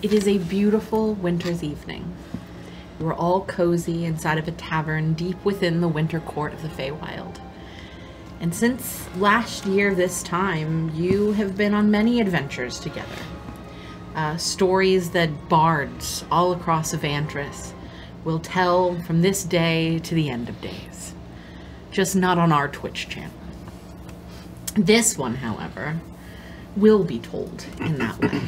It is a beautiful winter's evening. We are all cozy inside of a tavern deep within the winter court of the Feywild. And since last year, this time, you have been on many adventures together. Uh, stories that bards all across Avantris will tell from this day to the end of days. Just not on our Twitch channel. This one, however, will be told in that way.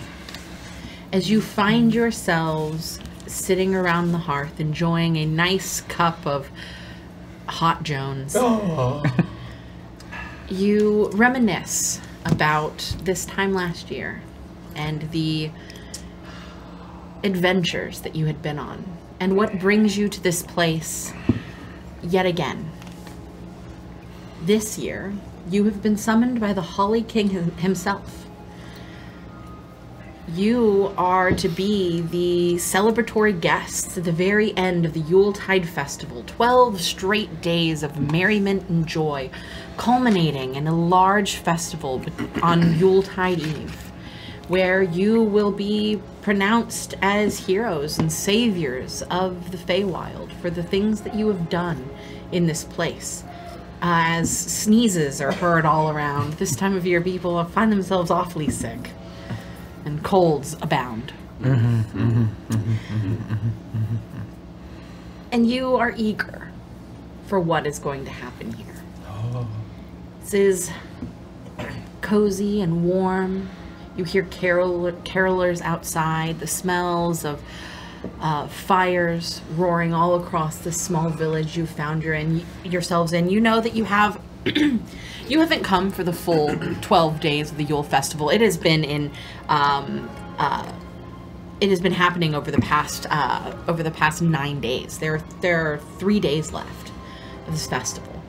As you find yourselves sitting around the hearth enjoying a nice cup of hot Jones, you reminisce about this time last year and the adventures that you had been on and what brings you to this place yet again. This year, you have been summoned by the Holly King himself. You are to be the celebratory guests at the very end of the Yuletide Festival. 12 straight days of merriment and joy, culminating in a large festival on Yuletide Eve, where you will be pronounced as heroes and saviors of the Feywild for the things that you have done in this place. As sneezes are heard all around, this time of year people find themselves awfully sick and colds abound. And you are eager for what is going to happen here. This is cozy and warm. You hear carol- carolers outside, the smells of uh, fires roaring all across this small village you found in, yourselves in. You know that you have you haven't come for the full 12 days of the Yule Festival. It has been in um, uh, it has been happening over the past uh, over the past nine days. There there are three days left of this festival,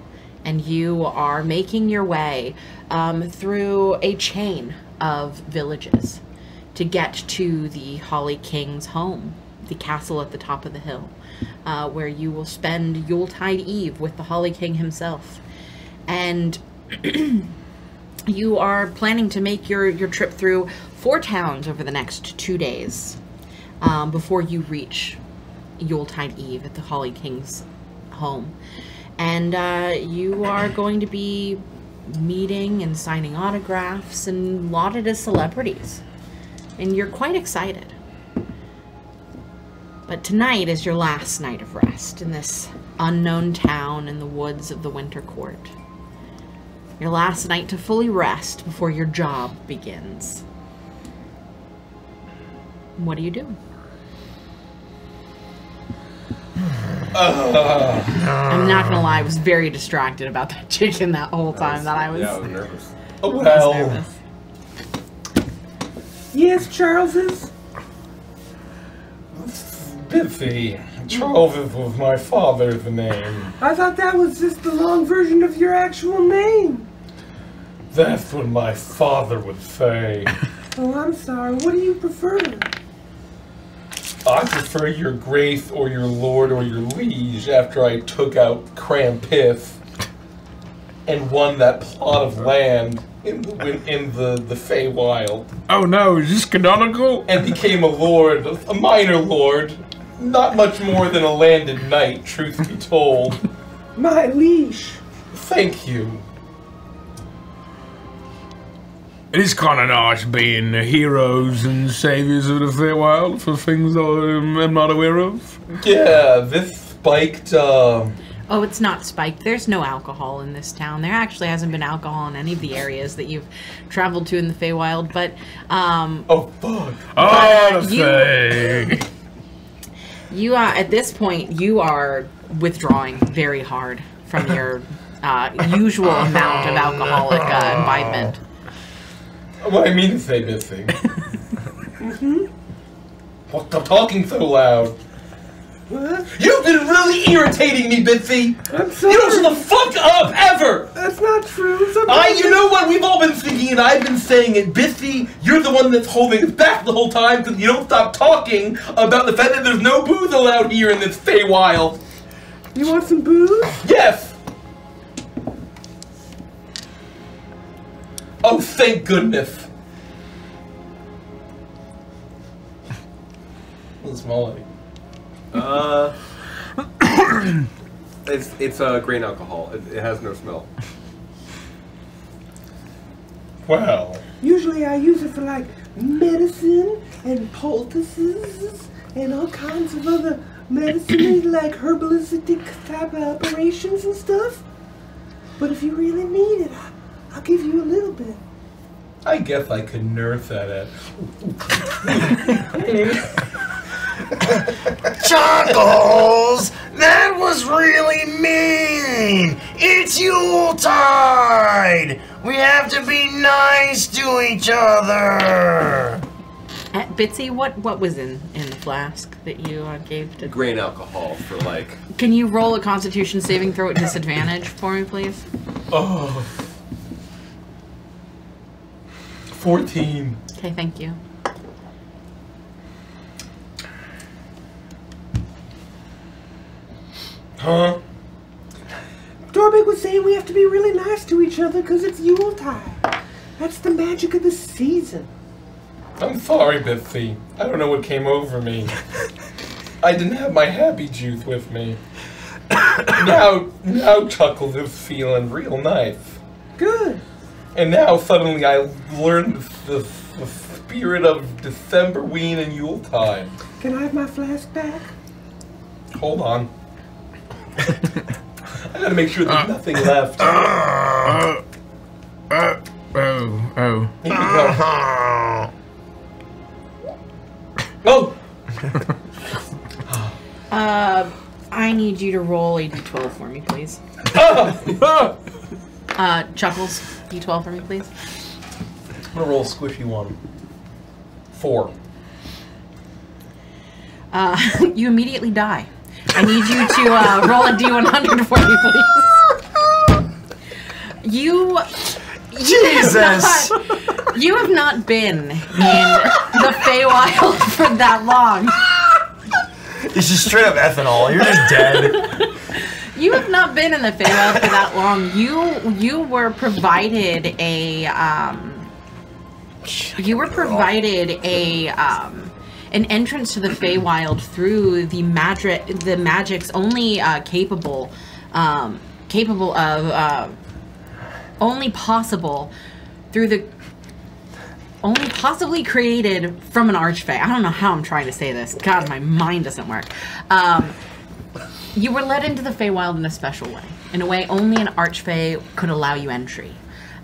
and you are making your way um, through a chain of villages to get to the Holly King's home, the castle at the top of the hill, uh, where you will spend Yuletide Eve with the Holly King himself, and you are planning to make your, your trip through four towns over the next two days um, before you reach Yuletide Eve at the Holly King's home. And uh, you are going to be meeting and signing autographs and lauded as celebrities. And you're quite excited. But tonight is your last night of rest in this unknown town in the woods of the Winter Court. Your last night to fully rest before your job begins. What do you do? I'm not gonna lie, I was very distracted about that chicken that whole time that I was, Yeah, I was nervous. Oh, well. nervous. Yes, Charles's. Biffy. Charles was my father's name. I thought that was just the long version of your actual name. That's what my father would say. Oh, I'm sorry. What do you prefer? I prefer your grace or your lord or your liege after I took out Krampith and won that plot of land in the, in the, the Feywild Oh no, is this canonical? and became a lord, a minor lord. Not much more than a landed knight, truth be told. My leash. Thank you. It is kind of nice being the heroes and saviors of the Feywild for things I'm I'm not aware of. Yeah, this spiked, uh, Oh, it's not spiked. There's no alcohol in this town. There actually hasn't been alcohol in any of the areas that you've traveled to in the Feywild, but um, oh fuck. Oh, the you- Fey. you are, at this point you are withdrawing very hard from your uh, usual amount of alcoholic uh, imbibement. What I mean to say, Biffy. mm-hmm. What, stop talking so loud. What? You've been really irritating me, Bitsy! I'm sorry. You don't shut the fuck up, ever! That's not true. Sometimes I, you know what? We've all been thinking, and I've been saying it. Bitsy, you're the one that's holding us back the whole time because you don't stop talking about the fact that there's no booze allowed here in this Feywild. You want some booze? Yes! Oh, thank goodness. Doesn't smell any. Uh, it's it's uh, grain alcohol. It, it has no smell. Well, Usually I use it for like medicine and poultices and all kinds of other medicine like herbalistic type of operations and stuff. But if you really need it, I, I'll give you a little bit. I guess I could nerf that at. Chuckles! That was really mean! It's Yuletide! We have to be nice to each other! Uh, Bitsy, what what was in in the flask that you uh, gave to? Grain alcohol for like. Can you roll a Constitution saving throw at disadvantage for me, please? Oh. 14. Okay, thank you. Huh? Dorbeck was saying we have to be really nice to each other because it's Yuletide. That's the magic of the season. I'm sorry, Bitsy. I don't know what came over me. I didn't have my happy juice with me. now, now Chuckles is feeling real nice. Good. And now suddenly I learned the, the spirit of December Ween and Yuletide. Can I have my flask back? Hold on. I gotta make sure there's nothing left. Uh, uh, oh, oh. Here we go. Oh! Uh, I need you to roll a d12 for me, please. Uh, Chuckles, d12 for me, please. I'm gonna roll a squishy one. Four. Uh, you immediately die. I need you to uh, roll a d100 for me, please. You. you have Jesus! not- you have not been in the Feywild for that long. It's just straight up ethanol. You're just dead. You have not been in the Feywild for that long. You you were provided a um, you were provided a um, an entrance to the Feywild through the magic the magic's only uh, capable um, capable of uh, only possible through the only possibly created from an archfey. I don't know how I'm trying to say this. God, my mind doesn't work. Um, you were led into the Feywild in a special way, in a way only an Archfey could allow you entry.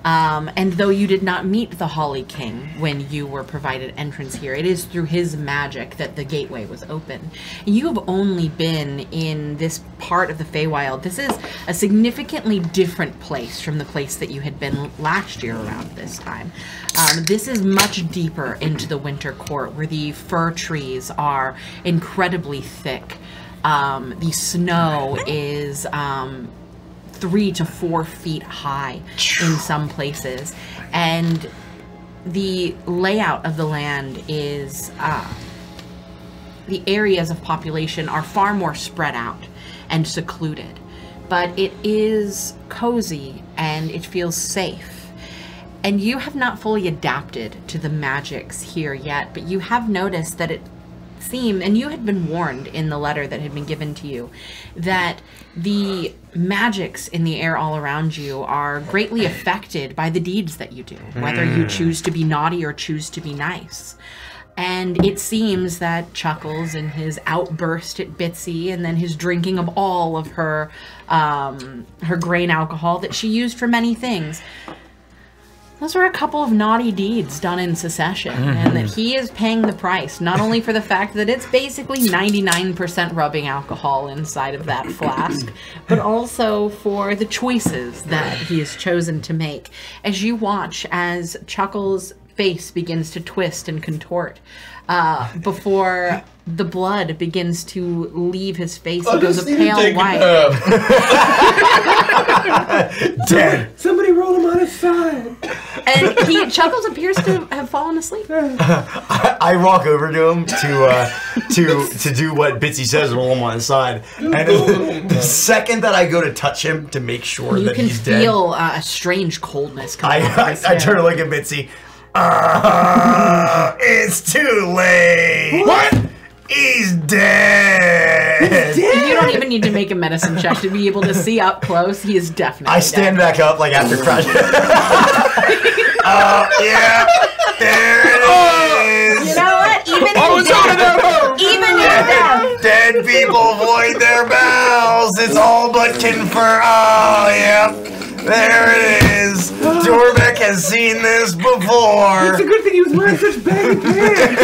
Um, and though you did not meet the Holly King when you were provided entrance here, it is through his magic that the gateway was open. You have only been in this part of the Feywild. This is a significantly different place from the place that you had been last year around this time. Um, this is much deeper into the Winter Court, where the fir trees are incredibly thick. Um, the snow is um, three to four feet high in some places, and the layout of the land is uh, the areas of population are far more spread out and secluded, but it is cozy and it feels safe. And you have not fully adapted to the magics here yet, but you have noticed that it seem, and you had been warned in the letter that had been given to you, that the magics in the air all around you are greatly affected by the deeds that you do, whether you choose to be naughty or choose to be nice. And it seems that Chuckles and his outburst at Bitsy and then his drinking of all of her um, her grain alcohol that she used for many things those were a couple of naughty deeds done in secession, and that mm-hmm. he is paying the price, not only for the fact that it's basically 99% rubbing alcohol inside of that flask, but also for the choices that he has chosen to make. As you watch as Chuckles' face begins to twist and contort, uh, before the blood begins to leave his face, he I goes a just need to pale white. dead. Somebody roll him on his side. And he Chuckles appears to have fallen asleep. I walk over to him to uh, to to do what Bitsy says, roll him on his side. And the second that I go to touch him to make sure You that he's dead, You can feel uh, a strange coldness I, coming I, off I turn to look at Bitsy. Uh, it's too late. What? He's dead. Dead. You don't even need to make a medicine check to be able to see up close. He is definitely. I stand dead. back up like after crash. oh yeah, there it is. You know what? Even I in was on it death, even in death, Dead people void their mouths. It's all but confirmed. Oh yeah, there it is. Dorbeck has seen this before. It's a good thing he was wearing such baggy pants.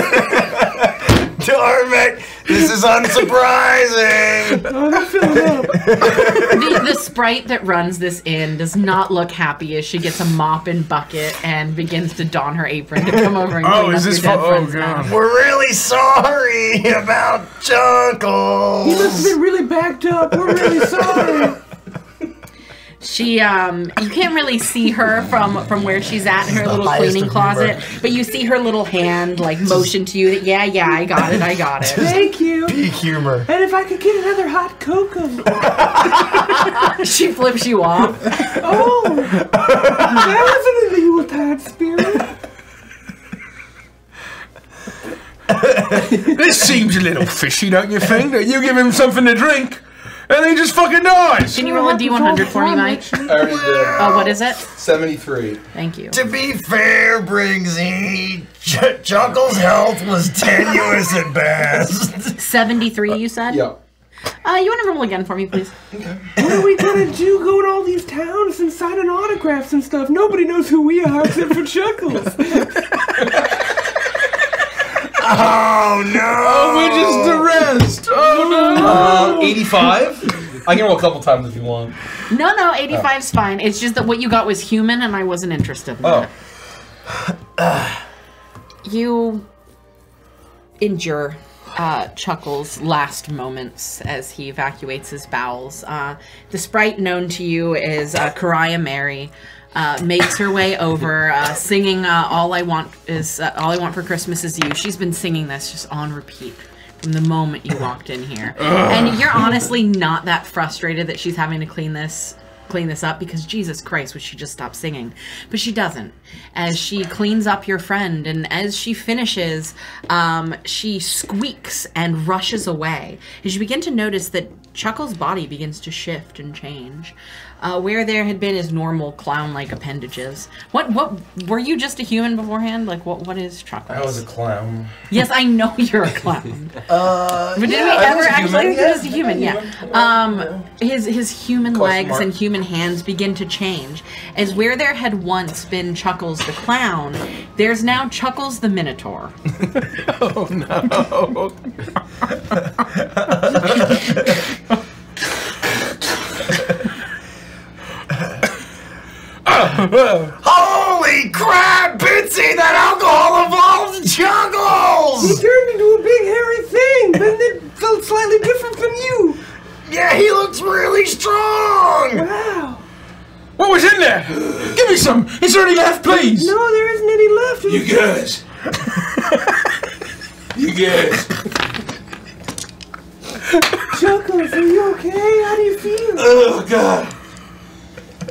Dorbeck, this is unsurprising. Oh, they're filling up. the, the sprite that runs this inn does not look happy as she gets a mop and bucket and begins to don her apron to come over and Oh, clean is up this your dead for- oh, friend's God. mouth. We're really sorry about He must have been really backed up. We're really sorry. She um you can't really see her from from where she's at in her little cleaning closet, humor. but you see her little hand like motion to you that yeah yeah I got it I got it. Thank you. Peak humor. And if I could get another hot cocoa. she flips you off. Oh, that wasn't in the Yuletide spirit. This seems a little fishy, don't you think? That you give him something to drink, and he just fucking dies. Can you roll a d100 for me, Mike? I already did. Oh, what is it? 73. Thank you. To be fair, Briggsy, Ch- Chuckles' health was tenuous at best. 73 you said? Yeah. Uh, you want to roll again for me, please? What are we gonna do going to all these towns and signing autographs and stuff? Nobody knows who we are except for Chuckles. Oh no! We're just the rest. Oh Uh, 85? I can roll a couple times if you want. No, no, 85's fine. It's just that what you got was human and I wasn't interested in Oh. that. You endure uh, Chuckles' last moments as he evacuates his bowels. Uh, the sprite known to you is uh, Karaya Mary. Uh, makes her way over, uh, singing uh, "All I Want Is uh, All I Want for Christmas Is You." She's been singing this just on repeat from the moment you walked in here, and you're honestly not that frustrated that she's having to clean this clean this up because Jesus Christ, would she just stop singing? But she doesn't. As she cleans up your friend, and as she finishes, um, she squeaks and rushes away. As you begin to notice that Chuckle's body begins to shift and change. Uh, where there had been his normal clown-like appendages. What? What? Were you just a human beforehand? Like, what? What is Chuckles? I was a clown. Yes, I know you're a clown. Uh, But did Yeah, we I ever was actually? human, He was a human, yeah. Um, his his human Question legs mark. and human hands begin to change, as where there had once been Chuckles the clown, there's now Chuckles the Minotaur. Oh no. Holy crap, Bitsy! That alcohol evolved He turned into a big hairy thing, but it felt slightly different from you. Yeah, he looks really strong! Wow. What was in there? Give me some. Is there any left, please? No, there isn't any left. You guys. you guys. Chuckles, are you okay? How do you feel? Oh god.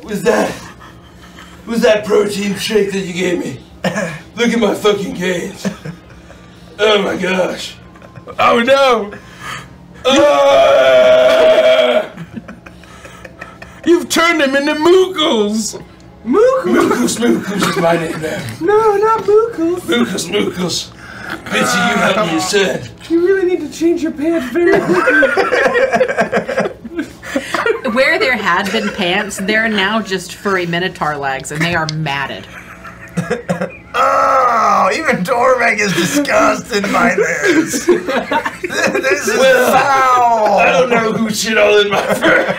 Was that was that protein shake that you gave me? Look at my fucking gains. Oh my gosh. Oh no. Ah! You've turned him into Moogles. Mookles? Mookles, Mookles is my name now. No, not Mookles. Mookles, Mookles. Bitsy, you help me, you said. You really need to change your pants very quickly. where there had been pants, there are now just furry Minotaur legs, and they are matted. Oh, even Dorbeck is disgusted by this. this is foul. I don't know who shit all in my fur.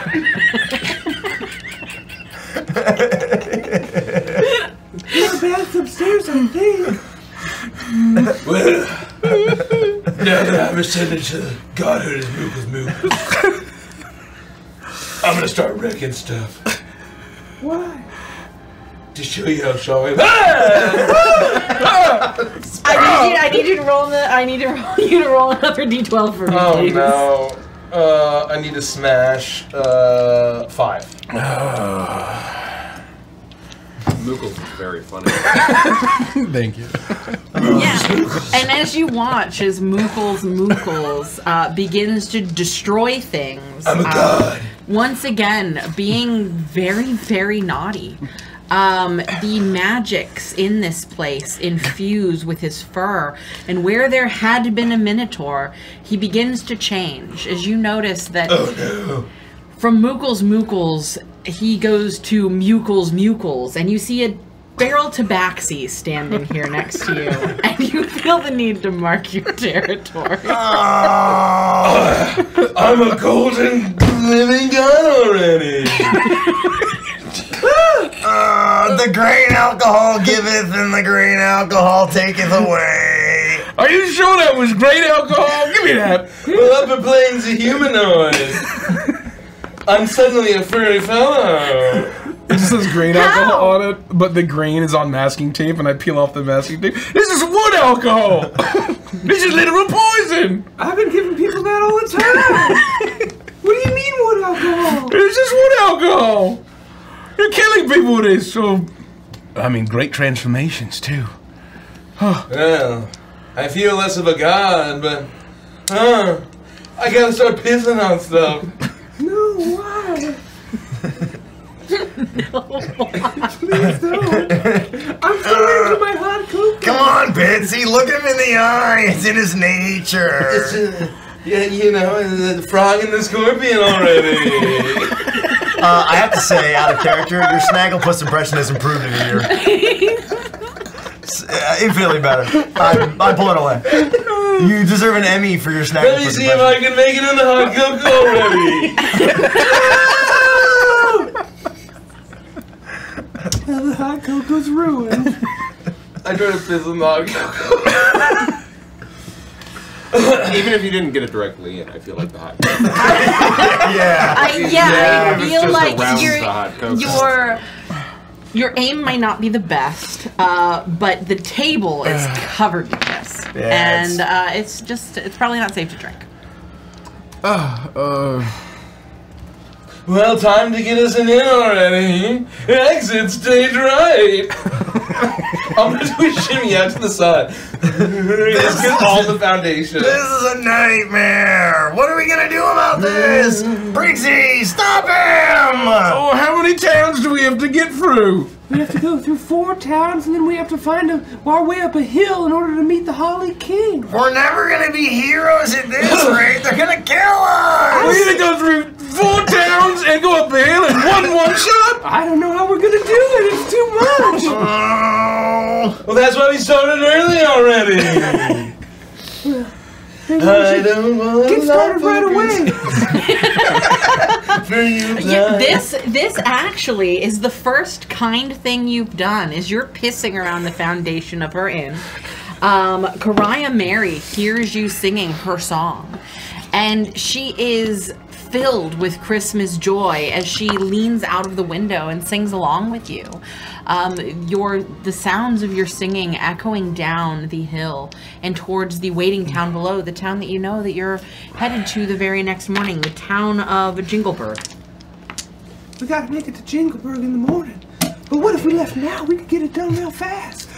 Your bath's upstairs, I think. Well, now that I've ascended to godhood as Mookles Mookles, I'm gonna start wrecking stuff. Why? To show you how strong I am. I need you. I need you to roll the. I need to roll you to roll another d12 for me, Oh please. no. Uh, I need to smash uh, five. Mookles is very funny. Thank you. Yeah. And as you watch as Mookles Mookles uh, begins to destroy things, I'm a uh, god. once again being very, very naughty. Um, the magics in this place infuse with his fur, and where there had been a minotaur, he begins to change. As you notice that Oh, no. from Mookles Mookles, he goes to Mukles Mukles, and you see a barrel tabaxi standing here next to you, and you feel the need to mark your territory. I'm a golden living god already. Uh, the grain alcohol giveth and the grain alcohol taketh away. Are you sure that was great alcohol? Give me that. well, upper plains a humanoid. I'm suddenly a furry fellow. It just says grain How? alcohol on it, but the grain is on masking tape, and I peel off the masking tape. This is wood alcohol. this is literal poison. I've been giving people that all the time. what do you mean wood alcohol? It's just wood alcohol. You're killing people with this. So, I mean, great transformations too. Well, I feel less of a god, but huh, I gotta start pissing on stuff. No, why? Please don't. I'm so into my hot cocoa. Come on, Bitsy, look him in the eye. It's in his nature. It's, uh, yeah, you know, the frog and the scorpion already. Uh, I have to say, out of character, your Snagglepuss impression has improved in a year. S- uh, infinitely better. I, I pull it away. You deserve an Emmy for your snack. Let me see if. I can make it in the hot cocoa already. Now the hot cocoa's ruined. I try to piss in the hot cocoa. Even if you didn't get it directly in, I feel like the hot. Yeah. I, yeah, Yeah, I feel like around your the hot cocoa. your your aim might not be the best, uh, but the table is covered with this, Yeah, and uh, it's just it's probably not safe to drink. Uh, Well, time to get us in here already. Exit stage right. I'm gonna do a shimmy out to the side. Let's get all the foundation. This is a nightmare. What are we gonna do about this? Brixie, stop him! oh, how many towns do we have to get through? We have to go through four towns and then we have to find a, our way up a hill in order to meet the Holly King. We're never gonna be heroes at this rate. They're gonna kill us. We're gonna go through four towns and go up the hill in one one shot. I don't know how we're gonna do it. It's too much. Oh. Well, that's why we started early already. I don't want Get started right away. you. This this actually is the first kind thing you've done. Is you're pissing around the foundation of her inn. Um, Mary hears you singing her song, and she is filled with Christmas joy as she leans out of the window and sings along with you. Um, your the sounds of your singing echoing down the hill and towards the waiting town below, the town that you know that you're headed to the very next morning, the town of Jingleburg. We gotta make it to Jingleburg in the morning. But what if we left now? We could get it done real fast.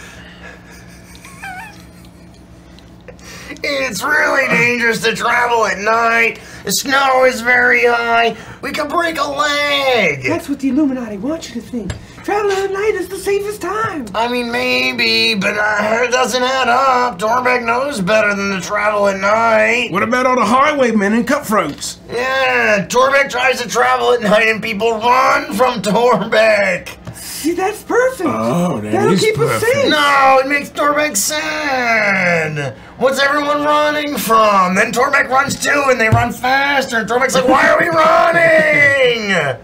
It's really dangerous to travel at night. The snow is very high. We could break a leg. That's what the Illuminati want you to think. Traveling at night is the safest time. I mean, maybe, but uh, it doesn't add up. Dorbeck knows better than to travel at night. What about all the highwaymen and cutthroats? Yeah, Torbeck tries to travel at night and people run from Torbeck. See, that's perfect. Oh, that That'll is keep us safe. No, it makes Torbeck sad. What's everyone running from? Then Torbeck runs too, and they run faster. And Torbeck's like, "Why are we running?"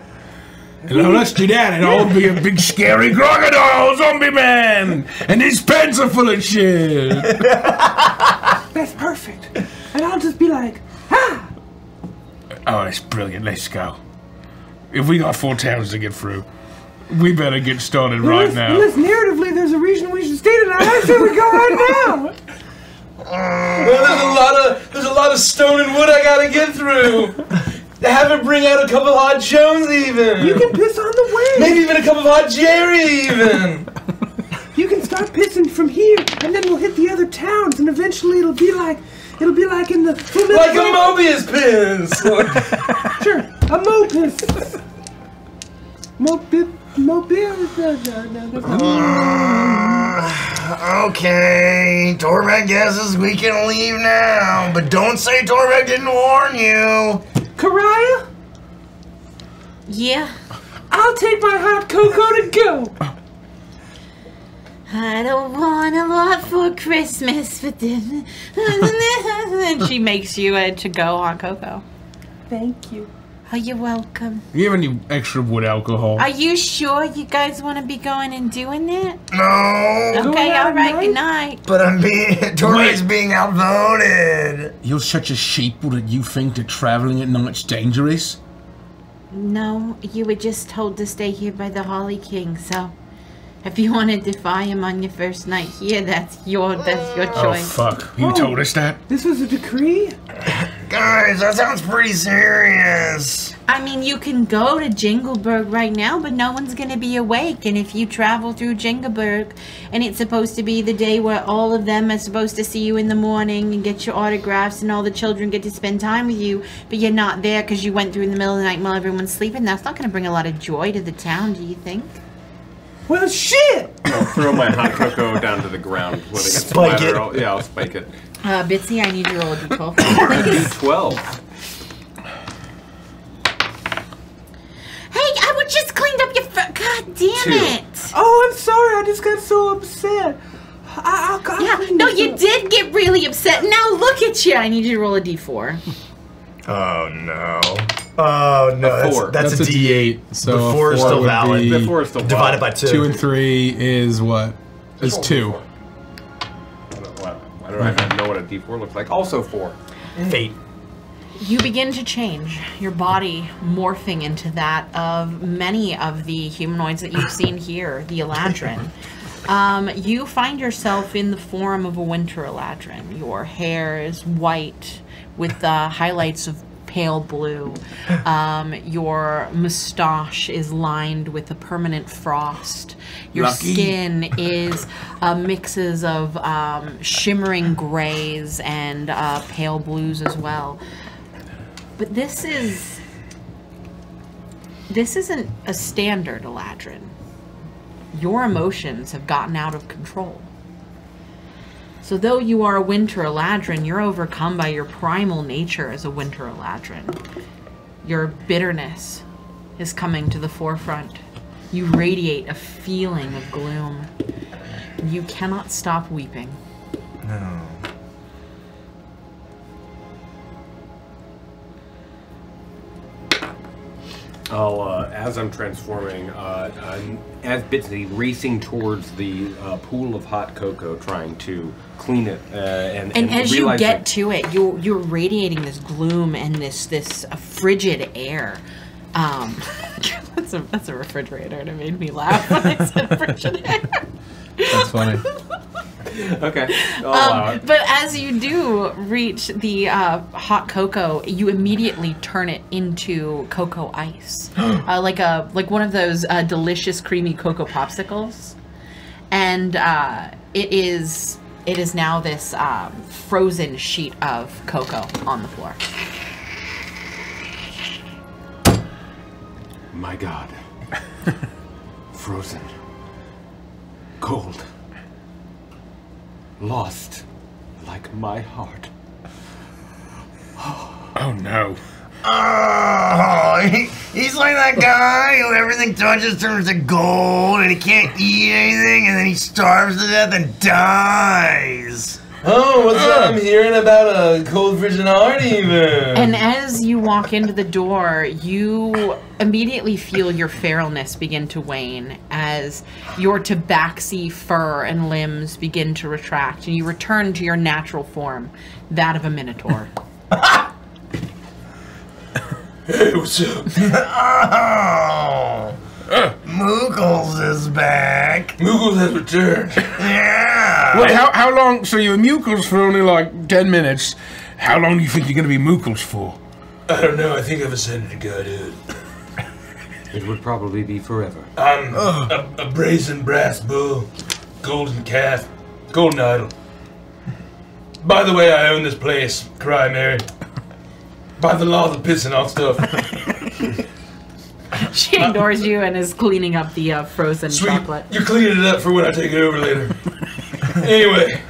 No, let's do that. and I'll be a big scary crocodile zombie man, and his pants are full of shit. That's perfect. And I'll just be like, ah, Oh, that's brilliant. Let's go. If we got four towns to get through, we better get started right now. unless narratively there's a reason we should stay tonight, I say we go right now. Well, there's a lot of there's a lot of stone and wood I gotta get through. Have her bring out a cup of hot Jones even. You can piss on the way. Maybe even a cup of hot Jerry even. You can start pissing from here, and then we'll hit the other towns, and eventually it'll be like, it'll be like in the like a Mobius piss. Sure, a Mobius. Mopip, Mobius. No, no, no, Okay, Torbeck guesses we can leave now, but don't say Torbeck didn't warn you. Karaya, Yeah. I'll take my hot cocoa to go. I don't want a lot for Christmas, but then. and she makes you a to go hot cocoa. Thank you. Oh, you're welcome. You have any extra wood alcohol? Are you sure you guys want to be going and doing that? No, Okay, all right, at good night. but I'm being Torbeck's being outvoted. You're such a sheeple that you think that traveling at night's dangerous? No, you were just told to stay here by the Holly King, so if you want to defy him on your first night here, that's your that's your choice. Oh choice. fuck! You Oh. told us that. This was a decree? Guys, that sounds pretty serious. I mean, you can go to Jingleburg right now, but no one's gonna be awake. And if you travel through Jingleburg, and it's supposed to be the day where all of them are supposed to see you in the morning and get your autographs, and all the children get to spend time with you, but you're not there because you went through in the middle of the night while everyone's sleeping, that's not gonna bring a lot of joy to the town, do you think? Well, shit! I'll throw my hot cocoa down to the ground. When it gets Spike splattered, it. I'll- yeah, I'll spike it. Uh, Bitsy, I need you to roll a d12, please. Twelve. hey, I would just cleaned up your. Fr- God damn Two. it! Oh, I'm sorry. I just got so upset. I, I'll, I'll Yeah, no, you up. did get really upset. Now look at you. I need you to roll a d4. Oh no. Oh no. A That's, four. that's, That's a a D8. D8. So the a four is still valid. be- The four is still Divided by two. Two and three is what? Is two. I don't even know what a D4 looks like. Also four. Fate. You begin to change, your body morphing into that of many of the humanoids that you've seen here, the Eladrin. Um, you find yourself in the form of a winter Eladrin. Your hair is white with the highlights of pale blue. Um, your mustache is lined with a permanent frost. Your Lucky. skin is uh, mixes of um, shimmering grays and uh, pale blues as well. But this is this isn't a standard Eladrin. Your emotions have gotten out of control. So though you are a winter Eladrin, you're overcome by your primal nature as a winter Eladrin. Your bitterness is coming to the forefront. You radiate a feeling of gloom. You cannot stop weeping. No. I'll, uh, as I'm transforming, uh, I'm, as Bitsy racing towards the uh, pool of hot cocoa, trying to clean it, uh, and, And as you realizing- get to it, you're you're radiating this gloom and this this uh, frigid air. Um, that's a that's a refrigerator, and it made me laugh when I said frigid air. That's funny. okay, Um, but as you do reach the uh, hot cocoa, you immediately turn it into cocoa ice, uh, like a like one of those uh, delicious creamy cocoa popsicles, and uh, it is it is now this um, frozen sheet of cocoa on the floor. My God, frozen, cold, lost, like my heart. Oh no. Oh, he, he's like that guy who everything touches turns to gold and he can't eat anything and then he starves to death and dies. Oh, what's up? I'm hearing about a cold virgin heart even. And as you walk into the door, you immediately feel your feralness begin to wane as your tabaxi fur and limbs begin to retract, and you return to your natural form, that of a minotaur. hey, what's up? Oh, Mookles is back. Moogle has returned. Yeah. Wait, how, how long? So you were Mukels for only like 10 minutes. How long do you think you're going to be Mukels for? I don't know. I think I've ascended to godhood. It would probably be forever. I'm a, a brazen brass bull, golden calf, golden idol. By the way, I own this place, Cry Mary. By the law of the pissing off stuff. She ignores you and is cleaning up the uh, frozen Sweet. chocolate. You're cleaning it up for when I take it over later. anyway,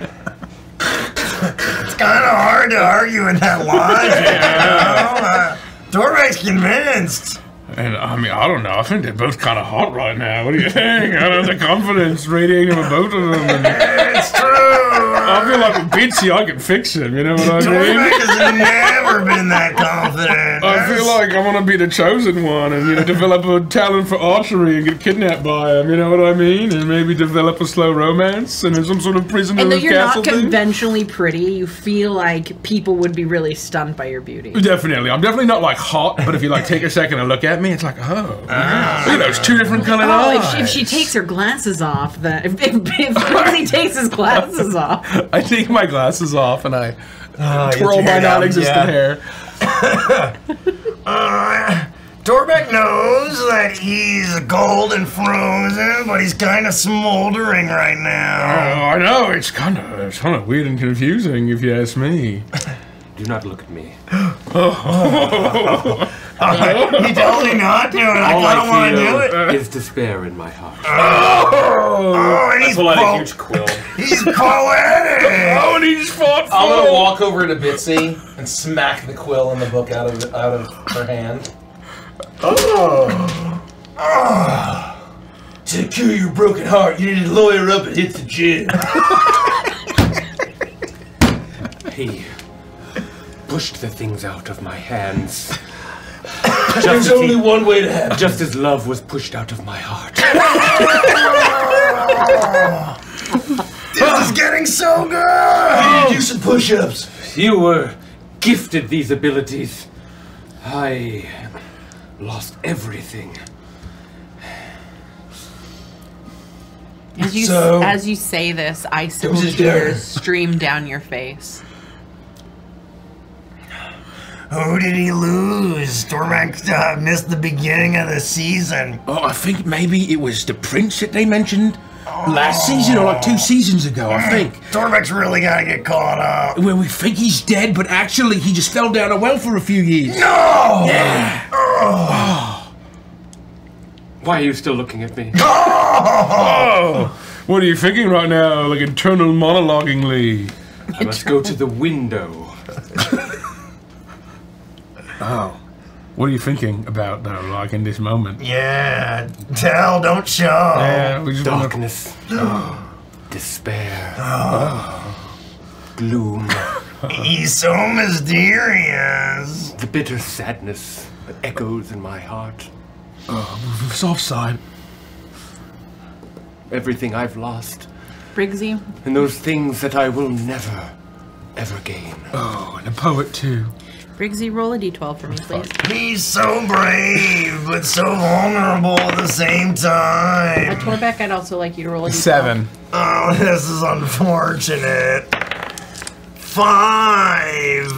It's kind of hard to argue in that logic. you know? Uh, Dorbeck's convinced. And I mean, I don't know. I think they're both kind of hot right now. What do you think? I don't know the confidence radiating from both of them. And It's true. I feel like with Bitsy, I can fix him. You know what I Dorbeck mean? has never been that confident. I feel like I want to be the chosen one and you know develop a talent for archery and get kidnapped by him. You know what I mean? And maybe develop a slow romance and in some sort of prisoner And though you're castle not thing. conventionally pretty, you feel like people would be really stunned by your beauty. Definitely, I'm definitely not like hot, but if you like take a second and look at me, it's like, oh, look at ah. those two different colored Oh, if eyes. she, if she takes her glasses off, then if, if, if Quincy takes his glasses off, I take my glasses off and I Oh, you twirl my your hair down, non-existent yeah. hair. Uh, Dorbeck knows that he's cold and frozen, but he's kind of smoldering right Oh, now. I know it's kind of it's kind of weird and confusing if you ask me. Do not look at me. He told me not to, and I All kind of want to do feel it. is despair in my heart. Oh, oh and he's, Pull out a po- huge quill. he's poetic. Oh, and he just fought I'm gonna walk over to Bitsy and smack the quill in the book out of out of her hand. Oh. Ah. to cure your broken heart, you need to lawyer up and hit the gym. He pushed the things out of my hands. There's Just only he- one way to have it. just as love was pushed out of my heart. This is getting so good. Oh. do some push-ups. You were gifted these abilities. I lost everything. as you So- as you say this, icicle Who's his tears stream down your face. Who did he lose? Dorbeck uh, missed the beginning of the season. Oh, I think maybe it was the prince that they mentioned last season or like two seasons ago. I think. Dorbeck's really got to get caught up. Where we think he's dead, but actually he just fell down a well for a few years. No! Yeah. Why are you still looking at me? Oh, what are you thinking right now? Like internal monologuingly. I must go to the window. Oh. What are you thinking about though, like in this moment? Yeah, tell, don't show. Yeah, we just wanna- Darkness. Despair. Oh. Oh. Gloom. He's so mysterious. The bitter sadness that echoes in my heart. Oh, soft side. Everything I've lost. Briggsy, And those things that I will never, ever gain. Oh, and a poet too. Briggsy, roll a d12 for me, please. He's so brave, but so vulnerable at the same At time. Torbeck, I'd also like you to roll a d12. Seven. Oh, this is unfortunate. Five.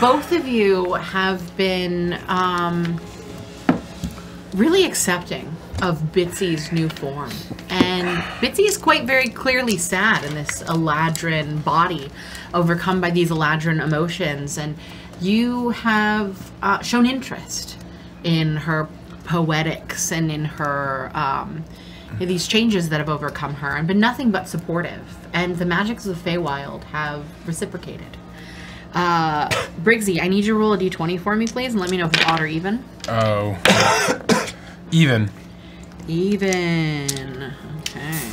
both of you have been um, really accepting of Bitsy's new form. And Bitsy is quite very clearly sad in this Eladrin body, overcome by these Eladrin emotions. And you have uh, shown interest in her poetics and in her. Um, in these changes that have overcome her and been nothing but supportive. And the magics of the Feywild have reciprocated. Uh, Briggsy, I need you to roll a d20 for me, please, and let me know if it's odd or even. Oh. Even. Even. Okay.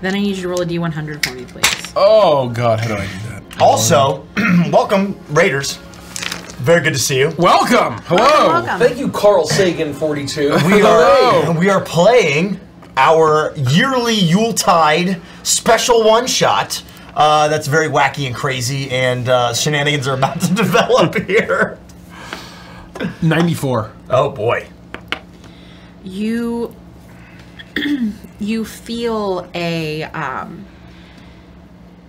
Then I need you to roll a d100 for me, please. Oh God, how do I do that? Also, welcome, Raiders. Very good to see you. Welcome. Hello. Welcome. Thank you, Carl Sagan, 42. We are Hello. we are playing our yearly Yuletide special one shot. Uh, that's very wacky and crazy, and uh, shenanigans are about to develop here. Ninety-four. Oh boy. You. you feel a. Um,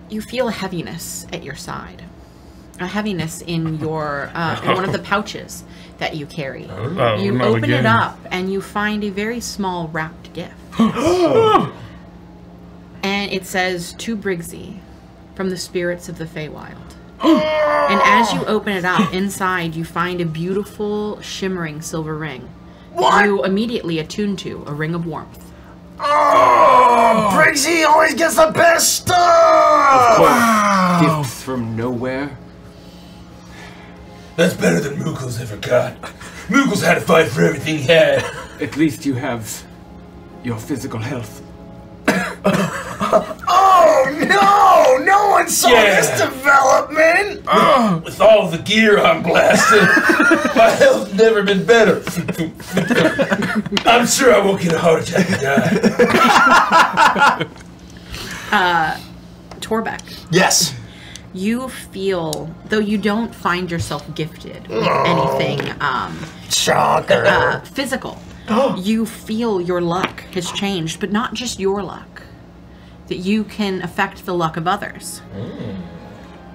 you feel a heaviness at your side. A heaviness in your uh, in one of the pouches that you carry. Oh, you not open it up and you find a very small wrapped gift. and it says to Briggsy from the spirits of the Feywild. and as you open it up, inside you find a beautiful shimmering silver ring. What? You immediately attune to a ring of warmth. Oh, Briggsy always gets the best stuff. Gifts from nowhere. That's better than Mookle's ever got. Mookle's had to fight for everything he had. At least you have your physical health. Oh no! No one saw Yeah. this development. With all the gear I'm blasting, my health's never been better. I'm sure I won't get a heart attack and die. Uh, Dorbeck, Yes. You feel, though you don't find yourself gifted with anything um, Shocker. uh, physical, you feel your luck has changed, but not just your luck. That you can affect the luck of others.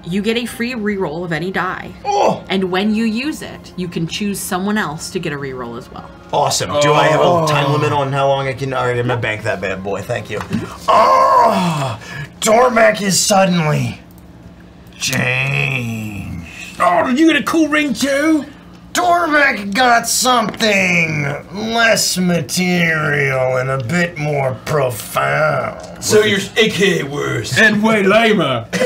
You get a free reroll of any die, oh, and when you use it, you can choose someone else to get a reroll as well. awesome. Do I have a time limit on how long I can? All right, I'm gonna bank that bad boy. Thank you. Oh, Dorbeck is suddenly changed. Oh, did you get a cool ring too? Dorbeck got something less material and a bit more profound. So you're AKA worse. And way lamer.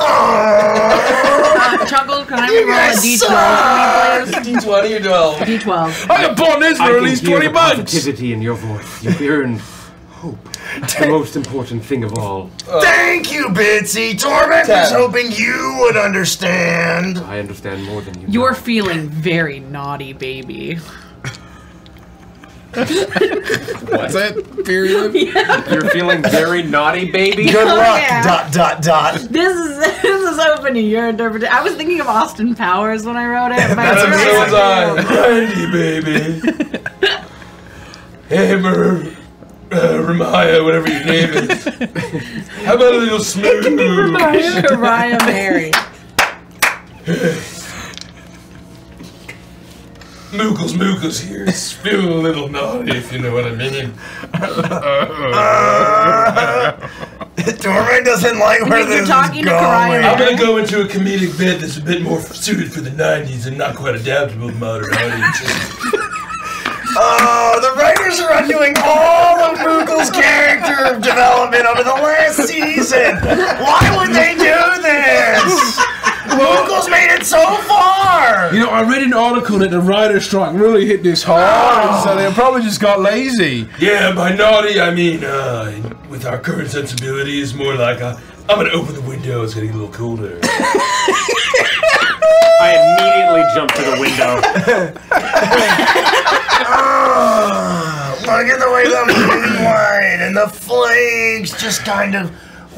Uh, Chuckle, can I reroll a guys d12 for me, please? D20 or 12? D12. I got bought this for at can least hear 20 the bucks. positivity in your voice. You earn hope. the most important thing of all. Uh, Thank you, Bitsy. Dorbeck was hoping you would understand. I understand more than you. You're know. feeling very naughty, baby. What's that? Period. You're feeling very naughty, baby. Good oh, luck. yeah. Dot dot dot. This is this is open to your interpretation. I was thinking of Austin Powers when I wrote it. But That's it's what really someone's on. Randy, baby. Hey, Mer, uh, Ramaya, whatever your name is. How about a little smooth? Mariah Mary. Mookles, Mookles here. It's feeling a little naughty, if you know what I mean. Dorbeck doesn't like where this is talking to going. Karaya. I'm gonna go into a comedic bit that's a bit more suited for the 90s and not quite adaptable to modern audiences. Oh, the writers are undoing all of Mookle's character development over the last season. Why would they do this? Mookle's made it so far. You know, I read an article that the writer's strike really hit this hard, so they probably just got lazy. Yeah, by naughty, I mean, uh, with our current sensibilities, more like uh, I'm gonna open the window, it's gonna get a little colder. I immediately jumped to the window. Ah, look at the moonlight and the flames just kind of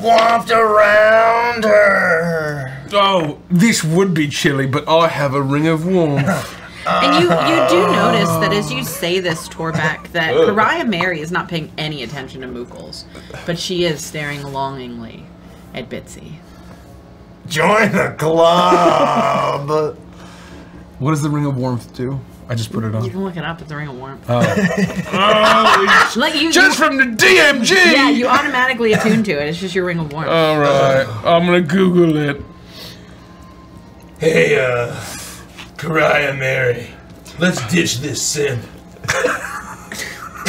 waft around her. Oh, this would be chilly, but I have a ring of warmth. And you you do notice that as you say this, Dorbeck, that Pariah Mary is not paying any attention to Mookles, but she is staring longingly at Bitsy. Join the club. What does the ring of warmth do? I just put it on. You can look it up. It's the ring of warmth. Oh, Like you, just you- from the DMG. yeah, you automatically attune to it. It's just your ring of warmth. All right, I'm gonna Google it. hey, uh, Karaya Mary, let's ditch this simp.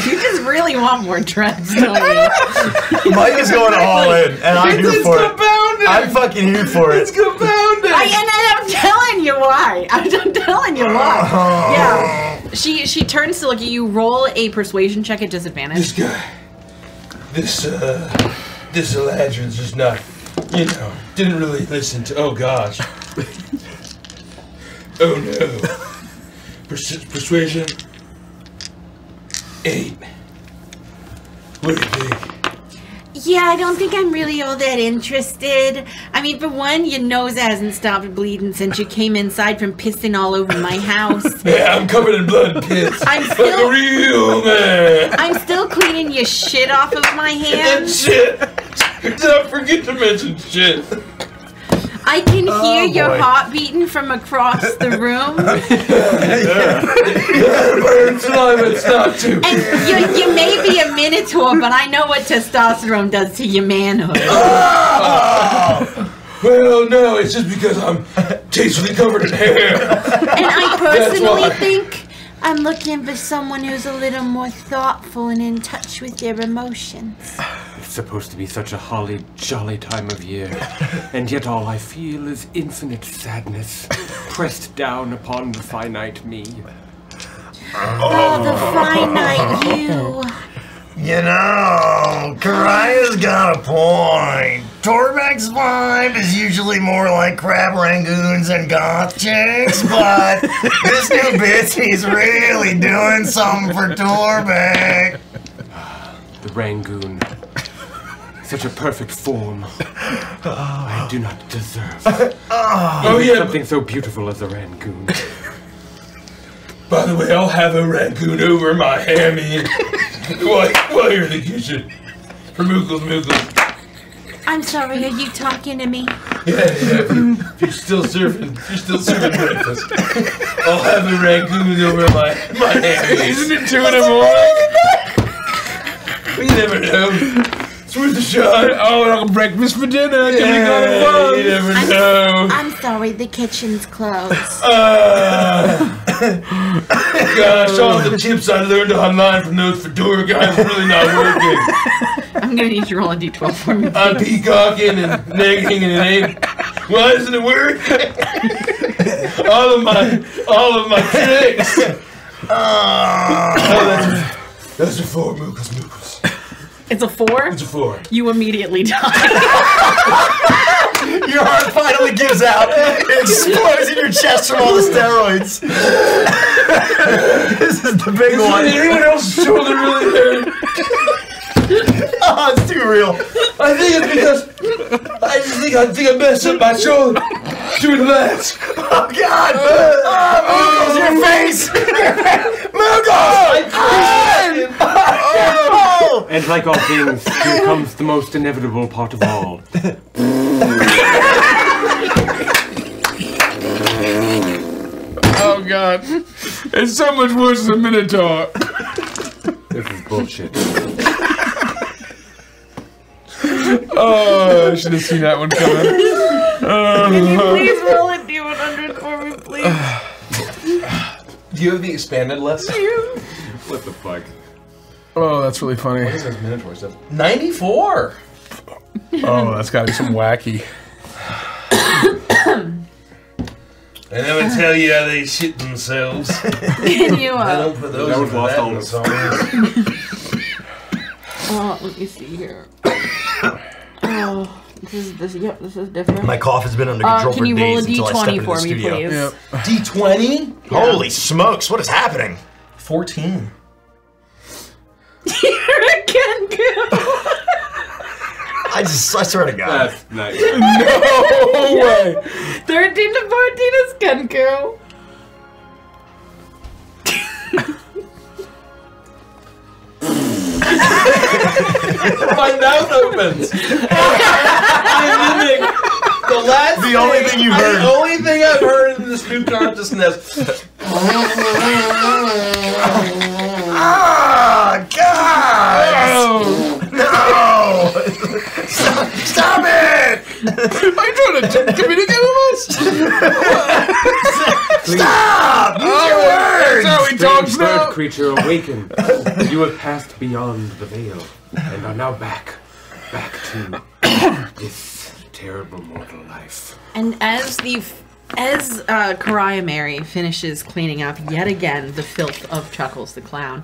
you just really want more dreads, don't you? Mike is going all in, and I'm here It's for it. compounded! I'm fucking here for it. It's it. compounded! I, and I'm telling you why. I'm telling you why. Yeah. She she turns to look at you. Roll a persuasion check at disadvantage. This guy, this, uh, this Eladrin's just not, you know, didn't really listen to, oh gosh. oh no. Pers- persuasion? Eight. What do you think? Yeah, I don't think I'm really all that interested. I mean, for one, your nose hasn't stopped bleeding since you came inside from pissing all over my house. Yeah, I'm covered in blood and piss. I'm like still- a real man. I'm still cleaning your shit off of my And hands. shit. Don't forget to mention shit. I can oh, hear your heart beating from across the room, Burn slime, it's not too. and you, you may be a minotaur, but I know what testosterone does to your manhood. Oh! Well, no, it's just because I'm tastefully covered in hair. And I personally think I'm looking for someone who's a little more thoughtful and in touch with their emotions. It's supposed to be such a holly jolly time of year, and yet all I feel is infinite sadness pressed down upon the finite me. Oh, the finite you. You know, Karaya's got a point. Dorbeck's vibe is usually more like crab rangoons and goth chicks, but this new Bitsy's really doing something for Dorbeck. The Rangoon. Such a perfect form. I do not deserve. Oh, yeah. Something so beautiful as a Rangoon. By the way, I'll have a raccoon over my hammy while, while you're in the kitchen. For Mookles, Mookles. I'm sorry, are you talking to me? Yeah, yeah. If, you, if you're still serving, if you're still serving breakfast, I'll have a raccoon over my my hammy. Isn't it two in the morning? we never know. It's worth a shot. Oh, like a breakfast for dinner. Can we go to you never I'm, know. I'm sorry, the kitchen's closed. Uh, gosh, all the tips I learned online from those fedora guys are really not working. I'm gonna need you to roll a d12 for me. I'm peacocking and nagging and it ain't. Why doesn't it work? all of my, all of my tricks. Ah. Oh, that's, that's a four, Mookles, Mookles. It's a four. It's a four. You immediately die. Your heart finally gives out. It explodes in your chest from all the steroids. this is the big one. Anyone else's shoulder really hurt? Oh, ah, it's too real. I think it's because I just think I think I messed up my shoulder doing that. Oh, God. Uh, ah, oh, Mookles, your face. Mookles. Oh. And like all things, here comes the most inevitable part of all. Oh god. It's so much worse than a Minotaur. This is bullshit. Oh, I should have seen that one coming. Can you oh. please roll a d100 for me, please. Do you have the expanded list? What the fuck? Oh, that's really funny. Minotaur stuff. Ninety-four. Oh, that's gotta be some wacky. And I'm gonna tell you how they shit themselves. Can you, I uh, don't put those That in the lost that on in us. songs. uh, let me see here. Oh, this is, this, yep, this is different. My cough has been under Uh, control can for you roll a days until I step d20 into for the me, studio. please? Yep. D20? Holy smokes, what is happening? 14. You're a kangaroo. I just, I swear to God. That's nice. No way. 13 to 14 is kangaroo. My mouth opens. I mimic the last The only thing you heard. The only thing I've heard in this new consciousness. Ah, God! No! Stop, stop it! Are you trying to communicate with us? Stop! Use your That's how words! he talks Strange bird now. creature, awaken. you have passed beyond the veil and are now back, back to this terrible mortal life. And as the as uh, Karaya Mary finishes cleaning up yet again the filth of Chuckles the clown,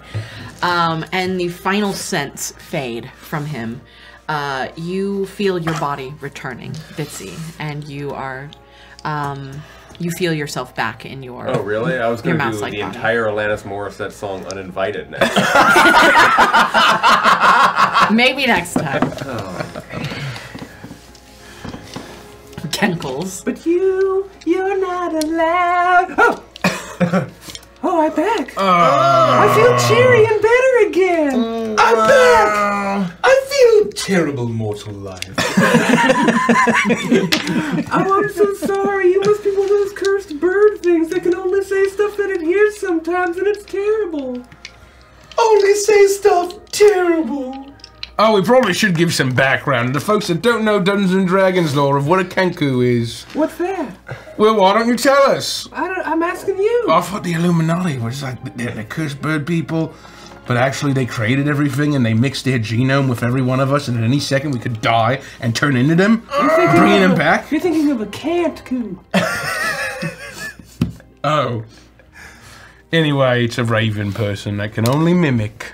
um, and the final scents fade from him, uh, you feel your body returning, Bitsy, and you are, um, you feel yourself back in your. Oh, really? I was going to do the body. entire Alanis Morissette song Uninvited next. Maybe next time. Chemicals. But you, you're not allowed. Oh! oh, I'm back. Oh. I feel cheery and better again. Oh, I'm back. I feel terrible mortal life. Oh, I'm so sorry. You must be one of those cursed bird things that can only say stuff that it hears sometimes, and it's terrible. Only say stuff terrible. Oh, we probably should give some background to the folks that don't know Dungeons and Dragons lore of what a Kenku is. What's that? Well, why don't you tell us? I don't, I'm asking you. I thought the Illuminati was like they're the cursed bird people, but actually they created everything and they mixed their genome with every one of us, and at any second we could die and turn into them, bringing them back. You're thinking of a cant. Oh. Anyway, it's a raven person that can only mimic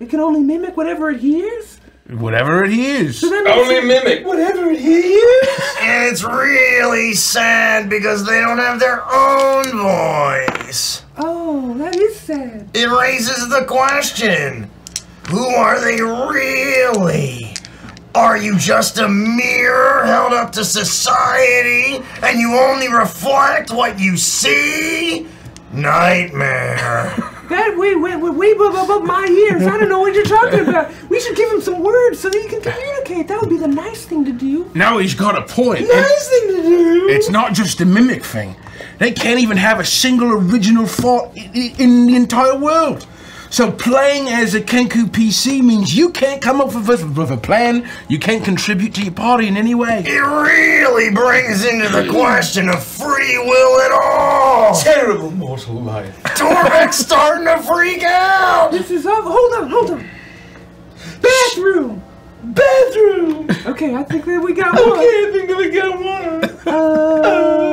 it can only mimic whatever it hears. whatever it is. So that makes Only it- mimic. whatever it hears. And it's really sad because they don't have their own voice. Oh, that is sad. It raises the question Who are they really? Are you just a mirror held up to society and you only reflect what you see? Nightmare. That way, way, way, above, above my ears. I don't know what you're talking about. We should give him some words so that he can communicate. That would be the nice thing to do. Now he's got a point. Nice thing to do. it's not just a mimic thing. They can't even have a single original thought in the entire world. So playing as a Kenku PC means you can't come up with a, with a plan. You can't contribute to your party in any way. It really brings into the question of free will at all. Terrible mortal life. Dorbeck's starting to freak out. This is all. Hold on, hold on. Bathroom. Bathroom. Okay, I think that we got one. Okay, I think that we got one. Oh,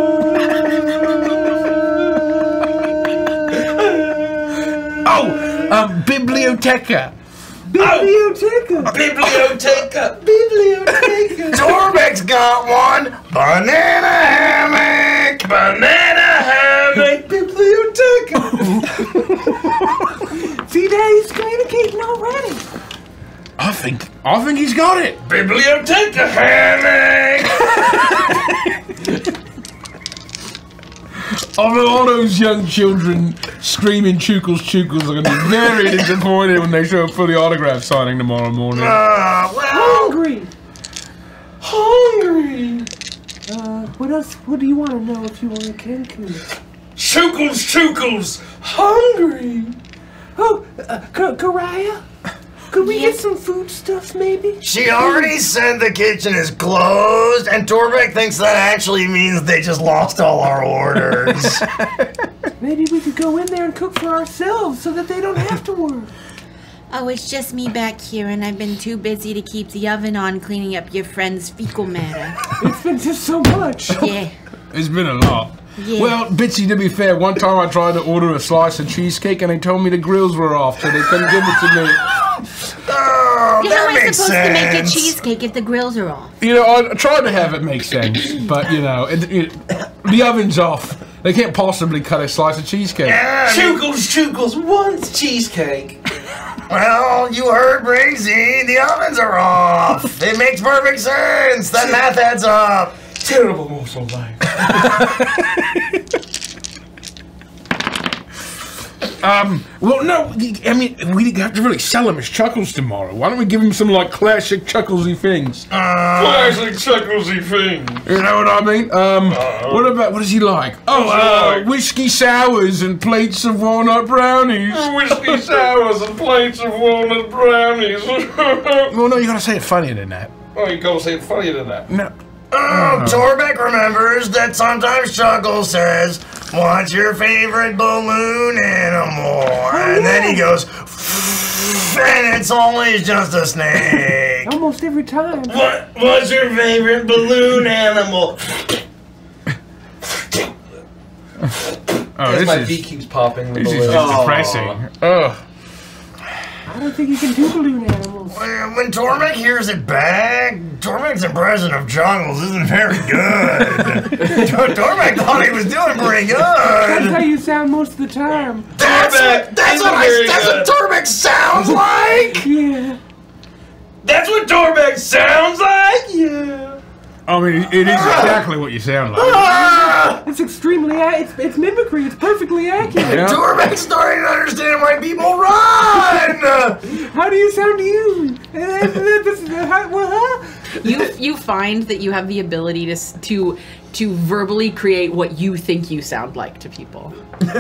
Biblioteca. Biblioteca. Oh, biblioteca. Biblioteca. Dorbeck's got one. Banana hammock. Banana hammock. Biblioteca. See, Daddy's communicating already. I think I think he's got it. Biblioteca hammock. Although all those young children screaming "Chuckles, Chuckles" are going to be very disappointed when they show up for the autograph signing tomorrow morning. Uh, well, Hungry. Hungry. Uh, what else? What do you want to know if you want a Kenku? Chuckles, chuckles. Hungry. Oh, uh, K- Karaya? Could we get some food stuff, maybe? she already said the kitchen is closed, and Dorbeck thinks that actually means they just lost all our orders. Maybe we could go in there and cook for ourselves so that they don't have to work. Oh, it's just me back here, and I've been too busy to keep the oven on cleaning up your friend's fecal matter. It's been just so much. Yeah. It's been a lot. Yeah. Well, Bitsy, to be fair, one time I tried to order a slice of cheesecake and they told me the grills were off, so they couldn't give it to me. oh, Yeah, how am I makes supposed to make a cheesecake if the grills are off? You know, I tried to have it make sense, but you know, it, it, the oven's off. They can't possibly cut a slice of cheesecake. Yeah, I mean, Chuckles, chuckles. One's cheesecake. well, you heard Brazy. The ovens are off. It makes perfect sense. That math adds up. Terrible mortal life. Um, well, no, I mean, we have to really sell him his Chuckles tomorrow. Why don't we give him some, like, classic Chucklesy things? Classic chucklesy things. You know what I mean? Um, what about, what does he like? Oh, uh, like? whiskey sours and plates of walnut brownies. Whiskey sours and plates of walnut brownies. Well, no, you gotta say it funnier than that. oh, you gotta say it funnier than that. No. Oh, uh-huh. Dorbeck remembers that sometimes Chuckle says, What's your favorite balloon animal? Oh, and then he goes, and it's always just a snake. Almost every time. what, what's your favorite balloon animal? Oh, As my this beak is, keeps popping. this is just depressing. Oh. Ugh. I don't think you can do balloon animals. When when Dorbeck hears it back, Dorbeck's impression of Chuckles isn't very good. Tor- Dorbeck thought he was doing pretty good. That's how you sound most of the time. That's what, that's what, I, very that's what. Dorbeck sounds like! Yeah. That's what Dorbeck sounds like. Yeah. I mean, it is exactly what you sound like. Ah! It's extremely extremely. A- it's it's mimicry. It's perfectly accurate. Yeah. Dorbeck's starting to understand why people run! How do you sound to you? This is- how- well, huh? You you find that you have the ability to to to verbally create what you think you sound like to people.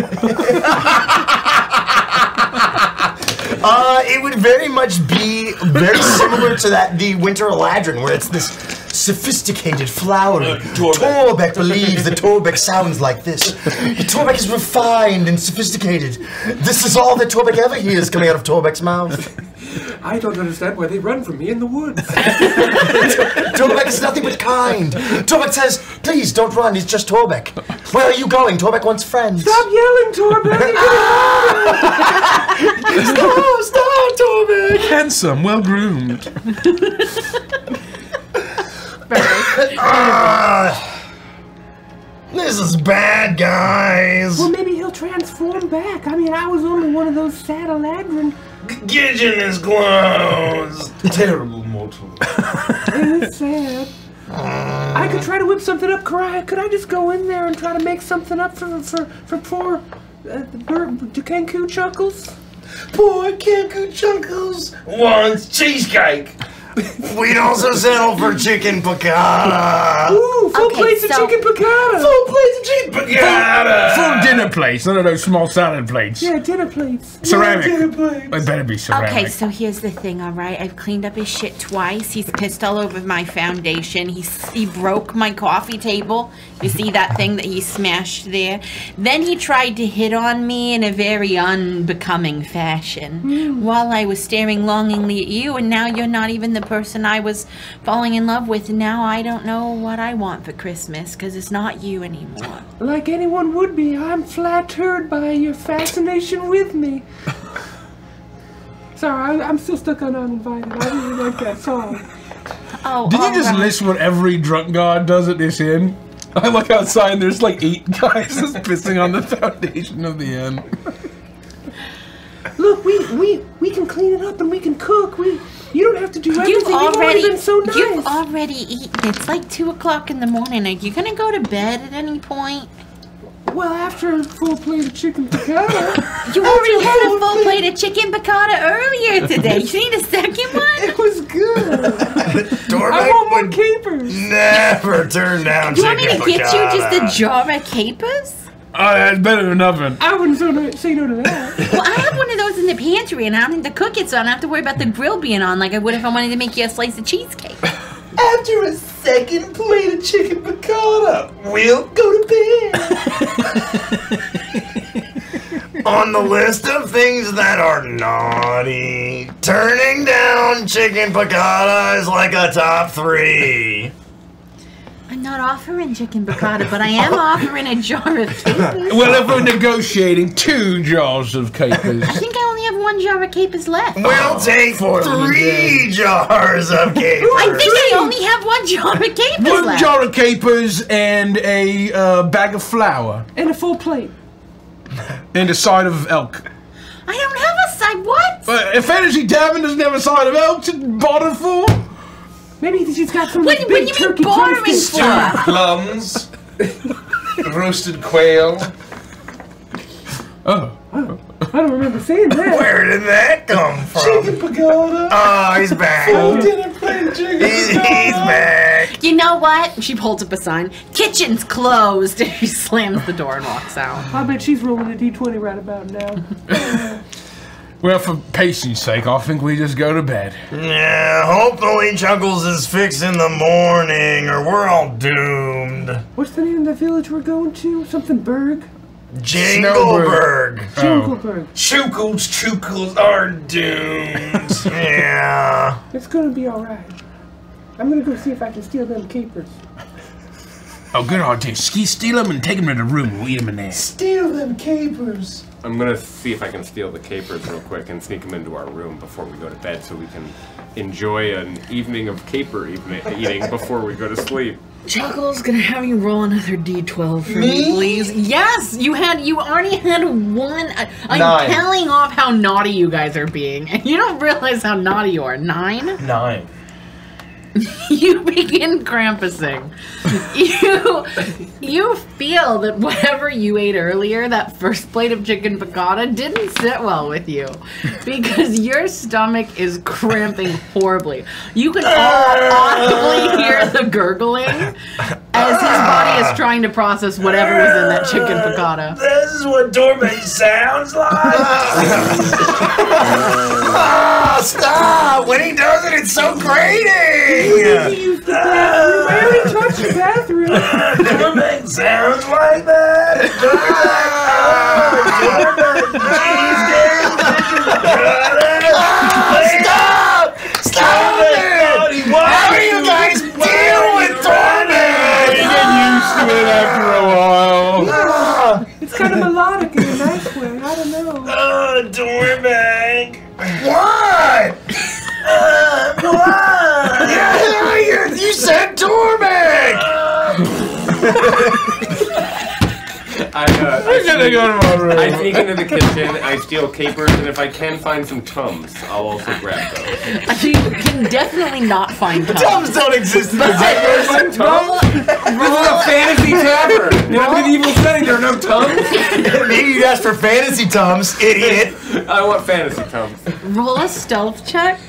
Uh, it would very much be very similar to that the Winter Eladrin, where it's this sophisticated, flowery. Uh, Dorbeck. Dorbeck believes that Dorbeck sounds like this. Dorbeck is refined and sophisticated. This is all that Dorbeck ever hears coming out of Dorbeck's mouth. I don't understand why they run from me in the woods. Dorbeck is nothing but kind. Dorbeck says, please don't run, it's just Dorbeck. Where are you going? Dorbeck wants friends. Stop yelling, Dorbeck. stop, stop, Torbeck. Handsome, well groomed. This is bad, guys. well, maybe he'll transform back. I mean, I was only one of those sad Eladrin. Get in his. Terrible mortal. It is sad. I could try to whip something up. Could I, could I just go in there and try to make something up for for for poor uh, Bur- Dukanku Chuckles? Poor Kenku Chuckles wants cheesecake. We'd also settle for chicken piccata. Ooh, full Okay, plates of chicken piccata. Full plates of cheese piccata. Full dinner plates, none of those small salad plates. Yeah, dinner plates. Ceramic. Dinner plates. It better be ceramic. Okay, so here's the thing, all right? I've cleaned up his shit twice. He's pissed all over my foundation. He's, he broke my coffee table. You see that thing that he smashed there? Then he tried to hit on me in a very unbecoming fashion hmm. while I was staring longingly at you, and now you're not even the person I was falling in love with. Now I don't know what I want for Christmas because it's not you anymore. Like anyone would be, I'm flattered by your fascination with me. Sorry, I, I'm still stuck on Uninvited. I really like that song. Oh, Did you just right. list what every drunk god does at this inn? I look outside and there's like eight guys just pissing on the foundation of the inn. Look, we, we, we can clean it up and we can cook. We, you don't have to do everything. You've already, already been so nice. you've already eaten. It's like two o'clock in the morning. Are you gonna go to bed at any point? well, after a full plate of chicken piccata, You already had a full plate of chicken piccata earlier today. You need a second one? it was good. I Dorbeck want more would capers. never turn down chicken. Do you want me chicken to get you just piccata. a jar of capers? Oh, that's better than nothing. I wouldn't so no, say no to that. Well, I have one of those in the pantry, and I don't need to cook it, so I don't have to worry about the grill being on like I would if I wanted to make you a slice of cheesecake. After a second plate of chicken piccata, we'll go to bed. On the list of things that are naughty, turning down chicken piccata is like a top three. I'm not offering chicken piccata, but I am offering a jar of capers. Well, if we're negotiating two jars of capers. I think I only have one jar of capers left. We'll take for three jars of capers. I think I only have one jar of capers One left. jar of capers and a uh, bag of flour And a full plate. and a side of elk. I don't have a side. What? But if Fantasy Tavern doesn't have a side of elk to barter for, Maybe she's got some What, big what do you mean turkey bartering drumsticks. for? Plums, roasted quail. oh, I don't remember saying that. Where did that come from? Chicken piccata. Oh, he's back. Dinner plate of chicken He's, he's piccata. back. You know what? She holds up a sign. Kitchen's closed. she slams the door and walks out. I bet she's rolling a d20 right about now. well, for patience' sake, I think we just go to bed. Yeah, hopefully Chuckles is fixed in the morning or we're all doomed. What's the name of the village we're going to? Something Berg? Jingleberg. Oh. Jungleberg. Chuckles, chuckles are doomed. Yeah. It's gonna be alright. I'm gonna go see if I can steal them capers. Oh, good idea. Ski steal them and take them to the room. We'll eat them in there. Steal them capers. I'm gonna see if I can steal the capers real quick and sneak them into our room before we go to bed, so we can enjoy an evening of caper evening, eating before we go to sleep. Chuckle's gonna have you roll another d12 for me, Me? please. Yes, you had. You already had one. I, I'm Nine. telling off how naughty you guys are being, and you don't realize how naughty you are. Nine. Nine. you begin Krampusing. You you feel that whatever you ate earlier, that first plate of chicken piccata, didn't sit well with you because your stomach is cramping horribly. You can all audibly hear the gurgling as his body is trying to process whatever was in that chicken piccata. This is what Dorme sounds like. Ah, stop! When he does it, it's so grating. Use the bathroom. I already touched the bathroom. Dorme sounds like that. Stop! Stop it! How do you guys deal with Dorme? Get used to it after a while. It's kind of melodic in a nice way. I don't know. Uh, Dorme. What? Uh, what? Yeah, you, you said I, uh, I, I'm gonna sneak, go to my room. I sneak into the kitchen, I steal capers, and if I can find some Tums, I'll also grab those. You can definitely not find Tums. Tums don't exist in the Like Roll, Tums? This is a fantasy tavern! In a medieval setting, there are no Tums? Maybe you asked for fantasy Tums, idiot. I want fantasy Tums. roll a stealth check.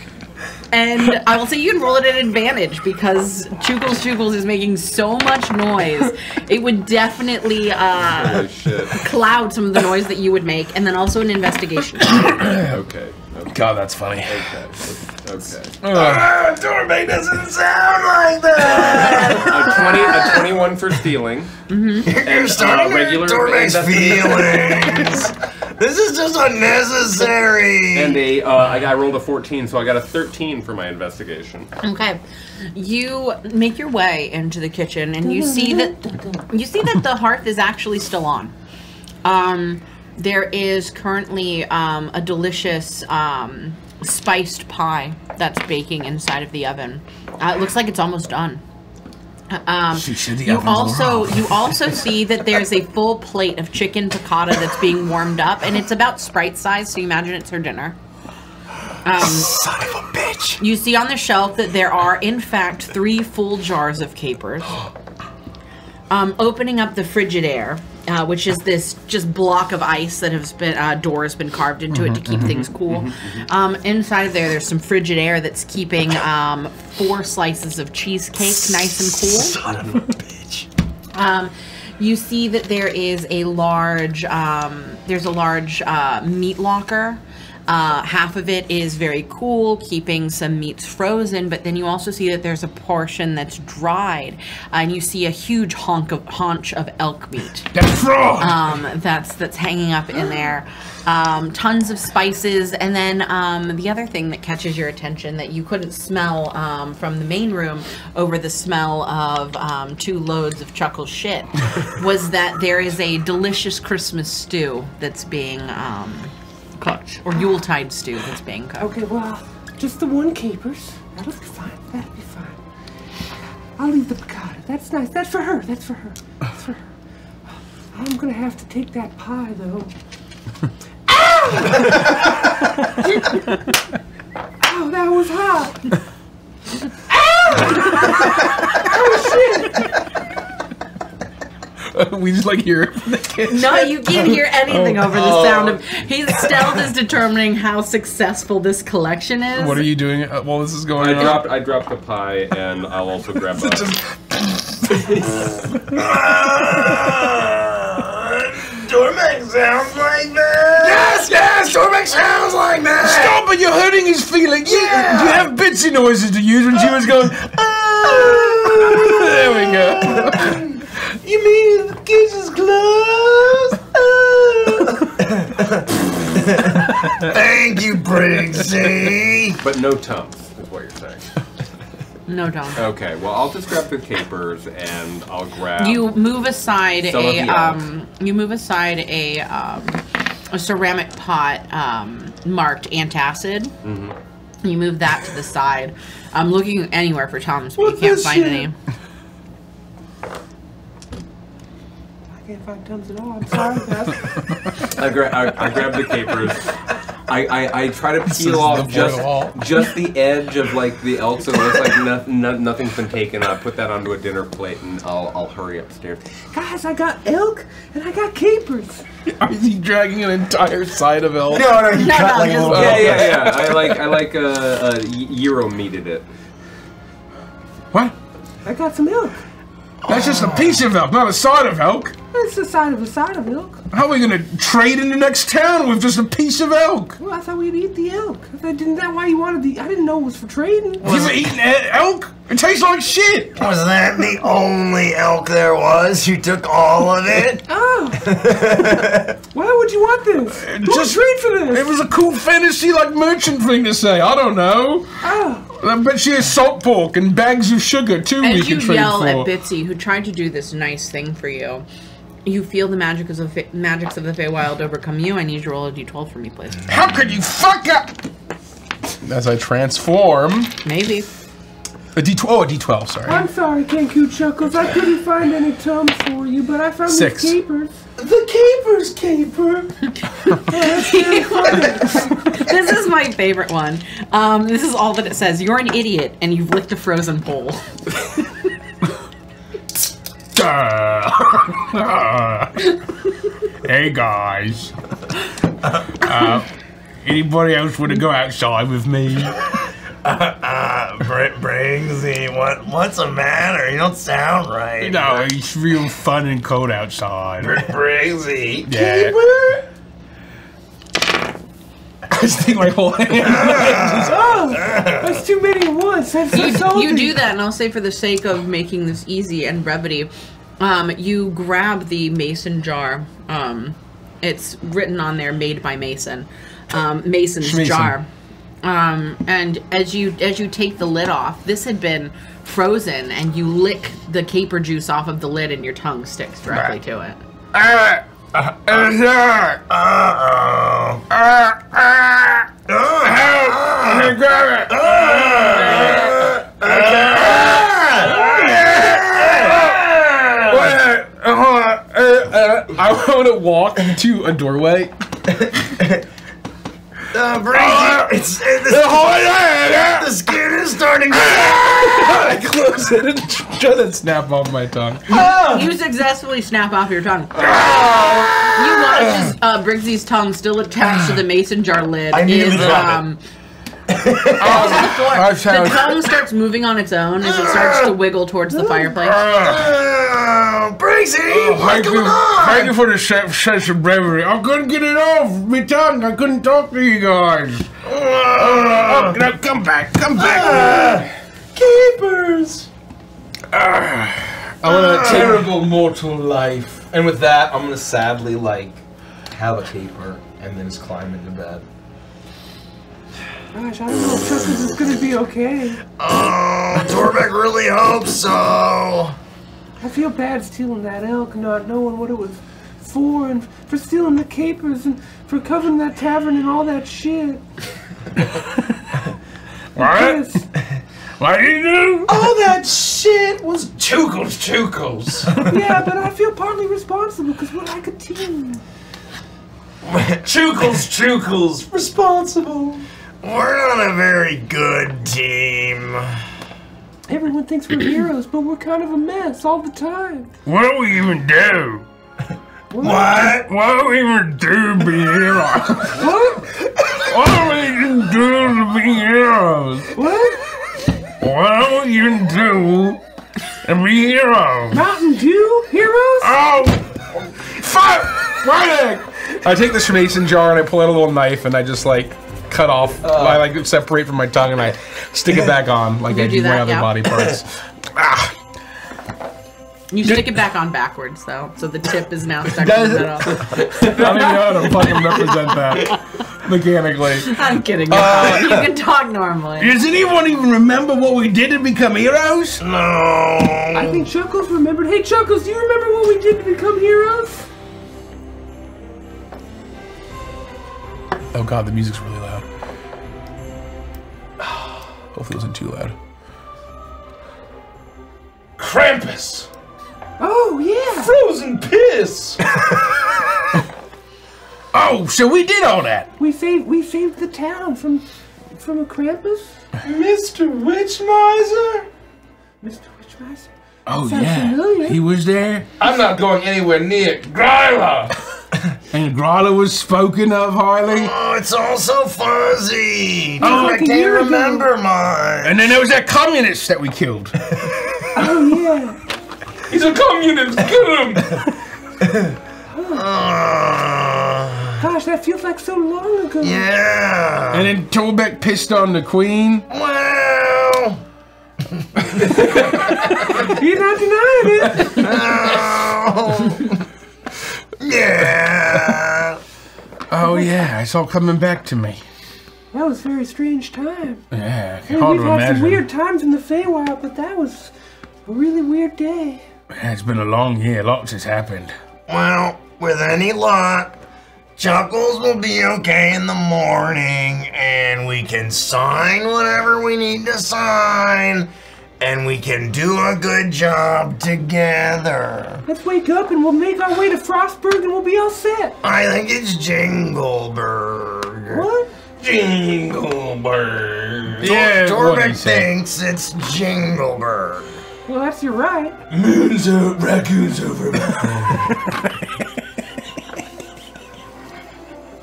And I will say you can roll it at advantage because Chuckles Chuckles is making so much noise. It would definitely uh, Holy cloud some of the noise that you would make, and then also an investigation. Okay. Okay. God, that's funny. Okay. Okay. Uh, Dorme doesn't sound like that. A 20, a 21 for stealing. You're starting uh, regular to Dorme's feelings. this is just unnecessary. And a, uh, I, I rolled a 14, so I got a 13 for my investigation. Okay, you make your way into the kitchen, and you see that you see that the hearth is actually still on. Um, there is currently um, a delicious um, spiced pie that's baking inside of the oven. Uh, it looks like it's almost done. Um, you also you also see that there's a full plate of chicken piccata that's being warmed up, and it's about sprite size. So you imagine it's her dinner. Um, Son of a bitch. you see on the shelf that there are, in fact, three full jars of capers. Um, opening up the Frigidaire, uh, which is this just block of ice that has been uh, door has been carved into it to keep things cool. Um, inside of there, there's some frigid air that's keeping um, four slices of cheesecake nice and cool. Son of a bitch. Um, you see that there is a large um, there's a large uh, meat locker. Uh, half of it is very cool, keeping some meats frozen, but then you also see that there's a portion that's dried, and you see a huge honk of haunch of elk meat That's fraud. um, that's that's hanging up in there. Um, tons of spices, and then um, the other thing that catches your attention that you couldn't smell um, from the main room over the smell of um, two loads of chuckle shit was that there is a delicious Christmas stew that's being cooked, or Yuletide stew that's being cooked. Okay, well, just the one capers. That'll be fine. That'll be fine. I'll leave the piccata. That's nice. That's for her. That's for her. That's for her. I'm gonna have to take that pie though. Ow! Ow, that was hot. Ah! we just like hear it from the kitchen. No, you can't hear anything over the sound of. His stealth is determining how successful this collection is. What are you doing uh, while this is going I on? dropped, I dropped the pie, and I'll also grab a. Dormex sounds like that. Yes, yes, Dormex sounds like that. Stop it! You're hurting his feelings. You, you have bitsy noises to use when she was going. "Ah." there we go. You mean the kitchen's closed? Thank you, Briggsy. But no Tums, is what you're saying. No, don't. Okay, well, I'll just grab the capers, and I'll grab. You move aside a um. You move aside a um, a ceramic pot um, marked antacid. Mm-hmm. You move that to the side. I'm looking anywhere for Tums, but What's you can't find shit? any. I can't find Tums at all. I'm sorry, guys. I, gra- I, I grab the capers, I, I, I try to peel off just just the edge of like the elk, so it looks like no, no, nothing's been taken. I put that onto a dinner plate, and I'll I'll hurry upstairs. Guys, I got elk and I got capers. Is he dragging an entire side of elk? No, no, you No, cut no, like a just- little Yeah, yeah, yeah. I like I like uh, uh gyro meated it. What? I got some elk. That's just a piece of elk, not a side of elk. That's the side of a side of elk. How are we gonna trade in the next town with just a piece of elk? Well, I thought we'd eat the elk. If I didn't that why you wanted the I didn't know it was for trading. You ever eaten e- elk? It tastes like shit. Was that the only elk there was? You took all of it? Oh. why would you want this? Uh, who would just- trade for this? It was a cool fantasy like merchant thing to say. I don't know. oh. I bet you has salt pork and bags of sugar too. we As can you trade yell for. at Bitsy, who tried to do this nice thing for you, you feel the magic of the fa- magics of the Feywild overcome you. I need you to roll a d12 for me, please. How could you fuck up? As I transform, Maybe. a D12. Oh, a D12. Sorry. I'm sorry, Kenku Chuckles. I couldn't find any tums for you, but I found Six. these capers. The capers caper. This is my favorite one. Um, this is all that it says. You're an idiot, and you've licked a frozen pole. hey guys. Uh, anybody else want to go outside with me? Uh, Br- Briggsy, what, what's the matter? You don't sound right. No, it's real fun and cold outside. Briggsy. Yeah. I stick my whole hand. Oh, that's too many at once. That's so you, salty. you do that, and I'll say for the sake of making this easy and brevity, um, you grab the mason jar. Um, it's written on there, made by Mason. Um, Mason's Schmason. jar. Um, and as you as you take the lid off, this had been frozen, and you lick the caper juice off of the lid, and your tongue sticks directly to it. Uh, uh, uh, uh, uh, uh, grab it. Uh, uh. Uh, uh, I want to walk to a doorway. Uh, Briggsy, it's, it, the, the skin is starting to... I close it and try to snap off my tongue. You successfully snap off your tongue. You watch as uh, Briggsy's tongue, still attached to the mason jar lid, I immediately is drop it. Falls to the floor. I The found- tongue starts moving on its own as it starts to wiggle towards the fireplace. Uh, oh, Briggsy, what's Thank going you, on? thank you for the chef sense of bravery. I couldn't get it off my tongue. I couldn't talk to you guys. Uh, oh, now come back, come back. Uh, Capers. I want a take Terrible mortal life. And with that, I'm gonna sadly like have a caper and then just climb into bed. Gosh, I don't know if Chuckles is gonna be okay. Oh, Dorbeck really hopes so. I feel bad stealing that elk, not knowing what it was for, and for stealing the capers, and for covering that tavern and all that shit. What? Yes. What do you do? All that shit was Tukles Tukles. yeah, but I feel partly responsible because we're like a team. Tukles Tukles. Responsible. We're not a very good team. Everyone thinks we're heroes, but we're kind of a mess all the time. What do we even do? What? What do we even do to be heroes? What? What do we even do to be heroes? What? What do we even do to be heroes? Mountain Dew? Heroes? Oh! Fuck! What? I take this mason jar and I pull out a little knife and I just like cut off. I like separate from my tongue and I stick it back on like I do do my other yeah. body parts. ah, You stick it back on backwards though, so the tip is now stuck in the middle. I don't even know how to fucking represent that mechanically. I'm kidding. You, Uh, you can talk normally. Does anyone even remember what we did to become heroes? No. I think Chuckles remembered. Hey, Chuckles, do you remember what we did to become heroes? Oh god, the music's really loud. Hopefully it wasn't too loud. Krampus. Oh, yeah. Frozen piss. Oh, so we did all that. We saved we saved the town from from a Krampus, Mr. Witchmiser? Mr. Witchmaster. Oh Sounds yeah, familiar. he was there, I'm not going anywhere near Gryla. and Gryla was spoken of highly. Oh, it's all so fuzzy. Oh, I like a can't year ago. remember much. And then there was that communist that we killed. Oh yeah. He's a communist. Kill him. Uh, Gosh, that feels like so long ago. yeah. And then Dorbeck pissed on the queen. Well. You're not denying it. Oh. yeah. Oh yeah, it's all coming back to me. That was a very strange time. Yeah, I mean, hard we've to had some weird times in the Feywild, but that was a really weird day. Yeah, It's been a long year. Lots has happened. Well, with any luck, Chuckles will be okay in the morning, and we can sign whatever we need to sign, and we can do a good job together. Let's wake up and we'll make our way to Frostburg and we'll be all set. I think it's Jingleberg. What? Jingleberg. Yeah, what he Dorbeck said. thinks it's Jingleberg. Well, that's your right. Moons are raccoons over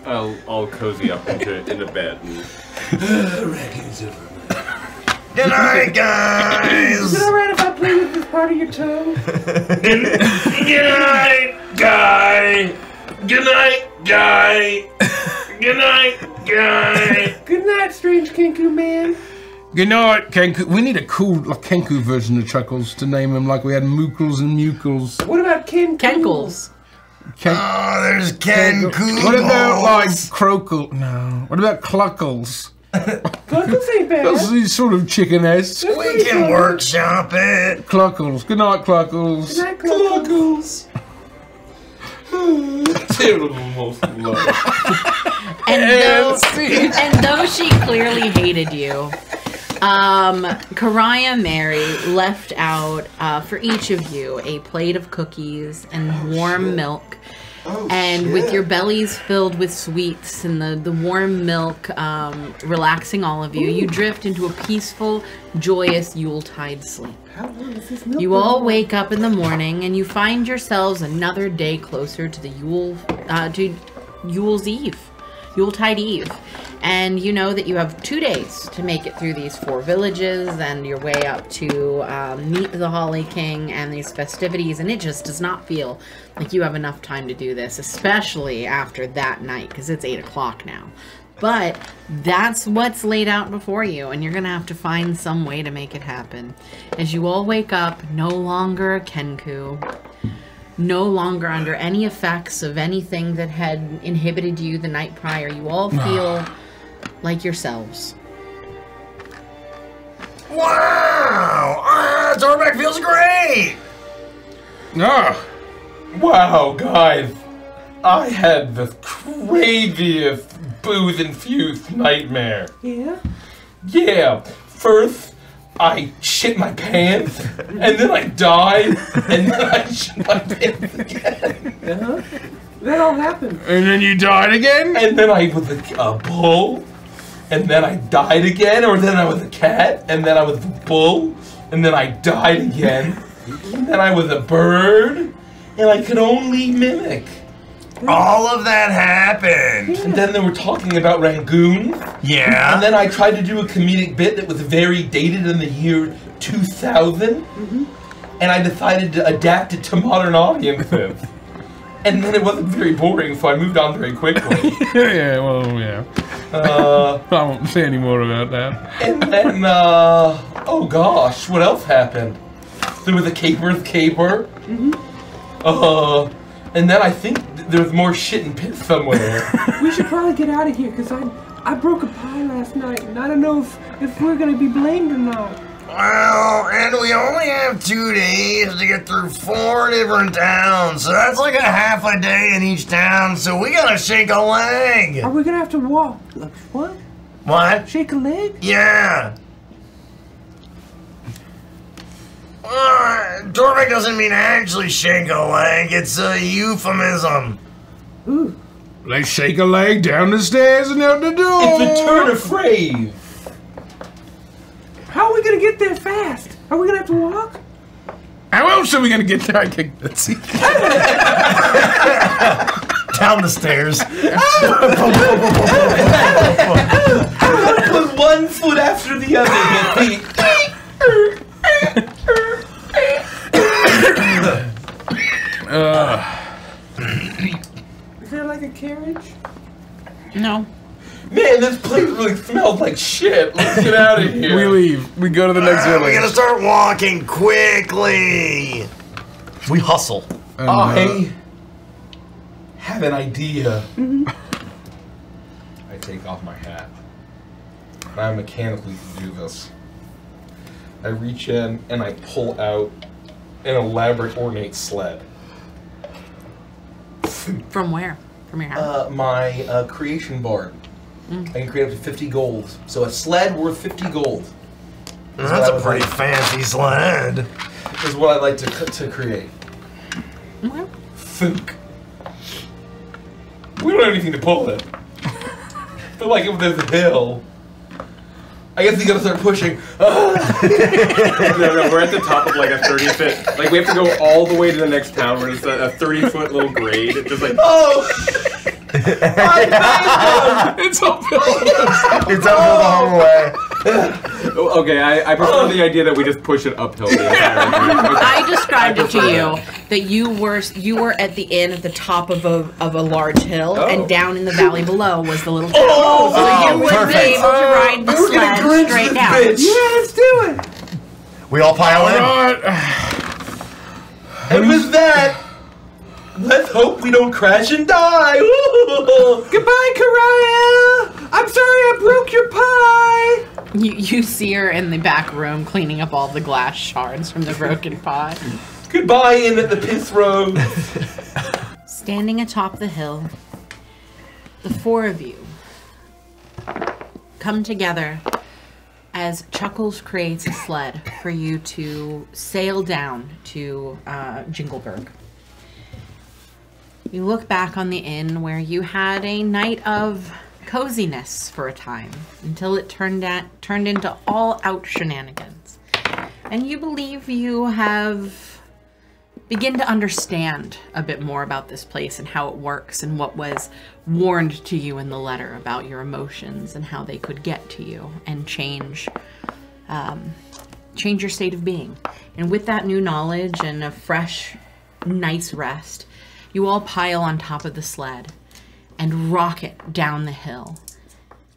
I'll, I'll cozy up into into bed. And, Raccoons over Good night, guys. Is it guys. alright if I play with this part of your toe? Good night, guy. Good night, guy. Good night, guy. Good night, strange Kenku man. Good night, Kenku. We need a cool like, Kenku version of Chuckles to name him like we had Mookles and Mukles. What about Ken Kenkles. Ken- Oh, there's Ken what about like Koogles. Croakle? No. What about Cluckles? Cluckles ain't bad. Those are sort of chicken-esque. We can workshop it. Cluckles. Good night, Cluckles. Good night, Cluckles. Terrible most love. And though, and though she clearly hated you, um, Karaya Mary left out uh, for each of you a plate of cookies and warm milk. And with your bellies filled with sweets and the, the warm milk um, relaxing all of you, you drift into a peaceful, joyous Yuletide sleep. How long is this milk? You all wake up in the morning and you find yourselves another day closer to the Yule, uh, to Yule's Eve, Yuletide Eve, and you know that you have two days to make it through these four villages and your way up to um, meet the Holly King and these festivities, and it just does not feel like you have enough time to do this, especially after that night because it's eight o'clock now. But that's what's laid out before you, and you're gonna have to find some way to make it happen. As you all wake up, no longer Kenku, no longer under any effects of anything that had inhibited you the night prior, you all feel like yourselves. Wow! Ah, Dorbeck feels great! Ah, Wow, guys. I had the craziest booze infused nightmare. Yeah? Yeah, first I shit my pants, and then I died, and then I shit my pants again. Uh-huh. That all happened. and then you died again? And then I was a, a bull, and then I died again, or then I was a cat, and then I was a bull, and then I died again, and then I was a bird, and I could only mimic. All of that happened. And then they were talking about Rangoon, Yeah. and then I tried to do a comedic bit that was very dated in the year 2000, and I decided to adapt it to modern audiences. And then it wasn't very boring, so I moved on very quickly. yeah, well, yeah. Uh, I won't say any more about that. and then, uh, oh gosh, what else happened? There was a caper's caper. Uh, and then I think th- there was more shit and piss somewhere. We should probably get out of here because I I broke a pie last night and I don't know if, if we're gonna be blamed or not. Well, and we only have two days to get through four different towns, so that's like a half a day in each town, so we gotta shake a leg. Are we gonna have to walk? Like, what? What? Shake a leg? Yeah. Uh, Dorbeck doesn't mean actually shake a leg, it's a euphemism. Ooh. They shake a leg down the stairs and out the door. It's a turn of phrase. How are we gonna get there fast? Are we gonna have to walk? How else are we gonna get there? I can, let's see. Down the stairs. Put one foot after the other, your feet. Is there like a carriage? No. Man, this place really smells like shit. Let's get out of here. We leave. We go to the next Uh, we village. gotta start walking quickly. We hustle. And, Oh, uh, I have an idea. I take off my hat. I mechanically do this. I reach in and I pull out an elaborate, ornate sled. From where? From your house? Uh, my uh, creation board. I can create up to 50 gold. So a sled worth 50 gold That's what I a pretty like. fancy sled. is what I like to, c- to create. Okay. Think. We don't have anything to pull it. but like if there's a hill, I guess you gotta start pushing. no, no, we're at the top of like a 30 foot. Like we have to go all the way to the next town where it's a, a 30 foot little grade. It's just like, Oh! I It's all It's uphill the oh! whole way. Oh, okay, I, I prefer the idea that we just push it uphill the entire time. Okay. I described I it to you that you were you were at the end at the top of a of a large hill, Oh. and down in the valley below was the little town. Oh, so you oh, would perfect. be able to ride the We're gonna sled Grinch straight this down. bitch. Yeah, let's do it. We all pile in. right. And with that, let's hope we don't crash and die. Goodbye, Karaya. I'm sorry I broke your pie. You, you see her in the back room cleaning up all the glass shards from the broken pot. Goodbye in at the Pith Road. Standing atop the hill, the four of you come together as Chuckles creates a sled for you to sail down to uh, Jingleberg. You look back on the inn where you had a night of coziness for a time until it turned at, turned into all out shenanigans. And you believe you have begin to understand a bit more about this place and how it works and what was warned to you in the letter about your emotions and how they could get to you and change um, change your state of being and with that new knowledge and a fresh nice rest you all pile on top of the sled and rocket down the hill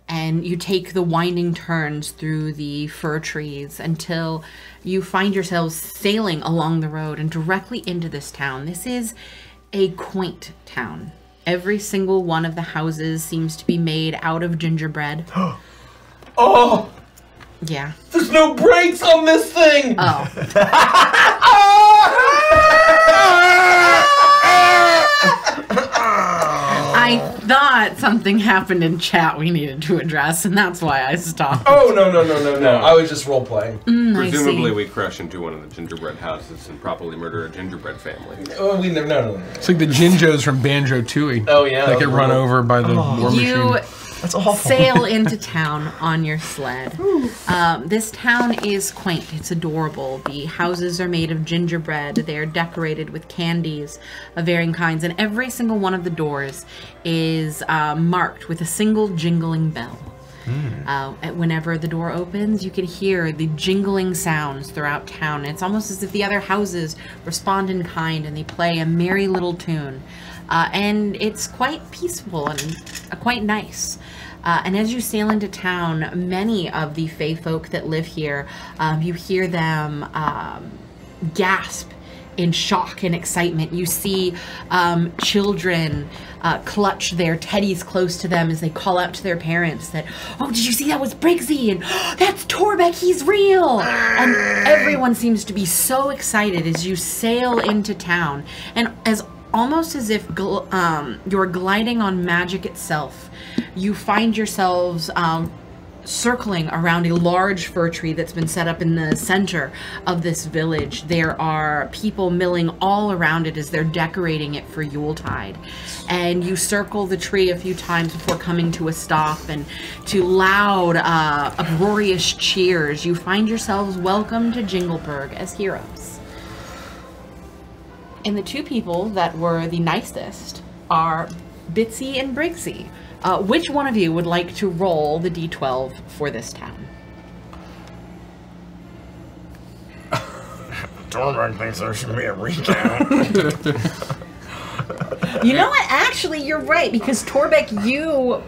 and you take the winding turns through the fir trees until you find yourselves sailing along the road and directly into this town. This is a quaint town. Every single one of the houses seems to be made out of gingerbread. Oh, Yeah. there's no brakes on this thing. Oh. I thought something happened in chat we needed to address, and that's why I stopped. Oh no no no no no! No. I was just role playing. Mm, Presumably, we crash into one of the gingerbread houses and probably murder a gingerbread family. Oh, we never. No no no. It's like the Jinjos from Banjo Tooie. Oh yeah. They get run Oh. over by the war You machine. That's awful. sail into town on your sled. Um, this town is quaint. It's adorable. The houses are made of gingerbread. They're decorated with candies of varying kinds, and every single one of the doors is uh, marked with a single jingling bell. Uh, whenever the door opens, you can hear the jingling sounds throughout town. It's almost as if the other houses respond in kind and they play a merry little tune. Uh, and it's quite peaceful and uh, quite nice. Uh, and as you sail into town, many of the Fey folk that live here, um, you hear them um, gasp in shock and excitement. You see um, children uh, clutch their teddies close to them as they call out to their parents that, oh, did you see that was Briggsy? And "Oh, that's Dorbeck, he's real. And everyone seems to be so excited as you sail into town. And as almost as if gl- um, you're gliding on magic itself, you find yourselves um, circling around a large fir tree that's been set up in the center of this village. There are people milling all around it as they're decorating it for Yuletide. And you circle the tree a few times before coming to a stop, and to loud, uh, uproarious cheers, you find yourselves welcome to Jingleburg as heroes. And the two people that were the nicest are Bitsy and Briggsy. Uh, which one of you would like to roll the d12 for this town? Dorbeck thinks there should be a recount. You know what? Actually, you're right because Dorbeck, you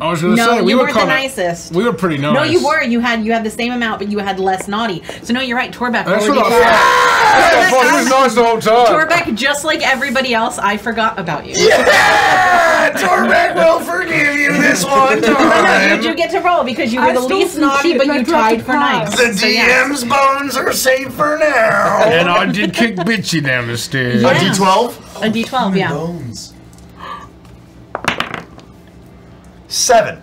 I was gonna no, say we you were weren't the nicest. We were pretty nice. No, you were. You had you had the same amount, but you had less naughty. So no, you're right. Dorbeck. That's what I d12. thought. I thought he was nice the whole time. Dorbeck, just like everybody else, I forgot about you. yeah, Dorbeck will forgive you this one Did time. you get to roll because you were I the least naughty, but you dropped tied for pie. nice. The So, yes. DM's bones are safe for now. And I did kick Bitchy down the stairs. Yeah. A D12? A d12, yeah. Bones. Seven.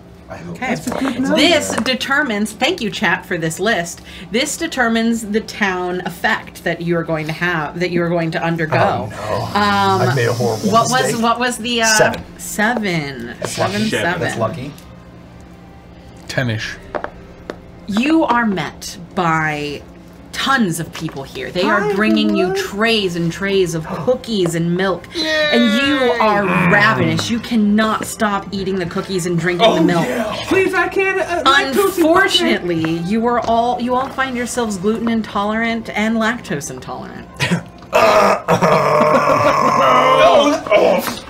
Okay. This determines, thank you, chat, for this list. This determines the town effect that you are going to have, that you are going to undergo. Oh, no. I've made a horrible What was what was the uh, Seven. Seven. Seven. Shit, seven. That's lucky. Tennish. You are met by tons of people here. They are bringing you trays and trays of cookies and milk, and you are ravenous. You cannot stop eating the cookies and drinking Oh, the milk. Please, I can't. Uh. Unfortunately, you are all you all find yourselves gluten intolerant and lactose intolerant.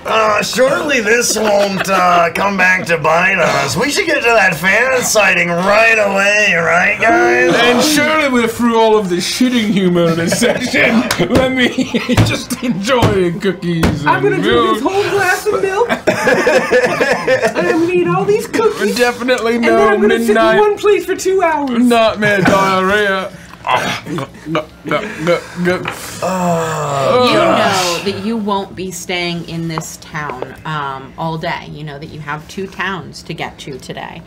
Uh, surely this won't uh, come back to bite us. We should get to that fan sighting right away, right, guys? And surely we're through all of the shitting humor in this session. Let me just enjoy cookies and I'm gonna drink this whole glass of milk. and I'm gonna eat all these cookies. Definitely and then no I'm gonna sit in one place for two hours. nightmare diarrhea. Go. you know that you won't be staying in this town um, all day. You know that you have two towns to get to today,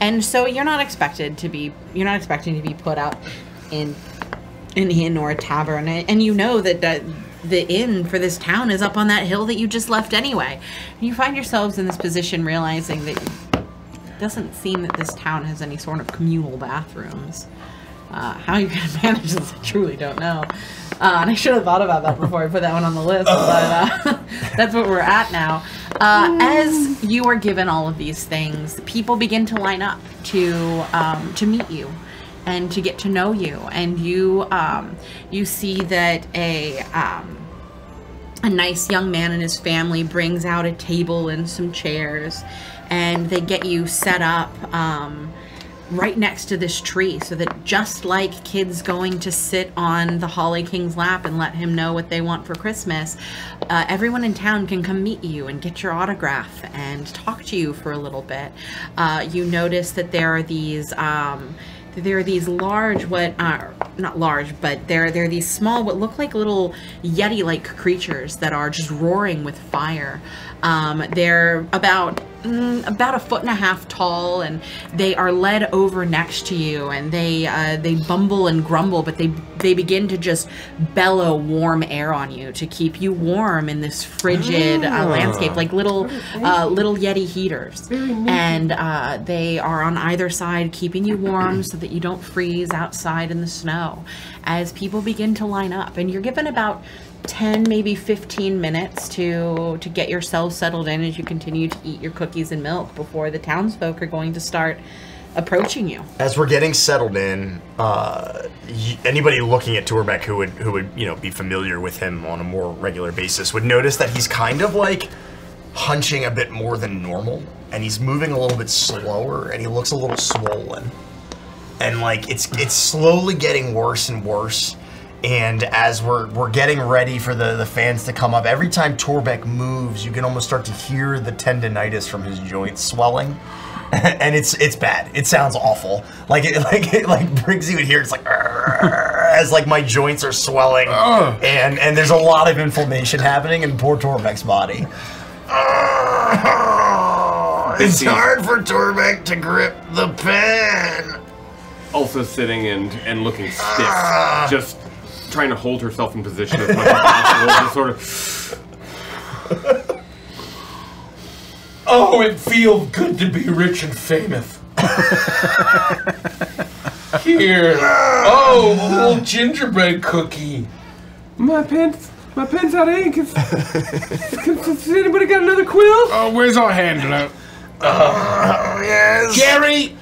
and so you're not expected to be. You're not expecting to be put up in an inn or a tavern, and, you know that. that the inn for this town is up on that hill that you just left anyway. And you find yourselves in this position realizing that it doesn't seem that this town has any sort of communal bathrooms. Uh, how you can manage this, I truly don't know. Uh, and I should have thought about that before I put that one on the list, but uh, that's what we're at now. Uh, as you are given all of these things, people begin to line up to um, to meet you and to get to know you, and you um, you see that a um, a nice young man and his family brings out a table and some chairs and they get you set up um, right next to this tree so that just like kids going to sit on the holly king's lap and let him know what they want for christmas uh, everyone in town can come meet you and get your autograph and talk to you for a little bit. Uh, you notice that there are these um, there are these large what uh, not large but they're they're these small what look like little yeti like creatures that are just roaring with fire um, they're about mm, about a foot and a half tall and they are led over next to you and they uh, they bumble and grumble but they they begin to just bellow warm air on you to keep you warm in this frigid uh, landscape like little uh, little yeti heaters. And uh, they are on either side keeping you warm so that you don't freeze outside in the snow. As people begin to line up and you're given about 10 maybe 15 minutes to to get yourself settled in as you continue to eat your cookies and milk before the townsfolk are going to start approaching you As we're getting settled in, uh, anybody looking at Dorbeck who would who would you know be familiar with him on a more regular basis would notice that he's kind of like hunching a bit more than normal, and he's moving a little bit slower, and he looks a little swollen, and like it's it's slowly getting worse and worse. And as we're we're getting ready for the, the fans to come up, every time Dorbeck moves, you can almost start to hear the tendonitis from his joints swelling and it's it's bad. It sounds awful. Like it, like it, like Briggsy would hear it's like as like my joints are swelling, and and there's a lot of inflammation happening in poor Dorbeck's body. it's hard for Dorbeck to grip the pen. also sitting and, and looking stiff, just trying to hold herself in position as much as possible. Just sort of, Oh, it feels good to be rich and famous. Here. Oh, little gingerbread cookie. my pen's my pen's out of ink. Is, has anybody got another quill? Oh, where's our handler? Oh, yes. Jerry,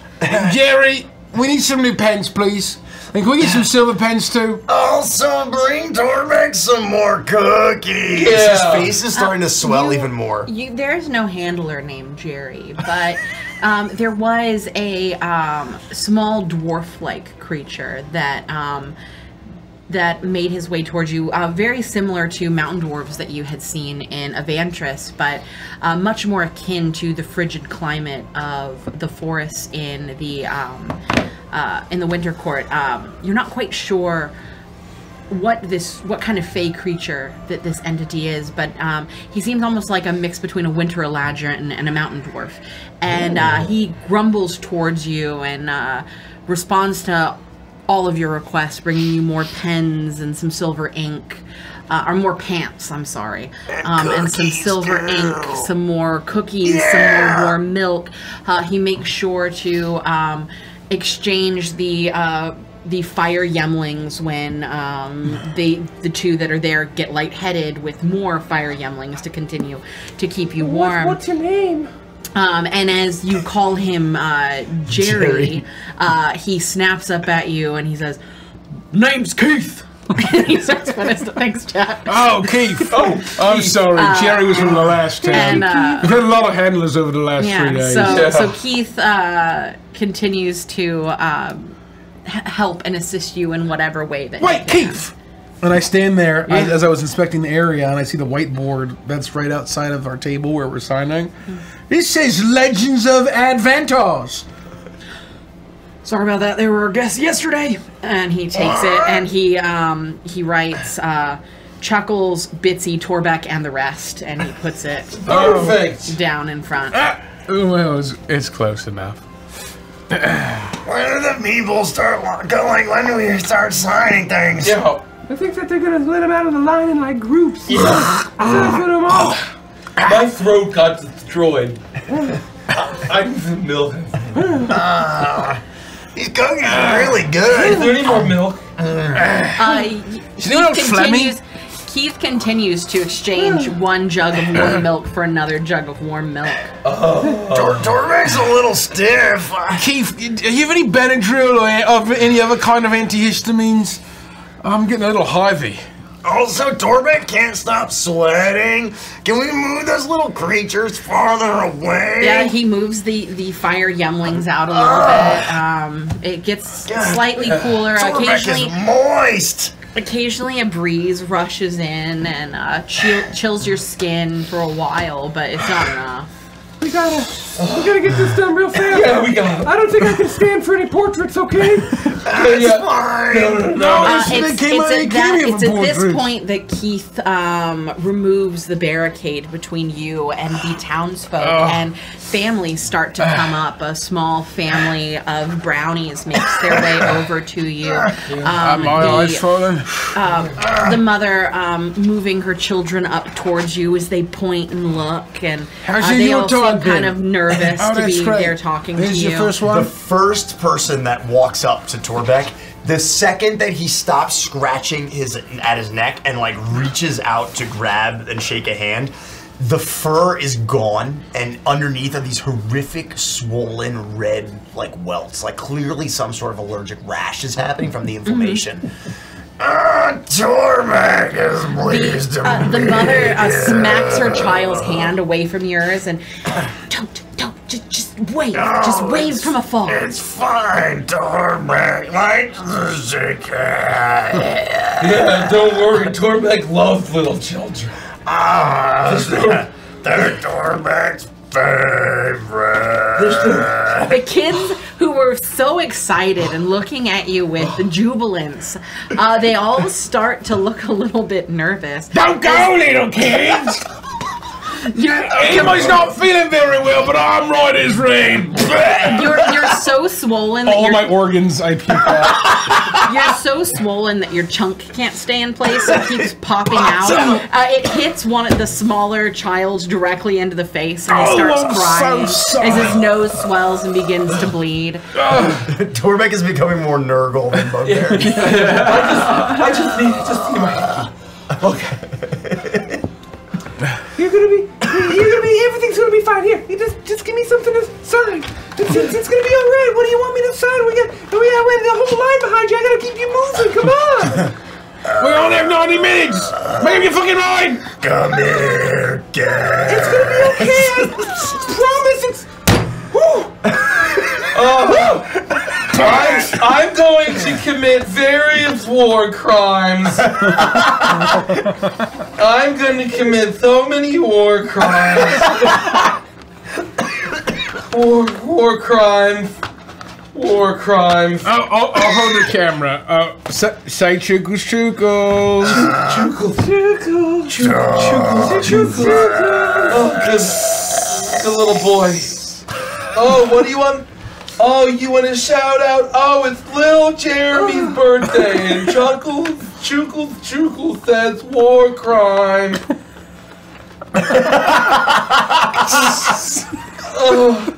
Jerry, we need some new pens, please. And can we get some silver pens too? Also, bring Dorbeck some more cookies. Yeah. His face is starting to swell you- even more. You, there's no handler named Jerry, but um, there was a um, small dwarf-like creature that um, that made his way towards you, uh, very similar to mountain dwarves that you had seen in Avantris, but uh, much more akin to the frigid climate of the forests in the um, uh, in the Winter Court. Um, you're not quite sure what this what kind of fey creature that this entity is but um, he seems almost like a mix between a winter eladrin and, and a mountain dwarf and uh, he grumbles towards you and uh, responds to all of your requests bringing you more pens and some silver ink uh, or more pants i'm sorry um, and some silver too. ink some more cookies Yeah. some more warm milk uh, he makes sure to um, exchange the uh, the fire yemlings when um, they the two that are there get lightheaded with more fire yemlings to continue to keep you warm. What's your name? Um, and as you call him uh, Jerry, Uh, he snaps up at you and he says, Name's Keith. he starts with his thanks, Jack. Oh, Keith. Oh, I'm sorry. Jerry was from the last and, town. uh, We've had a lot of handlers over the last three Yeah, days. so Yeah. so Keith uh, continues to um, help and assist you in whatever way that. he Wait, can. Keith! And I stand there I- as I was inspecting the area, and I see the whiteboard that's right outside of our table where we're signing. It says Legends of Adventars. Sorry about that. They were our guests yesterday. And he takes it and he um, he writes uh, Chuckles, Bitsy, Dorbeck, and the rest, and he puts it Perfect. down in front. Ah, well, it's, it's close enough. When do the people start wa- going? When do we start signing things? Yeah. I think that they're gonna let them out of the line in like groups. Yeah. Instead of put 'em all- My throat got destroyed. I, I need some milk. These cookies are really good. Is there any more milk? Uh, y- Keith what Flemmy- continues. Keith continues to exchange one jug of warm milk for another jug of warm milk. Tor- Dorbeck's a little stiff. Keith, do you have any Benadryl or of any other kind of antihistamines? I'm getting a little hivey. Also, Dorbeck can't stop sweating. Can we move those little creatures farther away? Yeah, he moves the the fire yemlings out a little bit. Um, it gets God. slightly cooler. Dorbeck Occasionally, is moist. occasionally a breeze rushes in and uh, chill, chills your skin for a while, but it's not enough. We gotta, we gotta get this done real fast. Yeah, we got it. I don't think I can stand for any portraits, okay? That's yeah. fine. No, no, no. Uh, they it's came it's at, came that, it's at this portraits. point that Keith um, removes the barricade between you and the townsfolk, and families start to come up. A small family of brownies makes their way over to you. Um, My eyes the, falling. the mother um, moving her children up towards you as they point and look, and How's uh, they all seem kind been? of nervous Oh, to be great. there talking This to is you. your first The first person that walks up to The second that he stops scratching his at his neck and like reaches out to grab and shake a hand, the fur is gone, and underneath are these horrific, swollen red like welts. Like clearly, some sort of allergic rash is happening from the inflammation. Ah, Dorbeck is pleased to Uh, the mother uh, smacks her child's hand away from yours and just, just wave, just Oh, wave from afar. It's fine, Dorbeck. Like the sick. Yeah, don't worry. Dorbeck loves little children. Ah, they're Dorbeck's favorite. The kids who were so excited and looking at you with jubilance, uh, they all start to look a little bit nervous. Don't go, little kids! You're, Everybody's not feeling very well, but I'm right as rain. you're you're so swollen that All you're, my organs I puke out. you're so swollen that your chunk can't stay in place. It keeps popping out. Uh, it hits one of the smaller childs directly into the face, and he Oh, starts I'm so crying as his nose swells and begins to bleed. Dorbeck is becoming more Nurgle than Bugbear. I just need, just need my. Okay. You're gonna be, you're gonna be, everything's gonna be fine. Here, you just, just give me something to sign. It's, it's, it's gonna be all right. What do you want me to sign? We got, we got we have the whole line behind you. I gotta keep you moving. Come on. We only have 90 minutes. Make up your fucking mind. Come here, Gaz. It's gonna be okay. I promise. It's. Whew. I'm, I'm going to commit various war crimes. I'm going to commit so many war crimes. War, war crimes. War crimes. I'll, I'll, I'll hold the camera. Uh, say, say chuckles, chuckles. Oh, good, good little boy. Oh, what do you want? Oh, you want to shout out? Oh, it's little Jeremy's birthday, and Chuckles, Chuckles, Chuckles says war crime. oh,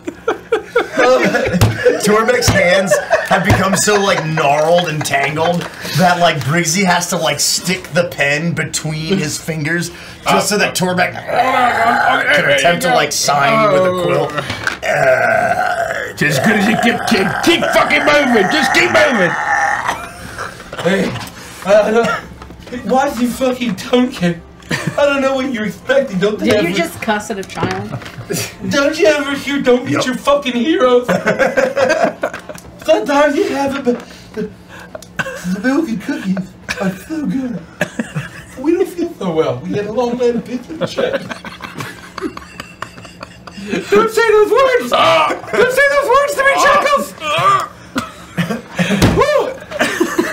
Dorbeck's hands have become so like gnarled and tangled that like Briggsy has to like stick the pen between his fingers just so that Dorbeck can attempt to like sign with a quill. Uh, Just as good as you keep, keep, keep fucking moving. Just keep moving. hey, I don't, why is he fucking Duncan? I don't know what you're expecting. Don't they Did ever, you just cuss at a child? don't you ever hear don't get Yep. your fucking heroes? Sometimes you have it, but the, the milk and cookies are so good. We don't feel so well. We had a long night of pizza to check. Don't say those words. Ah! Don't say those words to me, ah! Chuckles.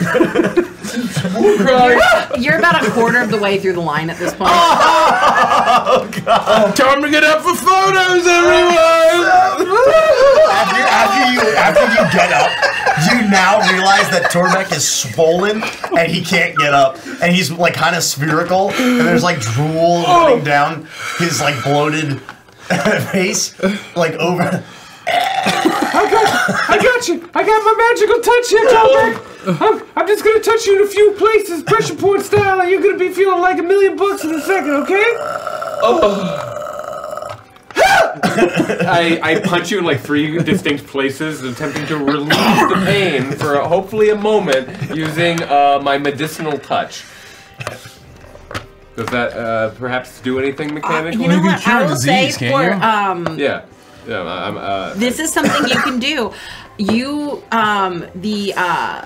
War crimes. You're about a quarter of the way through the line at this point. Oh, God. Time to get up for photos, everyone. after, after you after you get up, you now realize that Dorbeck is swollen and he can't get up, and he's like kind of spherical, and there's like drool running down his like bloated face, like over. I got you. I got my magical touch here, Dorbeck. I'm, I'm just gonna touch you in a few places, pressure point style, and you're gonna be feeling like a million bucks in a second, okay? Oh. I, I punch you in like three distinct places, attempting to relieve the pain for hopefully a moment using uh, my medicinal touch. Does that uh, perhaps do anything mechanically? You know can what? cure I a will disease, say can't for you? um, Yeah, yeah. I'm. Uh, this is something you can do. You um the uh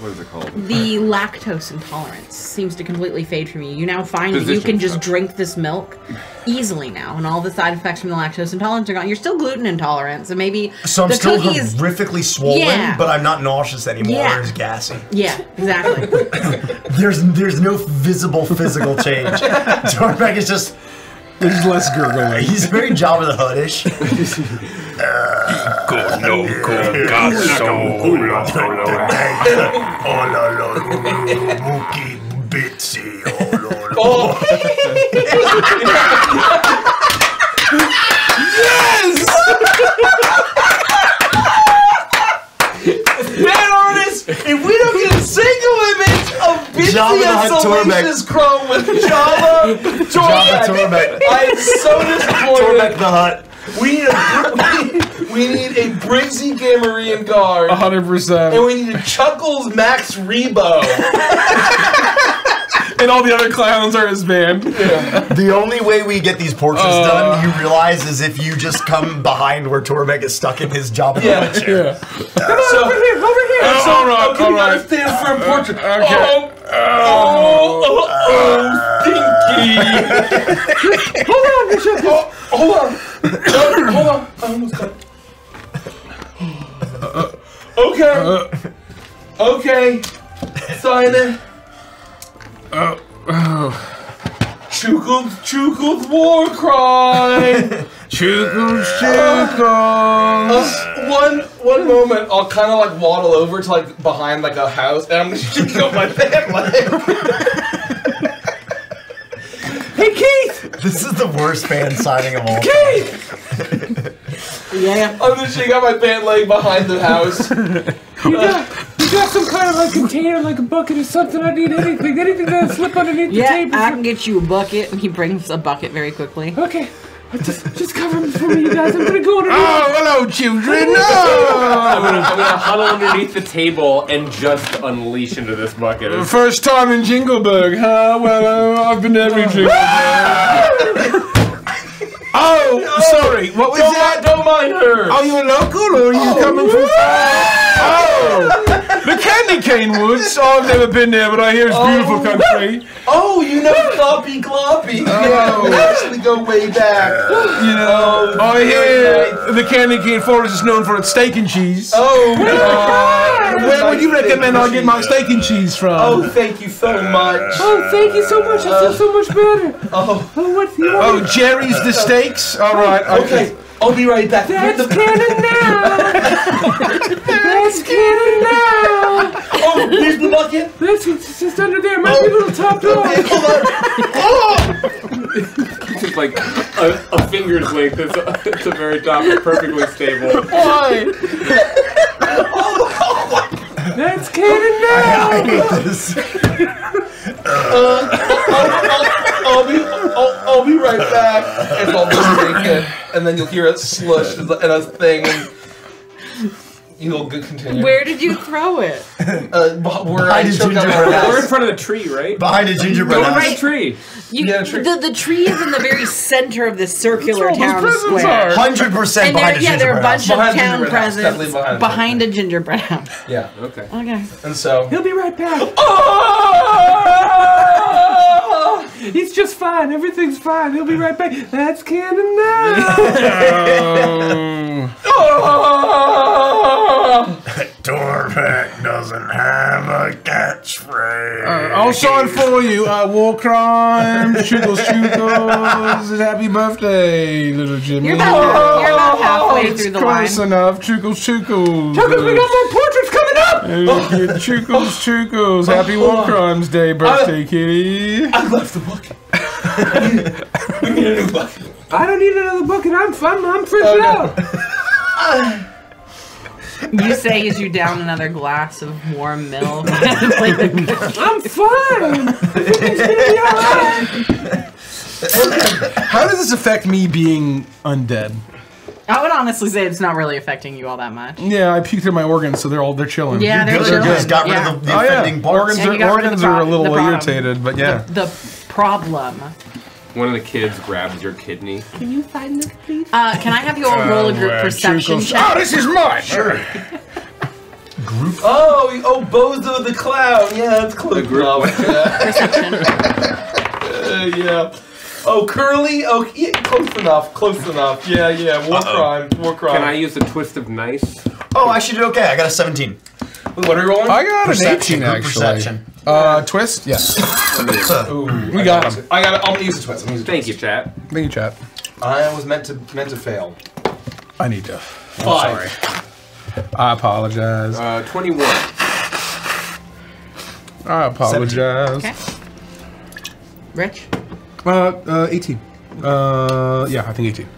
what is it called? the lactose intolerance seems to completely fade from you. You now find that you can just stuff. drink this milk easily now, and all the side effects from the lactose intolerance are gone. You're still gluten intolerant, so maybe So I'm the still cookies. horrifically swollen, Yeah. but I'm not nauseous anymore Yeah. or as gassy. Yeah, exactly. There's there's no visible physical change. Dorbeck is just There's less gurgling. he's very Jabba the Huttish. Man, artists, if we don't get a single image of Bitsy Jabba the Hutt Dorbeck. Salacious Crumb with Jabba Jabba Dorbeck, Dorbeck. I am so disappointed. Dorbeck disappointed. the Hut. We need a we need a Briggsy Gamorrean guard, hundred and percent. And we need a Chuckles Max Rebo. And all the other clowns are his band. The only way we get these portraits Uh. done, you realize, is if you just come behind where Dorbeck is stuck in his job. the Yeah. Hutt chair. Yeah. So, Over here, over here. Oh, so all right, okay, all we stand for a portrait. Uh, okay. Oh, oh, oh, uh. oh, stinky. Hold on, Bishop. Oh, hold on. No, hold on. I almost got. Okay. Okay. Sign it. Chuckles, Chuckles war cry. Chuckles, chuckles. Uh, one one moment, I'll kind of like waddle over to like behind like a house, and I'm just gonna go my band leg. Hey, Keith! This is the worst band signing of all. Keith. Yeah. I'm just shaking out my band leg behind the house. You got, you got some kind of like container, like a bucket or something. I need anything, anything that'll slip underneath the Yeah. I can get you a bucket. And he brings a bucket very quickly. Okay, just just cover me for me, you guys. I'm gonna go underneath. Oh, hello, children. I'm gonna, I'm gonna huddle underneath the table and just unleash into this bucket. First time in Jingleberg, huh? Well, uh, I've been to every Jingleberg. oh, sorry. What was Don't, that? mind, don't mind her. Are you a local or are you coming from? Oh, the Candy Cane Woods. Oh, I've never been there, but I hear it's beautiful country. Oh, you know Gloppy Gloppy. Yeah, we actually go way back. You know, I hear the Candy Cane Forest is known for its steak and cheese. Oh, Uh, where would you recommend I get my steak and cheese from? Oh, thank you so much. Oh, thank you so much. I feel so much better. Oh, Oh, what? You want Oh, Jerry's the steaks. All right. okay. I'll be right back. That's With the- canon now. That's canon now. oh, where's the bucket? That's it's just under there. Might be a little topped off. It's just like a, a finger's length. It's, it's the very top, perfectly stable. Oh, oh that's canon now. I hate this. Uh, I'll be, I'll, I'll be right back. And I'll just take it, and then you'll hear it slush and a thing, and you'll continue. Where did you throw it? Uh, where I Behind a took out gingerbread my house. We're in front of the tree, right? Behind a gingerbread house. to the tree. You, Yeah, true. the, the tree is in the very center of this circular That's where all town square. are. Hundred percent And behind there, a yeah, there are a gingerbread bunch house. of Behind town gingerbread house, definitely presents behind behind a gingerbread house. Yeah, Okay. Okay. and so. He'll be right back. Oh! He's just fine. Everything's fine. He'll be right back. That's canon now. Oh! Dorbeck doesn't have a catchphrase. Uh, I'll sign for you. Uh, war crimes, chuckles, chuckles. Happy birthday, little Jimmy. You're about, you're about halfway It's through the line. It's close enough. Chuckles, chuckles. Chuckles, we got more portraits coming up. Uh, chuckles, chuckles. Happy War Crimes Day, birthday kitty. I left the bucket. we need a new bucket. I don't need another bucket. I'm fine. I'm fresh oh, Okay. out. You say as you down another glass of warm milk. Like the- I'm fine. Everything's gonna be all right. How does this affect me being undead? I would honestly say it's not really affecting you all that much. Yeah, I puked through my organs, so they're all they're chilling. Yeah, they're Good, chilling. just got rid Yeah. of the, the Oh yeah, offending parts. organs Yeah, are got rid of organs are a little irritated, but yeah. The, the problem. One of the kids grabs your kidney. Can you find this, please? Uh, can I have you all roll a group perception Chuckles- check? Oh, this is mine. Sure. group. Oh, oh, Bozo the clown. Yeah, that's close group Perception. Uh, yeah. Oh, Curly. Oh, yeah, close enough. Close enough. Yeah, yeah. War crime. War crime. Can I use a twist of nice? Oh, I should do okay. I got a 17. Wait, what are you rolling? I got Perception, an 18 actually. perception. Uh, twist? Yes. Ooh, We I got him. I got. it. I'm gonna use the twist. Use the Thank you, chat. Thank you, chat. I was meant to meant to fail. I need to. I'm Five. sorry. I apologize. Uh, 21. I apologize. Okay. Rich? Uh, uh, 18. Uh, yeah, I think 18.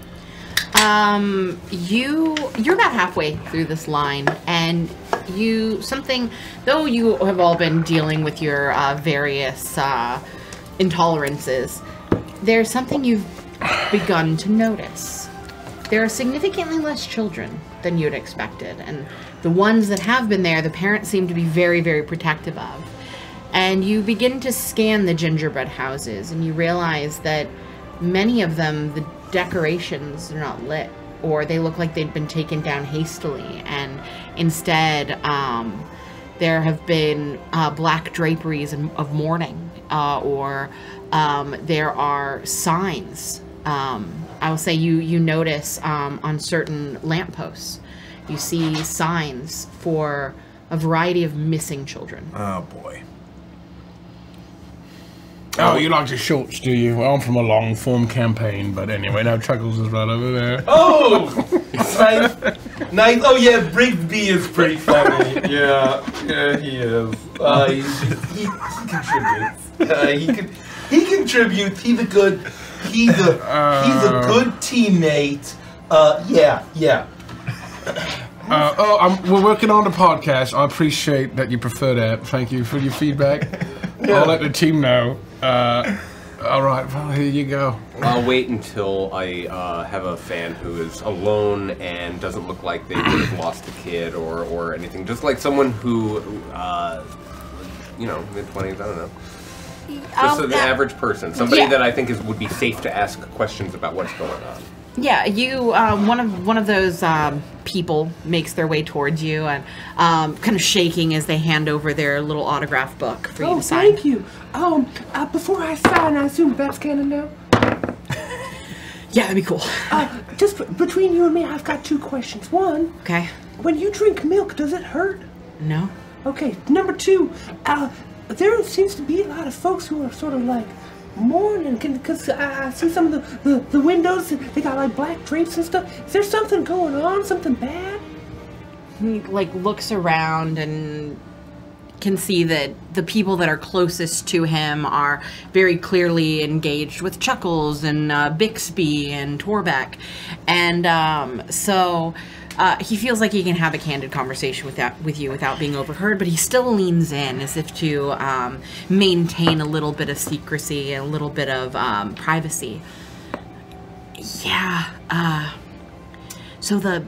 Um, you you're about halfway through this line, and you something. Though you have all been dealing with your uh, various uh, intolerances, there's something you've begun to notice. There are significantly less children than you'd expected, and the ones that have been there, the parents seem to be very, very protective of. And you begin to scan the gingerbread houses, and you realize that many of them, the decorations are not lit, or they look like they'd been taken down hastily, and instead, um, there have been uh, black draperies of mourning, uh, or um, there are signs. Um, I will say you you notice um, on certain lampposts, you see signs for a variety of missing children. Oh boy. Oh, you like the shorts, do you? Well, I'm from a long form campaign, but anyway, now Chuckles is right over there. Oh, nice, nice. Oh yeah, Briggsy is pretty funny. Yeah, yeah, he is. Uh, he, he, he contributes. Uh, he can, he contributes. He's a good. He's a he's a good teammate. Uh, yeah, yeah. Uh, oh, I'm, we're working on the podcast. I appreciate that you prefer that. Thank you for your feedback. I'll let the team know. Uh, all right, well, here you go. I'll wait until I uh, have a fan who is alone and doesn't look like they would have lost a kid or, or anything. Just like someone who, uh, you know, mid twenties. I don't know. Just Um, an average person, somebody yeah. that I think is would be safe to ask questions about what's going on. Yeah, you um, one of one of those um, people makes their way towards you and um, kind of shaking as they hand over their little autograph book for you Oh, to sign. thank you. Um, uh, before I sign, I assume that's canon now. Yeah, that'd be cool. Uh, just between you and me, I've got two questions. One, Okay. when you drink milk, does it hurt? No. Okay. Number two, uh, there seems to be a lot of folks who are sort of like mourning because I, I see some of the, the, the windows, they got like black drapes and stuff. Is there something going on? Something bad? He like looks around and can see that the people that are closest to him are very clearly engaged with Chuckles and uh, Bixby and Torbeck, and um, so uh, he feels like he can have a candid conversation with that with you without being overheard. But he still leans in as if to um, maintain a little bit of secrecy, and a little bit of um, privacy. Yeah. Uh, so the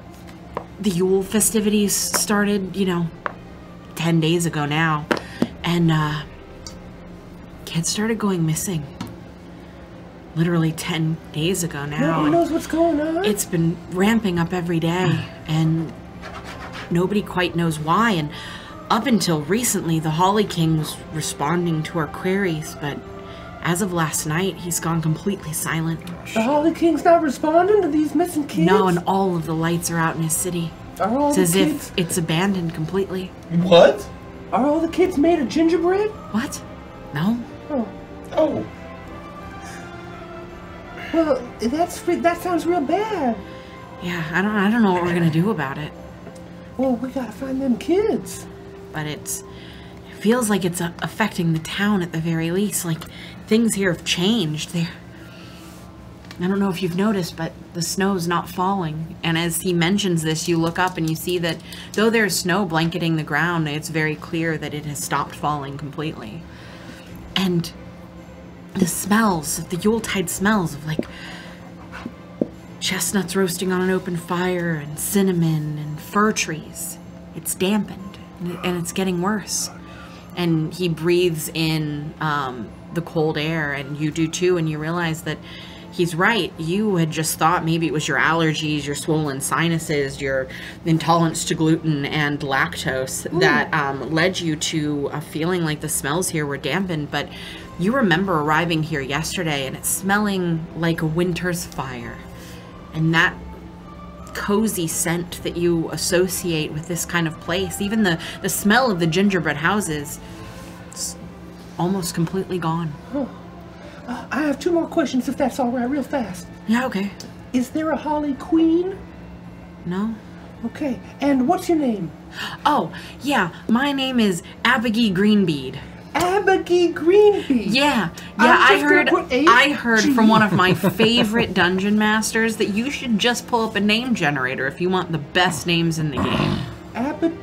the Yule festivities started, you know, 10 days ago now. And, uh, kids started going missing. Literally 10 days ago now. Nobody and knows what's going on. It's been ramping up every day, and nobody quite knows why. And up until recently, the Holly King was responding to our queries, but as of last night, he's gone completely silent. the Holly King's not responding to these missing kids. No, and all of the lights are out in his city. are all It's the as kids if it's abandoned completely. What? are all the kids made of gingerbread? What? No? Oh, Oh, well, that's that sounds real bad. Yeah, I don't I don't know what we're gonna do about it. Well, we gotta find them kids. But it's it feels like it's uh, affecting the town at the very least. Like things here have changed. They're I don't know if you've noticed, but the snow's not falling. And as he mentions this, you look up and you see that though there's snow blanketing the ground, it's very clear that it has stopped falling completely. And the smells, of the Yuletide smells of like chestnuts roasting on an open fire and cinnamon and fir trees. It's dampened and it's getting worse. And he breathes in um, the cold air, and you do too, and you realize that he's right. You had just thought maybe it was your allergies, your swollen sinuses, your intolerance to gluten and lactose that um, led you to a feeling like the smells here were dampened. But you remember arriving here yesterday and it smelling like a winter's fire. And that cozy scent that you associate with this kind of place, even the, the smell of the gingerbread houses, it's almost completely gone. Uh, I have two more questions, if that's all right, real fast. Yeah, okay. Is there a Holly Queen? No? Okay, and what's your name? Oh, yeah, my name is Abigail Greenbead. Abigail Greenbeard. Yeah, yeah, I heard I heard from one of my favorite dungeon masters that you should just pull up a name generator if you want the best names in the game. Abig-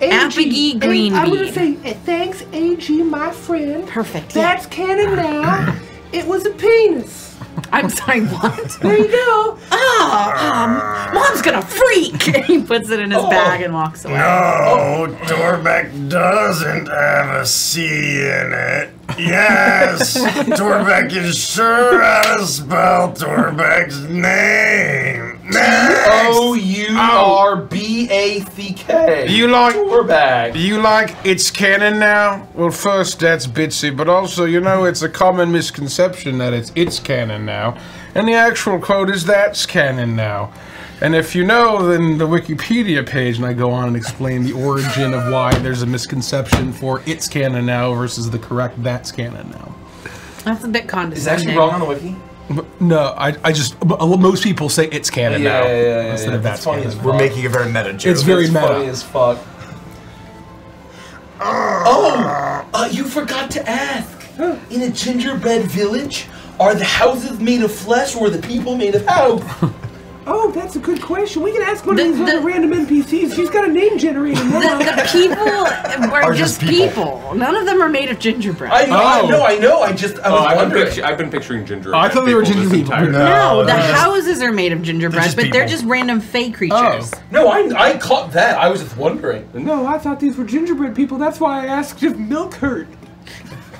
Abigail A- I'm gonna say uh, thanks, AG, my friend. Perfect. Yeah. That's canon now. it was a penis. I'm sorry, what? There you go. Oh, um, mom's gonna freak. And he puts it in his bag and walks away. No, Dorbeck doesn't have a C in it. Yes, Dorbeck is sure how to spell Dorbeck's name. Next. O U R B A C K. You like- We're back. You like it's canon now? Well, first that's Bitsy, but also you know it's a common misconception that it's it's canon now, and the actual quote is that's canon now. And if you know, then the Wikipedia page, and I go on and explain the origin of why there's a misconception for it's canon now versus the correct that's canon now. That's a bit condescending. Is it condescending. actually wrong on the wiki? No, I, I just most people say it's canon Yeah, now yeah, yeah, yeah, instead yeah. of That's that's funny canon. as We're making a very meta joke. It's very It's meta. funny as fuck. Oh, uh, you forgot to ask. In a gingerbread village, are the houses made of flesh or are the people made of house? Oh, that's a good question. We can ask one The- of these the- other random NPCs. She's got a name generator. The, the people are, Are just just people. people. None of them are made of gingerbread. I know, I Oh. know, I know. I just, I Oh, was I've been, wondering. pictu- I've been picturing ginger. Oh, I thought they were ginger this people. No. no, the uh, houses are made of gingerbread, just but they're just random fey creatures. No, I, I caught that. I was just wondering. no, I thought these were gingerbread people. That's why I asked if milk hurt.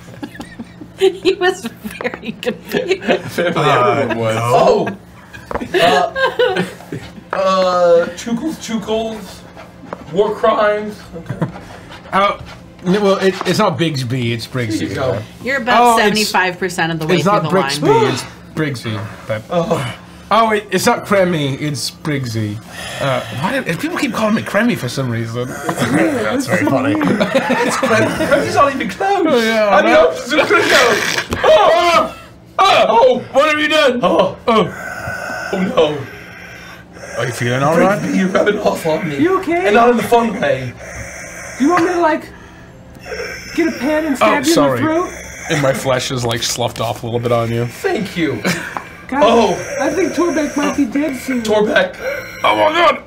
he was very confused. Apparently everyone was. Oh. Uh, uh, Chuckles, Chuckles, war crimes. Oh, n- well, it, it's not Bigsby, it's Briggsy. There you go. You're about Oh, it's- seventy-five percent of the way It's through not the Brixby, line. it's Briggsy. But, oh, it, it's not Cremmy, it's Briggsy. Uh, why do, people keep calling me Cremmy for some reason? That's very funny. He's not even close. Oh, yeah, I mean, no. I'm just gonna go. Oh, oh, oh, what have you done? oh, Oh, oh no. are you feeling alright? You're rubbing off on me. You okay? And not in the fun way. Do you want me to like get a pen and stab Oh, you sorry. in the throat? And my flesh is like sloughed off a little bit on you. Thank you. God, Oh. I think Dorbeck might be dead soon. Dorbeck. Oh my god!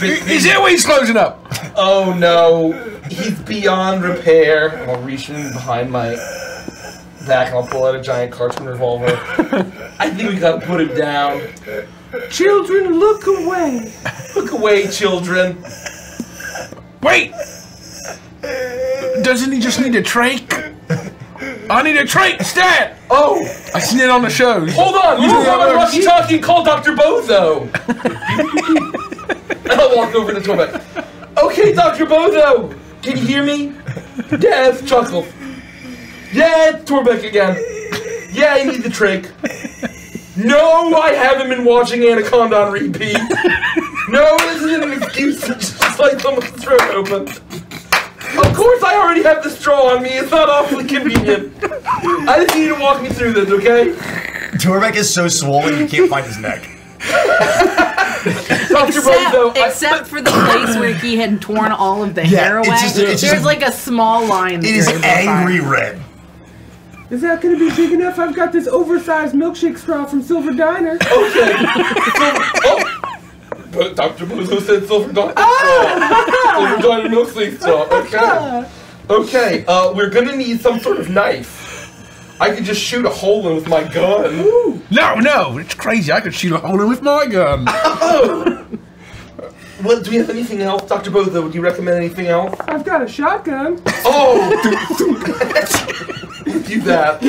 Big- His airway's closing up! Oh no, he's beyond repair. I'll reach in behind my back and I'll pull out a giant cartoon revolver. I think we gotta put him down. Children, look away. Look away, children. Wait! Doesn't he just need a trach? I need a trach stat! Oh, I seen it on the shows. hold on. You Move do that on, work. Rocky Talkie. Call Dr. Bozo. and I'll walk over to the Dorbeck. Okay, Dr. Bozo. Can you hear me? Yes, chuckle. Yeah, it's Dorbeck again. Yeah, I need the trick. No, I haven't been watching Anaconda on repeat. No, this isn't an excuse to just like someone's throat open. Of course, I already have the straw on me. It's not awfully convenient. I just need you to walk me through this, okay? Dorbeck is so swollen you can't find his neck. Dr. Bozo, Except, I- except for the place where he had torn all of the Yeah, hair it's away. just- it's just There's like a small line. It is you're able to angry red. Is that gonna be big enough? I've got this oversized milkshake straw from Silver Diner. Okay. oh. But Dr. Bozo said silver diner straw. silver diner milk sleeve straw. Okay. Okay, uh, we're gonna need some sort of knife. I could just shoot a hole in with my gun. No, no, it's crazy. I could shoot a hole in with my gun. What, do we have anything else? Dr. Bozo, would you recommend anything else? I've got a shotgun. Oh! do that.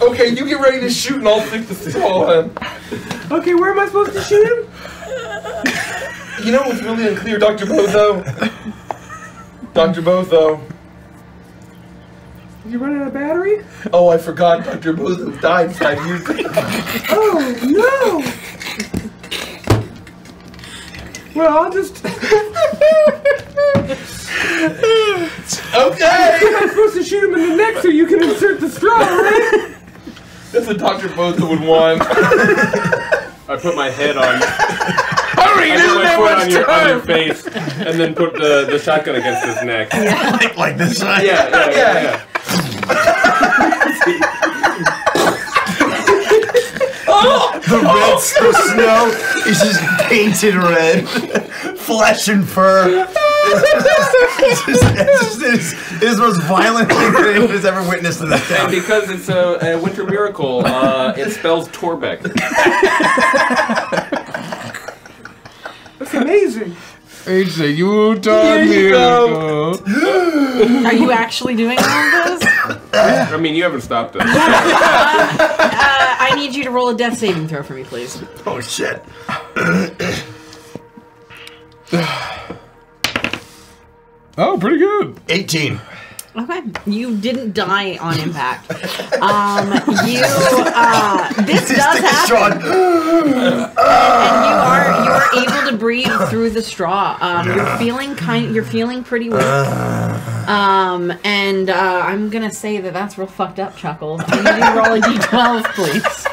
Okay, you get ready to shoot and I'll stick the straw in. Okay, where am I supposed to shoot him? You know what's really unclear, Dr. Bozo? Dr. Bozo. Did you run out of battery? Oh, I forgot Dr. Bozo died five years ago. Oh no! Well, I'll just. Okay! I'm supposed to shoot him in the neck so you can insert the straw, right? That's what Dr. Bozo would want. I put my head on. Hurry, I put my foot on your, on your face, and then put the, the shotgun against his neck. Like, like this side. yeah, yeah. Yeah. The red s- the snow is just painted red. Flesh and fur. It's just, it's just, it is, it is the most violent thing that anyone has ever witnessed in this And town. because it's a, a winter miracle, uh, it spells Dorbeck. That's amazing. It's a Utah you go. miracle. Are you actually doing all of this? I mean, you haven't stopped us. I need you to roll a death saving throw for me, please. Oh shit. Oh, pretty good. 18. Okay, you didn't die on impact. Um, you uh, this does Stick the straw happen, in- and you are you are able to breathe through the straw. Um, you're feeling kind. You're feeling pretty weak. Um, and uh, I'm gonna say that that's real fucked up, Chuckles. I need you to roll a d12, please.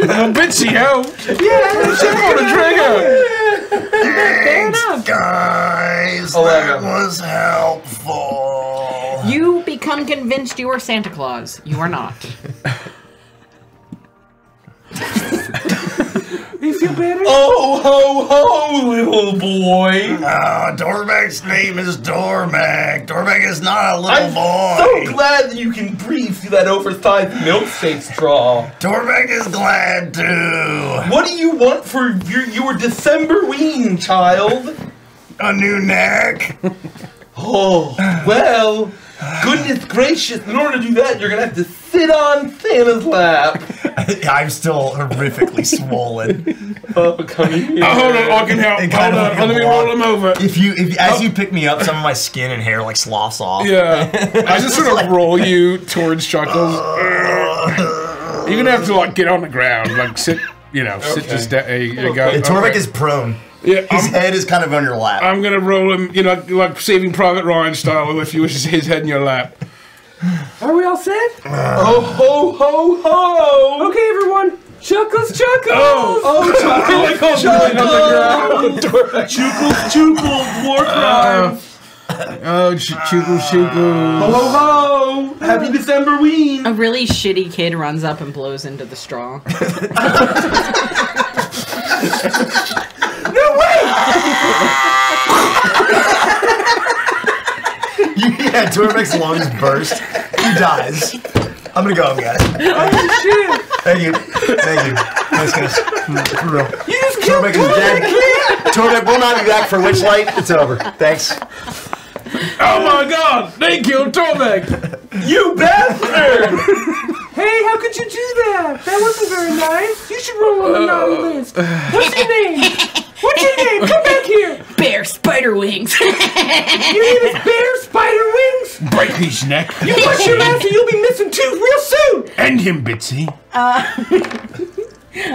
A bitsy help. Yeah, Pull the trigger. fair enough. Guys, Eleven. that was helpful. You become convinced you are Santa Claus. You are not. You feel better? Oh ho ho, little boy! Uh, Dormac's name is Dormac. Dormac is not a little I'm boy. so glad that you can breathe through that oversized milkshake straw. Dormac is glad too. What do you want for your, your December ween, child? A new neck. Oh, well, goodness gracious, in order to do that, you're gonna have to sit on Santa's lap. I'm still horrifically swollen. Oh, come here. Oh, hold on, I can help. It Hold of on, like let me block. roll him over. If you, if as oh. you pick me up, some of my skin and hair like sloughs off. Yeah, I just sort of roll you towards Chuckles. You're gonna have to like get on the ground, like sit, you know, sit just. da- There you you go. And Torvik Okay. is prone. Yeah, His I'm, head is kind of on your lap. I'm gonna roll him, you know, like Saving Private Ryan style, with you his his head in your lap. Are we all set? Uh, oh, ho, ho, ho! Okay, everyone. Chuckles, chuckles. Oh, oh chuckles chuckles Chuckle, chuckles, war crimes! Uh, oh, ch- chuckle, chuckle. Ho, ho! Happy December ween! A really shitty kid runs up and blows into the straw. yeah, Torvik's lungs burst. He dies. I'm gonna go home, guys. Oh shit! Thank you. Thank you. Thanks, guys. Mm, For real. You just killed Torvik is dead. Torvik will not be back for Witchlight. It's over. Thanks. Oh my God! They killed Tormek. You bastard! Hey, how could you do that? That wasn't very nice. You should roll on the naughty list. What's your name? What's your name? Come back here. Bear spider wings. Your name is Bear Spider Wings. Break his neck. You wash your ass or you'll be missing tooth real soon. End him, Bitsy. Uh,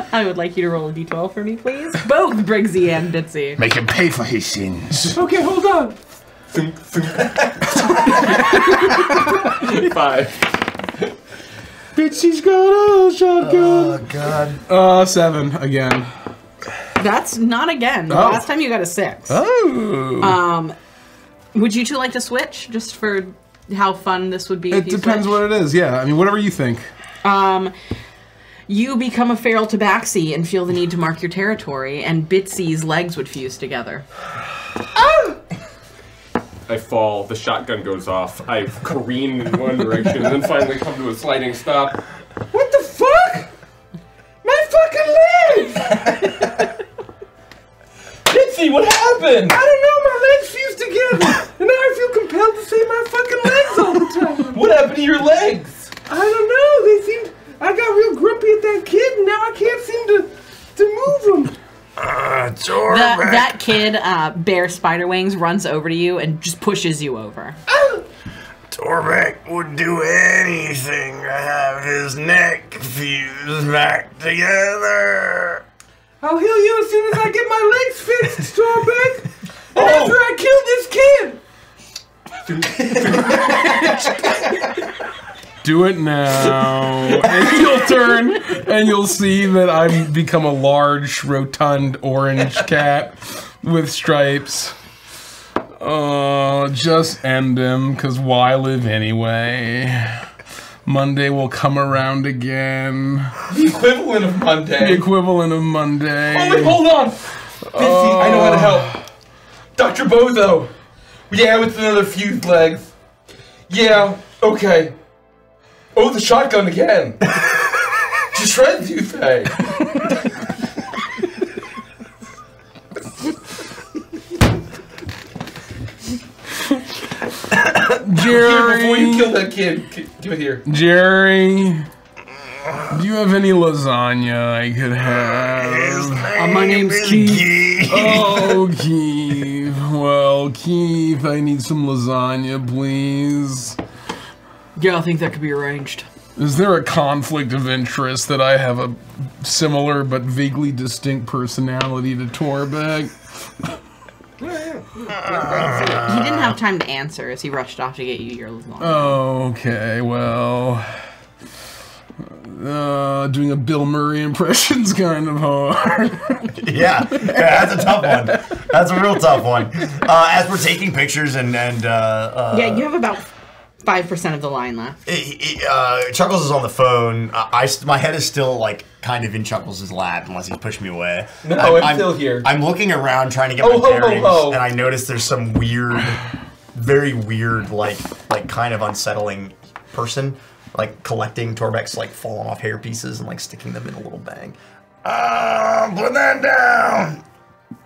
I would like you to roll a d12 for me, please. Both Briggsy and Bitsy. Make him pay for his sins. Okay, hold on. Five. Bitsy's got a shotgun. Oh God. Uh, seven again. That's not again. The Oh. last time you got a six. Oh. Um, would you two like to switch just for how fun this would be? it if you depends switch? what it is. Yeah, I mean, whatever you think. Um, you become a feral tabaxi and feel the need to mark your territory, and Bitsy's legs would fuse together. Oh! I fall. The shotgun goes off. I careen in one direction and then finally come to a sliding stop. What the fuck? My fucking legs! Bitsy, what happened? I don't know, my legs fused together. And now I feel compelled to say my fucking legs all the time. What happened to your legs? I don't know. They seemed. I got real grumpy at that kid, and now I can't seem to to move them. Uh, That, that kid, uh, Bear Spider Wings, runs over to you and just pushes you over. Dorbeck would do anything to have his neck fused back together. I'll heal you as soon as I get my legs fixed, Stormbeck. And after I kill this kid. Do it now. and you'll turn and you'll see that I've become a large, rotund orange cat with stripes. Uh, just end him, because why live anyway? Monday will come around again. The equivalent of Monday. The equivalent of Monday. Oh, wait, hold on! Bitsy, I know how to help. Dr. Bozo. Yeah, with another fused legs. Yeah, okay. Oh, the shotgun again. Just shreds, you say. Here, before you Jerry, kill that kid, give it here. Jerry, do you have any lasagna I could have? Uh, my name's Keith. Oh, Keith. Well, Keith, I need some lasagna, please. Yeah, I think that could be arranged. Is there a conflict of interest that I have a similar but vaguely distinct personality to Dorbeck? He didn't have time to answer as he rushed off to get you your lasagna. Oh, okay, well. Uh, doing a Bill Murray impression's kind of hard. yeah, yeah, that's a tough one. That's a real tough one. Uh, as we're taking pictures and and uh, uh, yeah, you have about five percent of the line left. he- he- uh, Chuckles is on the phone. I, I my head is still like kind of in Chuckles' lap unless he pushed me away. No, I'm still here. I'm looking around trying to get Oh, my ho, ho, bearings, ho. and I notice there's some weird, very weird, like like kind of unsettling person like collecting Dorbeck's like fallen off hair pieces and like sticking them in a little bag. Uh, put that down.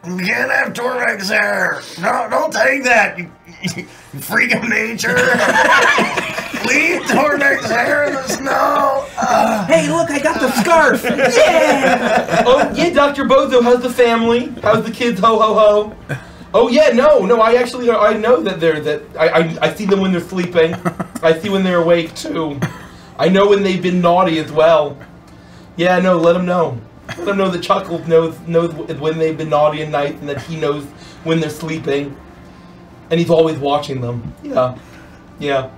You can't have Dorbeck's hair. No, don't take that. You, you freak of nature. Leave Dorbeck's hair in the snow. Uh, Hey, look, I got the scarf. yeah. oh yeah, Doctor Bozo, how's the family? How's the kids? Ho ho ho. Oh yeah, no, no. I actually, I know that they're that. I, I, I see them when they're sleeping. I see when they're awake too. I know when they've been naughty as well. Yeah, no. Let them know. Let them know that Chuckles knows knows when they've been naughty at night, and that he knows when they're sleeping, and he's always watching them. Yeah, yeah.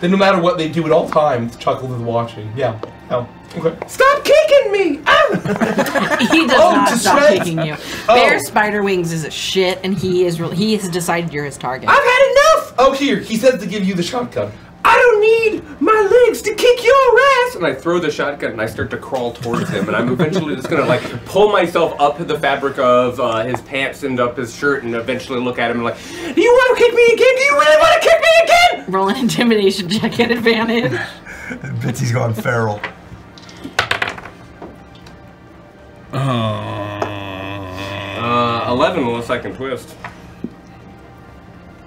Then no matter what they do at all times, Chuckles is watching. Yeah. Yeah. Okay. Stop kicking me. Ah! He does Oh, not stop kicking you. Oh. Bear Spider Wings is a shit, and he is he has decided you're his target. I've had enough. Oh, here. He says to give you the shotgun. I don't need my legs to kick your ass. And I throw the shotgun and I start to crawl towards him, and I'm eventually just gonna like pull myself up the fabric of uh, his pants and up his shirt, and eventually look at him and like, Do you want to kick me again? Do you really want to kick me again? Roll an intimidation check at advantage. Bitsy's gone feral. uh, 11 with a second twist.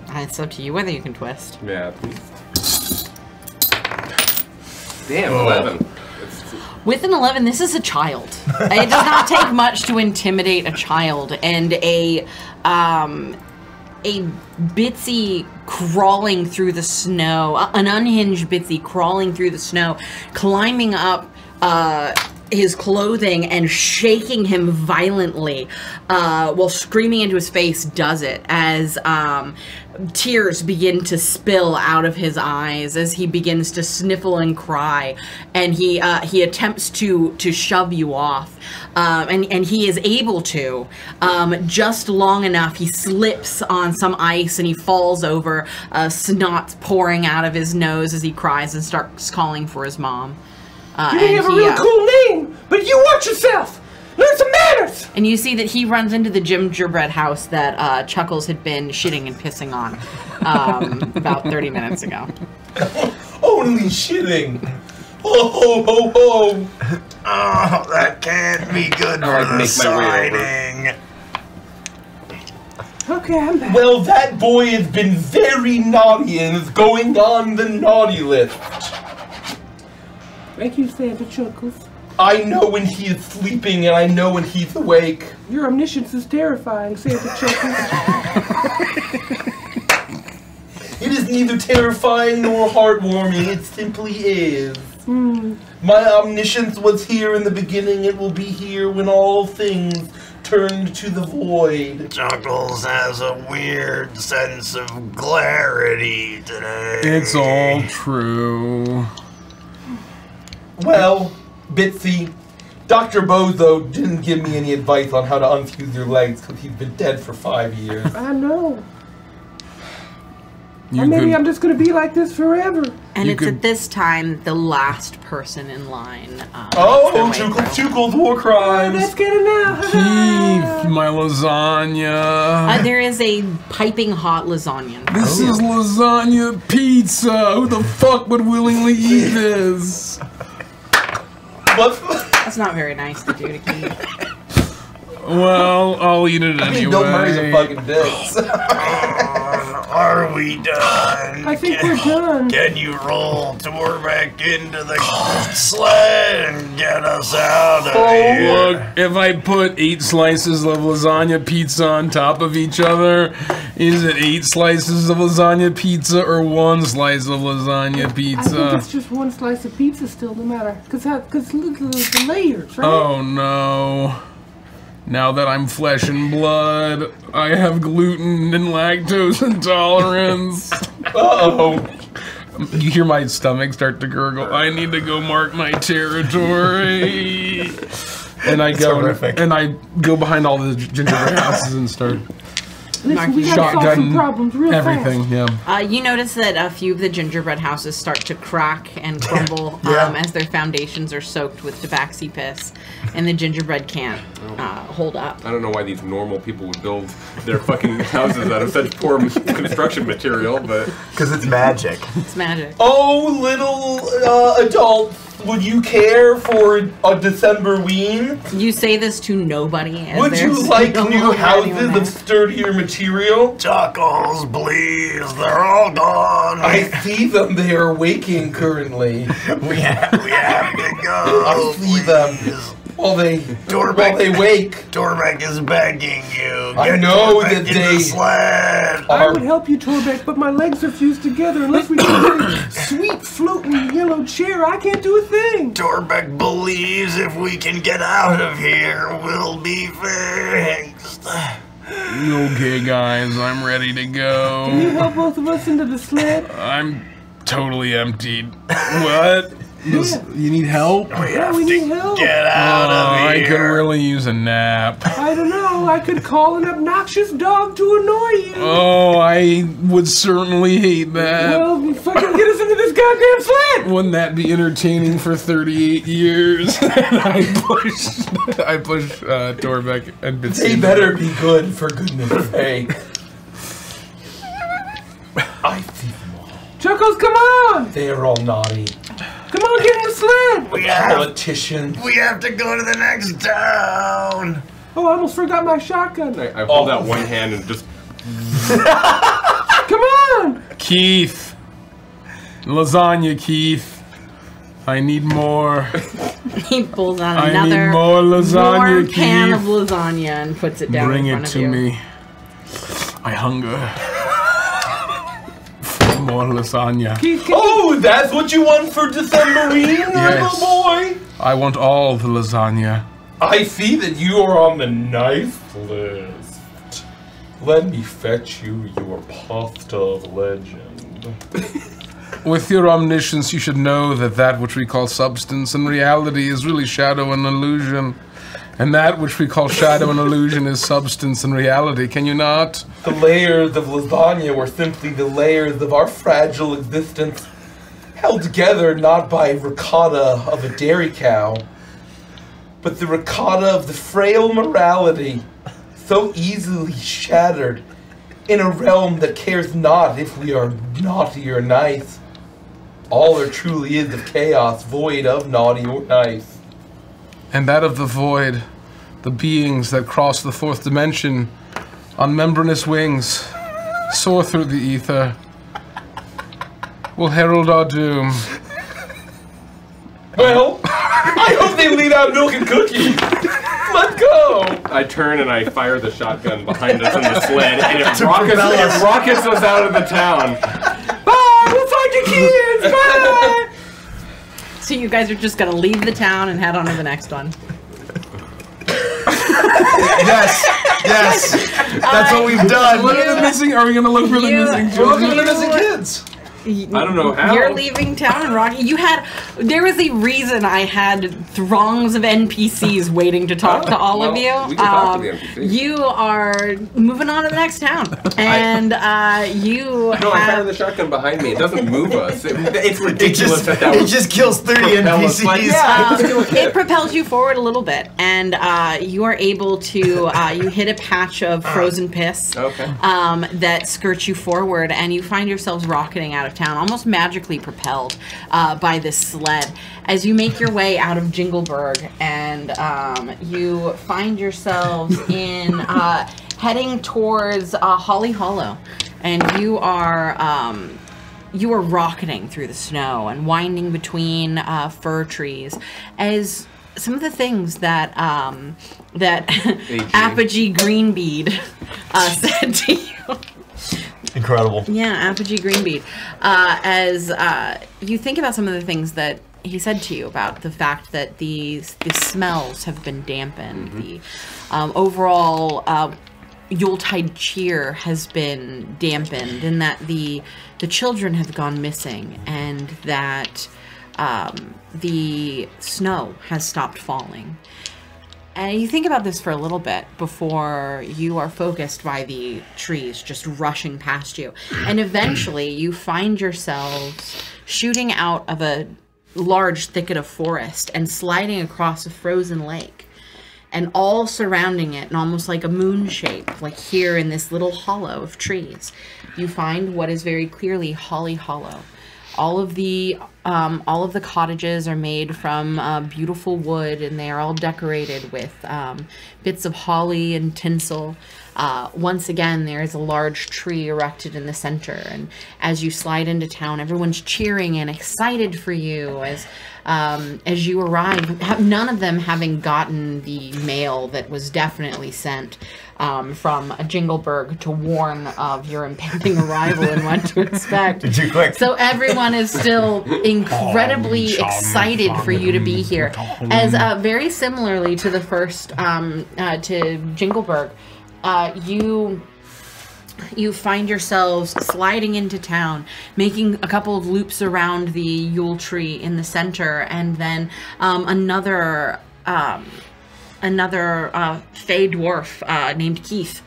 Uh, It's up to you whether you can twist. Yeah, please. Damn, 11. With an 11, this is a child. it does not take much to intimidate a child, and a um, a Bitsy crawling through the snow, an unhinged Bitsy crawling through the snow, climbing up uh, his clothing and shaking him violently uh, while screaming into his face does it as um, tears begin to spill out of his eyes as he begins to sniffle and cry and he uh, he attempts to to shove you off. Um, and and he is able to. Um, just long enough he slips on some ice and he falls over uh, snot pouring out of his nose as he cries and starts calling for his mom. Uh, You may have a he, real uh, cool name, but you watch yourself. Learn some manners. and you see that he runs into the gingerbread house that uh, Chuckles had been shitting and pissing on um, about 30 minutes ago. Only shitting. Oh ho ho ho. Oh, that can't be good I for like the make my way over. sighting. Okay, I'm back. Well, that boy has been very naughty and is going on the naughty list. Thank you, Santa Chuckles. I know when he is sleeping and I know when he's awake. Your omniscience is terrifying, Santa Chuckles. It is neither terrifying nor heartwarming. It simply is. Hmm. My omniscience was here in the beginning. It will be here when all things turned to the void. Chuckles has a weird sense of clarity today. It's all true. Well, Bitsy, Dr. Bozo didn't give me any advice on how to unfuse your legs because he's been dead for five years. I know. You or maybe could- I'm just gonna be like this forever. And You it's could- at this time the last person in line. Um, Oh, makes their way Chuckles, through. Chuckles, war Let's crimes. get it now. Keith, my lasagna. Uh, there is a piping hot lasagna. this is lasagna pizza. Who the fuck would willingly eat this? What's That's not very nice to do to Keith. Well, I'll eat it I anyway. mean, Bill Murray's a fucking dick. Are we done? I think we're done. Can you roll Tor back into the sled and get us out of oh, here? Look, if I put eight slices of lasagna pizza on top of each other, is it eight slices of lasagna pizza or one slice of lasagna pizza? I think pizza? it's just one slice of pizza still, no matter. Because because look at the, the layers, right? Oh no. Now that I'm flesh and blood, I have gluten and lactose intolerance. Uh-oh. You hear my stomach start to gurgle. I need to go mark my territory. And I go horrific. and I go behind all the gingerbread houses and start Listen, we gotta solve some problems real everything. fast. Yeah. Uh, you notice that a few of the gingerbread houses start to crack and crumble Yeah. um, as their foundations are soaked with tabaxi piss, and the gingerbread can't uh, hold up. I don't know why these normal people would build their fucking houses out of such poor construction material, but Because it's magic. It's magic. Oh, little uh, adult, would you care for a December ween? You say this to nobody. Would you like no new houses of sturdier material? Chuckles, please. They're all gone. I see them. They are waking currently. we have we have to go. I see them please. While they Dorbeck. while they wake. Dorbeck is begging you. I know Dorbeck that in the they- sled. I would help you, Dorbeck, but my legs are fused together. Unless we get a sweet floating yellow chair, I can't do a thing. Dorbeck believes if we can get out of here, we'll be fixed. Okay, guys, I'm ready to go. Can you help both of us into the sled? I'm totally emptied. What? This- Yeah. You need help? Yeah, we need help. Get out Oh, of here. I here. could really use a nap. I don't know. I could call an obnoxious dog to annoy you. Oh, I would certainly hate that. well, fucking get us into this goddamn sled. Wouldn't that be entertaining for 38 years? I push, I push uh, Dorbeck and Bitsy. They better be good, for goodness sake. I see them all. Chuckles, come on. They are all naughty. Come on, get in the sled. We have, Politicians. we have to go to the next town. Oh, I almost forgot my shotgun. I, I hold Oh. out one hand and just Come on. Keith. Lasagna, Keith. I need more. He pulls out I another need more lasagna, more pan Keith. of lasagna and puts it down Bring in it front to of you. me. I hunger. For more lasagna. Keith, can Oh, that's what you want for Decemberine, Yes. little boy? I want all the lasagna. I see that you are on the knife list. Let me fetch you your pasta of legend. With your omniscience, you should know that that which we call substance and reality is really shadow and illusion. And that which we call shadow and illusion is substance and reality. Can you not? The layers of lasagna were simply the layers of our fragile existence, held together not by ricotta of a dairy cow, but the ricotta of the frail morality, so easily shattered in a realm that cares not if we are naughty or nice. All there truly is of chaos, void of naughty or nice. And that of the void, the beings that cross the fourth dimension on membranous wings, soar through the ether, will herald our doom. Well, I hope they lead out milk and cookies. Let's go. I turn and I fire the shotgun behind us in the sled, and it rockets, it rockets us out of the town. Bye. We'll find your kids. Bye. So you guys are just gonna leave the town and head on to the next one. Yes, yes. That's what we've done. Look at the missing. Are we gonna look for the You- missing Welcome children? to the missing kids. I don't know how. You're leaving town and Rocky. You had there was a reason I had throngs of NPCs waiting to talk to all of you. Um, we can talk to the NPCs. You are moving on to the next town, and uh, you No, I fire have. the shotgun behind me. It doesn't move us. It- it's It ridiculous just, that that it just kills 30 propel us. Like, NPCs. yeah, Um, it. it propels you forward a little bit, and uh, you are able to. Uh, you hit a patch of frozen piss. Okay. um, that skirts you forward, and you find yourselves rocketing out of town, almost magically propelled uh, by this sled. As you make your way out of Jingleberg, and um, you find yourselves in uh, heading towards uh, Holly Hollow. and you are um, you are rocketing through the snow and winding between uh, fir trees as some of the things that um, that Apogee Greenbead uh, said to you. Incredible. Yeah, Apogee Greenbead. Uh, as uh, you think about some of the things that he said to you about the fact that these the smells have been dampened, the um, overall uh, Yuletide cheer has been dampened, and that the the children have gone missing, and that um, the snow has stopped falling. And you think about this for a little bit before you are focused by the trees just rushing past you. And eventually you find yourselves shooting out of a large thicket of forest and sliding across a frozen lake. And all surrounding it, and almost like a moon shape, like here in this little hollow of trees, you find what is very clearly Holly Hollow. All of the um, all of the cottages are made from uh, beautiful wood, and they are all decorated with um, bits of holly and tinsel. Uh, once again, there is a large tree erected in the center, and as you slide into town, everyone's cheering and excited for you as um, as you arrive. None of them having gotten the mail that was definitely sent um, from Jingleberg to warn of your impending arrival and what to expect. Too quick. So everyone is still incredibly excited for you to be here, as uh, very similarly to the first um, uh, to Jingleberg, uh, you you find yourselves sliding into town, making a couple of loops around the Yule tree in the center, and then um, another um, another uh, Fey dwarf uh, named Keith.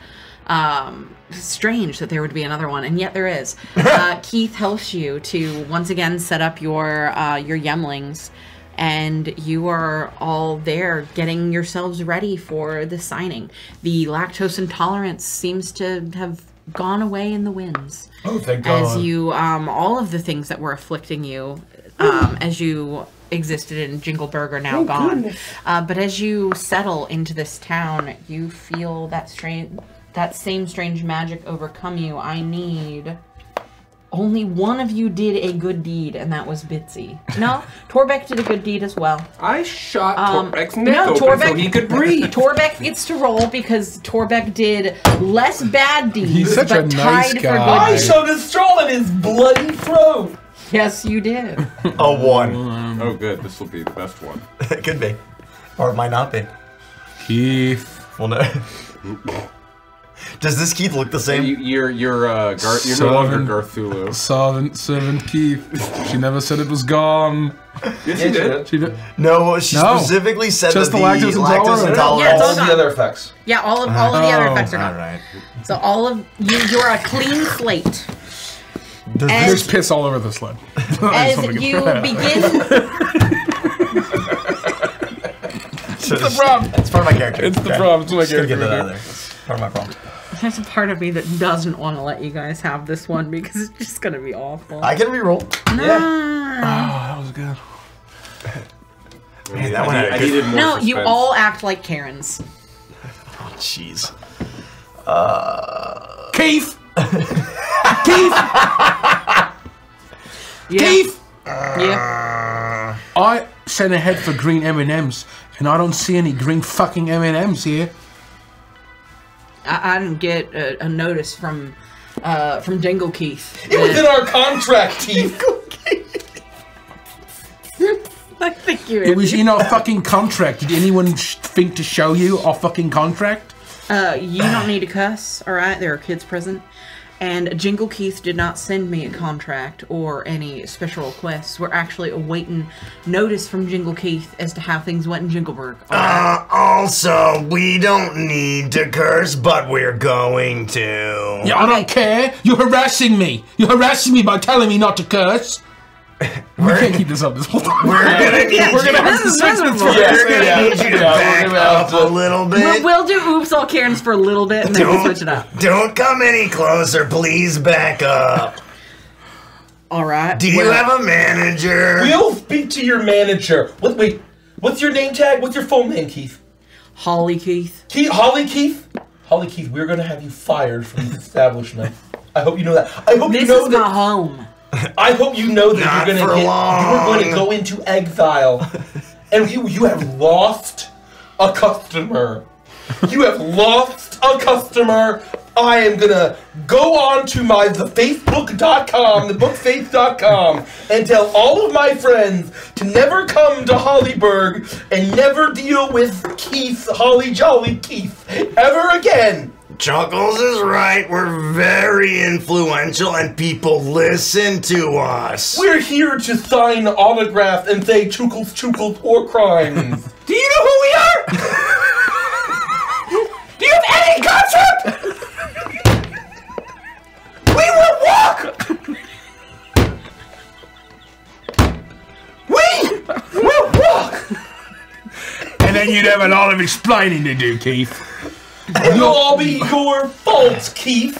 Um, strange that there would be another one, and yet there is. Uh, Keith helps you to once again set up your uh, your yemlings, and you are all there getting yourselves ready for the signing. The lactose intolerance seems to have gone away in the winds Oh, thank God. as you um, all of the things that were afflicting you um, as you existed in Jingleberg are now gone. Uh, but as you settle into this town, you feel that strange, that same strange magic overcome you. I need. Only one of you did a good deed, and that was Bitsy. No, Dorbeck did a good deed as well. I shot Um, Dorbeck's neck no, open so Dorbeck- he could breathe. Dorbeck gets to roll because Dorbeck did less bad deeds, He's such but a nice tied guy. for I good. shoved a straw in his bloody throat. Yes, you did. A one. Oh, good. This will be the best one. it could be. Or it might not be. Keith. Well, no. Does this Keith look the same? You, you're you're uh, Gar- you're no longer Seven. Garthulu. Servant, servant Keith. She never said it was gone. Yes, you did. She did. no, she No. specifically said Just that the lactose intolerant. intolerant. Yeah, it's all All gone. the other effects. Yeah, all of all of the other Oh, effects are gone. right. So all of you, you're a clean slate. Does As- There's piss all over the sled. As you get- begin, it's the problem. It's part of my character. It's the Okay. problem. It's my Just gotta get character. that out of there. It's part of my problem. there's a part of me that doesn't want to let you guys have this one because it's just gonna be awful. I can reroll. Yeah. Oh, that was good. Man, that I, one need- had I a good- needed more no, you all act like Karens. Oh, jeez. Uh, Keith! Keith! Yeah. Keith! Yeah. I sent ahead for green M&Ms, and I don't see any green fucking M&Ms here. I, I didn't get a, a notice from uh, from Dingle Keith. It was in our contract, Keith. I think you. It was in our fucking contract. Did anyone think to show you our fucking contract? Uh, you don't need to cuss, all right? There are kids present. And Jingle Keith did not send me a contract or any special requests. We're actually awaiting notice from Jingle Keith as to how things went in Jingleberg. all right? Uh, also, we don't need to curse, but we're going to. Yeah, I don't care. You're harassing me. You're harassing me by telling me not to curse. We can't keep this up this whole time. We're gonna need We're gonna you. have to switch this We're gonna need you to Yeah, we're back gonna up have a to- little We'll, bit. we'll do Oops All Karens for a little bit and then we'll switch it up. Don't come any closer. Please back up. All right. Do you have a manager? We'll speak to your manager. What? Wait. What's your name tag? What's your full name, Keith? Holly Keith? Keith. Holly Keith. Holly Keith. We're gonna have you fired from the establishment. I hope you know that. I hope you know This know is that. my home. I hope you know that Not you're gonna get. You are going to go into exile, and you you have lost a customer. You have lost a customer. I am gonna go on to my thefacebook.com, thebookfaith.com, and tell all of my friends to never come to Hollyburg and never deal with Keith, Holly Jolly Keith, ever again. Chuckles is right. We're very influential and people listen to us. We're here to sign autographs and say Chuckles, Chuckles, or crimes. Do you know who we are? Do you have any concept? We will walk. We will walk. And then you'd have a lot of explaining to do, Keith. It'll all be your fault, Keith.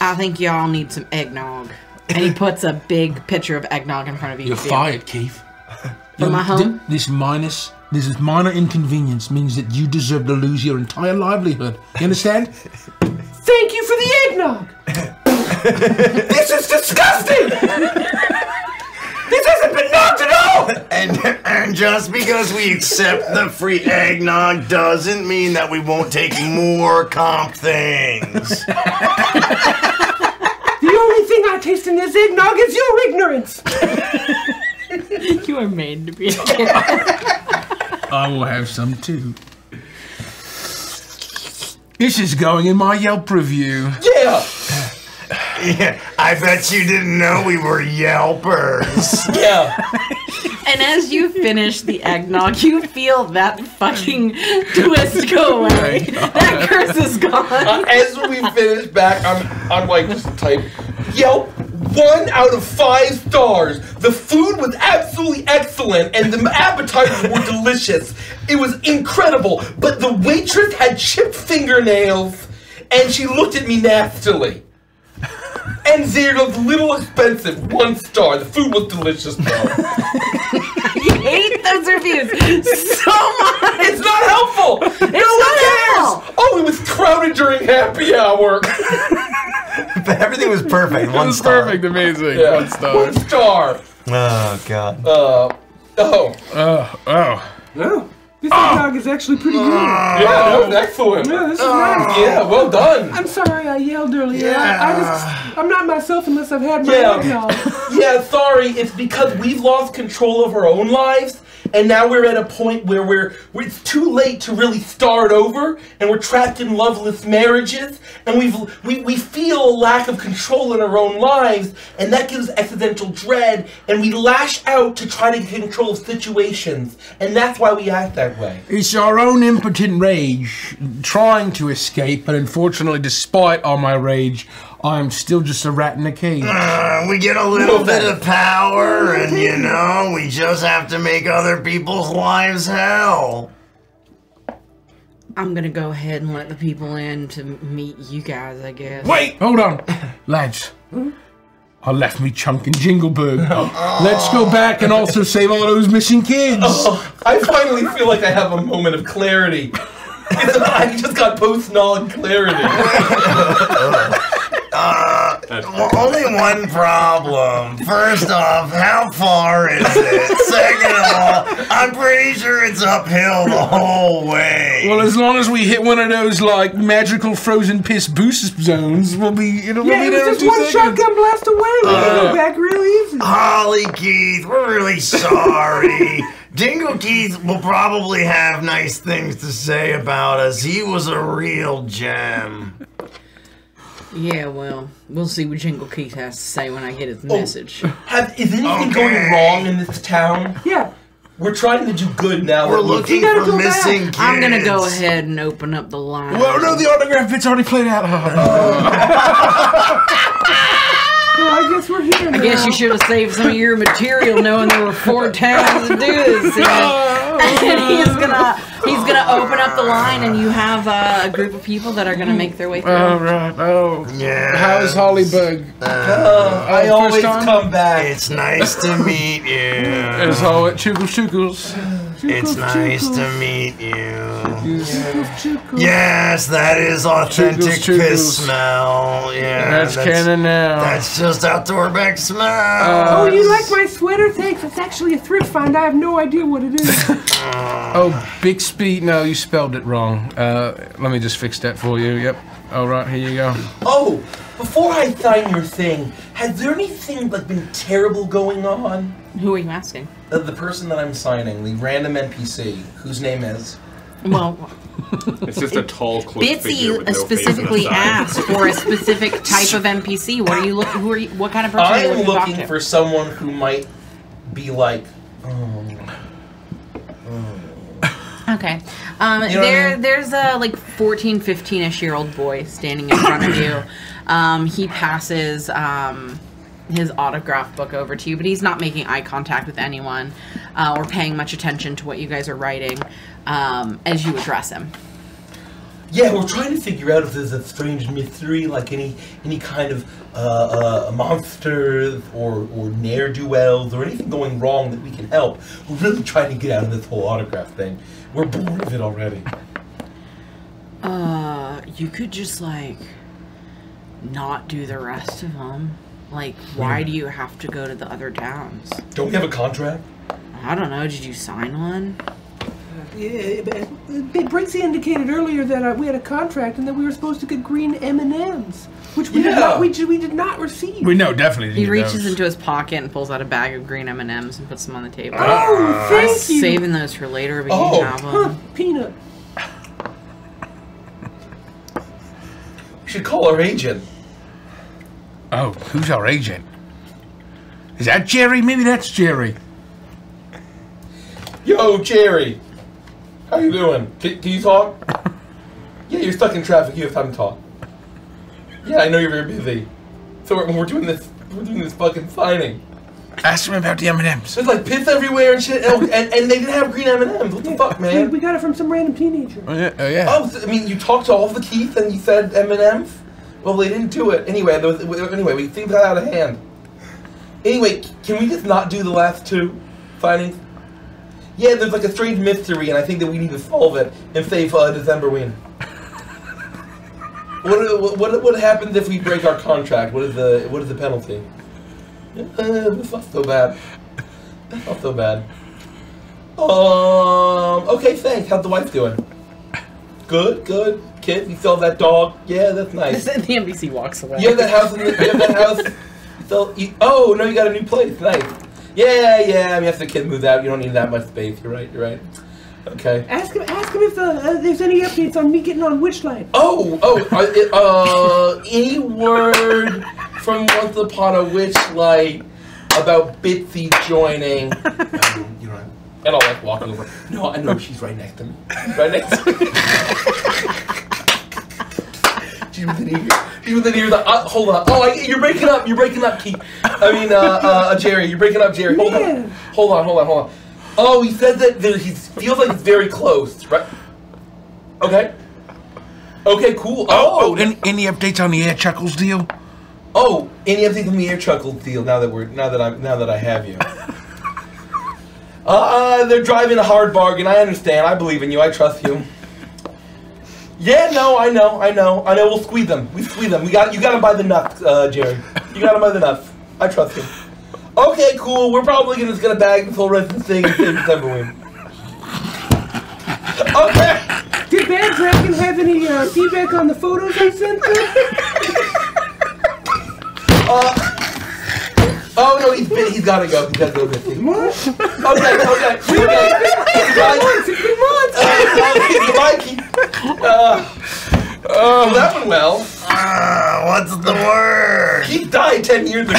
I think y'all need some eggnog. And he puts a big pitcher of eggnog in front of you. You're fired, Keith. From my Th- home? This minus, this is minor inconvenience means that you deserve to lose your entire livelihood. You understand? Thank you for the eggnog. this is disgusting. this hasn't been knocked at all. And, and just because we accept the free eggnog doesn't mean that we won't take more comp things. The only thing I taste in this eggnog is your ignorance. You are made to be a kid. I will have some too. This is going in my Yelp review. Yeah, Yeah, I bet you didn't know we were Yelpers. yeah. And as you finish the eggnog, you feel that fucking twist go oh away. That curse is gone. Uh, as we finish back, I'm, I'm like just type Yelp. One out of five stars. The food was absolutely excellent, and the appetizers were delicious. It was incredible, but the waitress had chipped fingernails, and she looked at me nastily. And they're a little expensive. One star. The food was delicious, though. You hate those reviews so much. It's not helpful. It's no one not cares. helpful. Oh, it was crowded during happy hour. but everything was perfect. One It was star. perfect, amazing. Yeah. One star. One star. Oh god. Uh, oh. Oh, oh. This ah! eggnog is actually pretty good. Yeah, that was excellent. Yeah, this is ah! nice. Yeah, well done. I'm sorry I yelled earlier. I, I just, I'm not myself unless I've had my Yeah. eggnog. Yeah, sorry. It's because we've lost control of our own lives, and now we're at a point where we're, where it's too late to really start over, and we're trapped in loveless marriages, and we've we, we feel a lack of control in our own lives, and that gives existential dread, and we lash out to try to control situations, and that's why we act that way. It's our own impotent rage trying to escape, but unfortunately, despite all my rage, I'm still just a rat in a cage. Uh, we get a little No bit of power, and you know, we just have to make other people's lives hell. I'm gonna go ahead and let the people in to meet you guys, I guess. Wait, hold on, lads. I left me chunk in Jingleberg. Let's go back and also save all those missing kids. I finally feel like I have a moment of clarity. I just got post-knowledge clarity. Uh, well, only one problem. First off, how far is it? Second of all, I'm pretty sure it's uphill the whole way. Well, as long as we hit one of those like magical frozen piss boost zones, we'll be it'll Yeah, be it there in was just two one seconds. shotgun blast away. We can go uh, back real easy. Holly Keith, we're really sorry. Dingle Keith will probably have nice things to say about us. He was a real gem. Yeah, well, we'll see what Jingle Keith has to say when I get his oh, message. Have, is anything Okay. going wrong in this town? Yeah. We're trying to do good now. We're that we've- looking gotta for go back. missing kids. I'm gonna go ahead and open up the line. Well, no, the autograph bit's already played out. Oh. Well, I guess we're here now. I guess you should have saved some of your material knowing there were four towns to do this. in. And he's gonna he's gonna open up the line, and you have uh, a group of people that are gonna make their way through. oh right. Oh, Yeah. how's Hollybug? Uh, I Oh, first always time? come back. It's nice to meet you. It's all at Chuckles Chuckles. It's nice to meet you. Yes, that is authentic Chuckles, chuckles. piss smell. Yeah, That's canon now. That's just outdoor back smell. Oh, you like my sweater? Thanks. It's actually a thrift find. I have no idea what it is. Oh, Bixby. No, you spelled it wrong. Uh, let me just fix that for you. Yep. All right, here you go. Oh, before I sign your thing, has there anything like been terrible going on? Who are you asking? Uh, the person that I'm signing, the random NPC, whose name is. Well, It's just a tall, cloaked figure Bitsy no specifically face on the side. asked for a specific type of NPC. What are you looking? Who are you? What kind of person are I you am looking to talk looking to? for someone who might be like. Oh, Okay. Um, You know what I mean? there's a like 14, 15-ish year old boy standing in front of you. Um, he passes um, his autograph book over to you, but he's not making eye contact with anyone uh, or paying much attention to what you guys are writing um, as you address him. Yeah, we're trying to figure out if there's a strange mystery, like any any kind of uh, uh, monsters or or ne'er do wells or anything going wrong that we can help. We're really trying to get out of this whole autograph thing. We're bored of it already. Uh, you could just like not do the rest of them. Like, why do you have to go to the other towns? Don't we have a contract? I don't know. Did you sign one? Yeah, but- but Briggsy indicated earlier that uh, we had a contract and that we were supposed to get green M and M's, which we did not. We, we did not receive. We know definitely. He need reaches those. into his pocket and pulls out a bag of green M and M's and puts them on the table. oh, thank you. Saving those for later, but Oh. you can have Huh, them. peanut. We should call our agent. Oh, who's our agent? Is that Jerry? Maybe that's Jerry. Yo, Jerry. How you doing? Can, can you talk? Yeah, you're stuck in traffic. You have time to talk. Yeah, I know you're very busy. So we're, we're doing this. We're doing this fucking signing. Ask him about the M&Ms. There's like piss everywhere and shit, and, and, and they didn't have green M and M's. What the fuck, We, man? we got it from some random teenager. Oh yeah. Oh yeah. Oh, so- I mean, you talked to all the Keith and you said M and M's. Well, they didn't do it anyway. Was, anyway, we things got out of hand. Anyway, can we just not do the last two findings? Yeah, there's like a strange mystery, and I think that we need to solve it and save uh, Decemberween. What, what what happens if we break our contract? What is the what is the penalty? Uh, it's not so bad. It's not so bad. Um. Okay. Thanks. How's the wife doing? Good. Good. Kid, you still have that dog? Yeah, that's nice. the NPC walks away. You have that house in the, you have that house. Still, you, oh no, you got a new place. Nice. Yeah, yeah. I mean, after the kid moves out, you don't need that much space. You're right. You're right. Okay. Ask him. Ask him if uh, uh, there's any updates on me getting on Witchlight. Oh, oh. Uh, uh, any word from Once Upon a Witchlight about Bitsy joining? No, you don't. And I'll like walk over. No, I know she's right next to me. Right next to me. she's within ear. She's within ear. The, uh, hold on. Oh, I, you're breaking up. You're breaking up, Keith. I mean, uh, uh, Jerry. You're breaking up, Jerry. Hold on. Hold on. Hold on. Hold on. Oh, he said that there, he feels like it's very close, right? Okay. Okay, cool. Oh, Oh, any, any updates on the Air Chuckles deal? oh, any updates on the air chuckle deal? Now that we're now that I'm now that I have you. Uh, they're driving a hard bargain. I understand. I believe in you. I trust you. Yeah, no, I know, I know, I know. We'll squeeze them. We squeeze them. We got you. Got to buy the nuts, uh, Jerry. You got to buy the nuts. I trust you. Okay, cool. We're probably gonna, just gonna bag this whole rest of the thing and save Decemberween. Okay. Did Bad Dragon have any uh, feedback on the photos I sent them? Oh no, he's been, he's gotta go. He's gotta go. Missy. What? Okay, okay, okay. Goodbye. Months, it's been months. Uh, goodbye, Keith. Uh, oh, that went well. Ah, what's the word? Keith died ten years ago.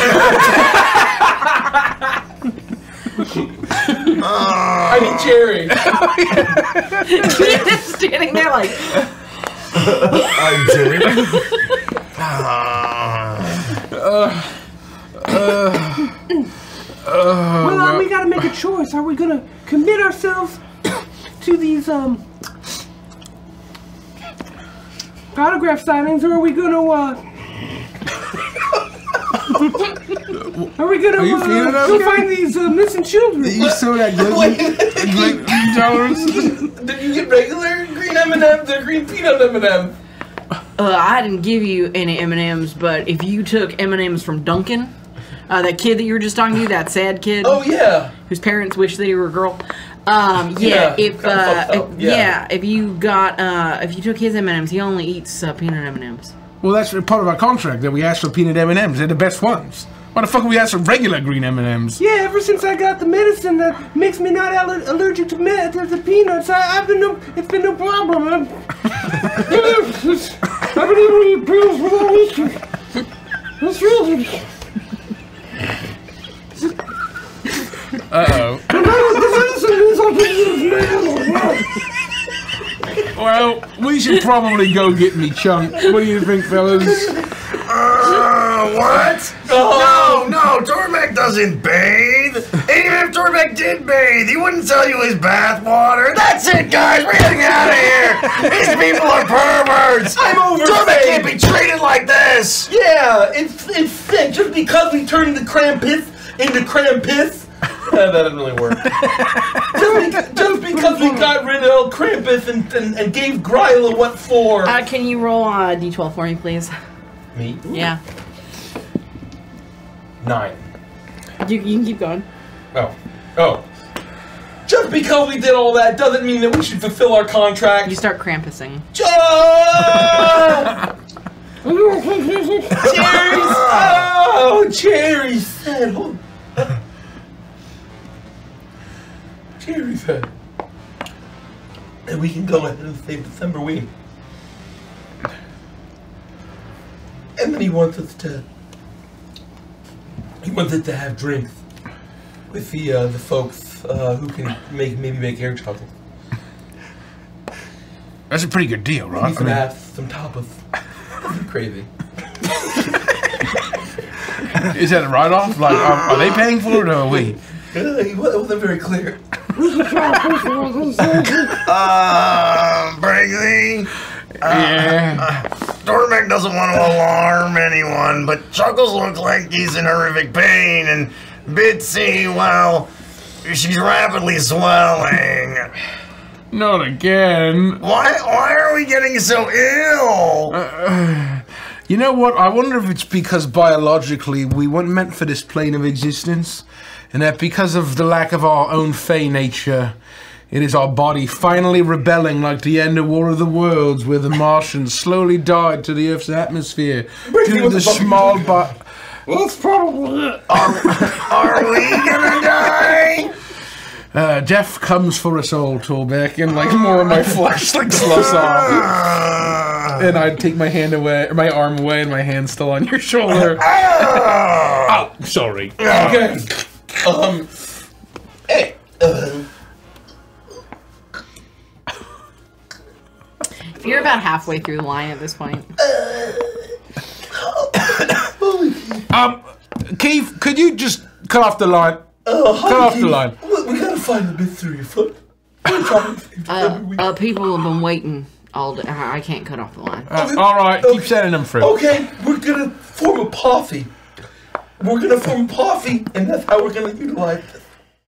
I mean, Jerry. Just standing there like, I'm Jerry. Ah. well, uh, we gotta make a choice. Are we gonna commit ourselves to these um autograph signings, or are we gonna uh Are we gonna Are you uh, go okay? find these uh, missing children? You saw that gluten gluten intolerance? Did you get regular green M&Ms or green peanut M&Ms? Uh, I didn't give you any M and M's, but if you took M and M's from Duncan, uh, that kid that you were just talking to, that sad kid Oh yeah. Whose parents wish that he were a girl. Um, yeah, Yeah, if uh, if- yeah. yeah. if you got uh, if you took his M and M's, he only eats uh, peanut M and M's. Well, that's part of our contract that we asked for peanut M&Ms. They're the best ones. Why the fuck would we ask for regular green M&Ms? Yeah, ever since I got the medicine that makes me not aller- allergic to, me- to the peanuts, I, I've been no, it's been no problem. I'm, I've been able to eat pills without eating. It's really. Uh-oh. The medicine means I can use now. Well, we should probably go get me chunk. What do you think, fellas? Uh, what? No, no, Dorbeck doesn't bathe. Even if Dorbeck did bathe, he wouldn't sell you his bath water. That's it, guys. We're getting out of here. These people are perverts. I'm over Dorbeck can't be treated like this. Yeah, it's it's sick. Just because we turned the Krampus into Krampus. Uh, that didn't really work. just, beca- just because we got rid of old Krampus and, and, and gave Gryla what for. Uh, can you roll a d12 for me, please? Me? Yeah, Nine. you, you can keep going. Oh. Oh. Just because we did all that doesn't mean that we should fulfill our contract. You start Krampusing. Ah! Jerry's. Oh, Cherry said. Said. And we can go ahead and save Decemberween. And then he wants us to. He wants us to have drinks with the uh, the folks uh, who can make maybe make hair chocolate. That's a pretty good deal, Maybe right? I some mean, ass, some tapas. Crazy. is that a write-off? Like, are, are they paying for it or are we? He it wasn't very clear. Uh, Briggsy. Yeah. Dorbeck doesn't want to alarm anyone, but Chuckles looks like he's in horrific pain, and Bitsy, well, she's rapidly swelling. Not again. Why, why are we getting so ill? You know what? I wonder if it's because biologically we weren't meant for this plane of existence, and that because of the lack of our own fey nature, it is our body finally rebelling like the end of War of the Worlds, where the Martians slowly died to the Earth's atmosphere due to the the fuck are you small but. That's probably it. Are we gonna die? Uh, death comes for us all, Dorbeck, and like more of my flesh like sloughs off. And I'd take my hand away, or my arm away, and my hand's still on your shoulder. Oh, sorry. Okay. Um. Hey. Uh, You're about halfway through the line at this point. Um, Keith, could you just cut off the line? uh, Cut off the line. We, we gotta find the bit through your foot. We're trying to save Uh, uh, people have been waiting all day. I I can't cut off the line. Uh, all right, keep sending them through. Okay, we're gonna form a posse. We're gonna form posse, and that's how we're gonna utilize this.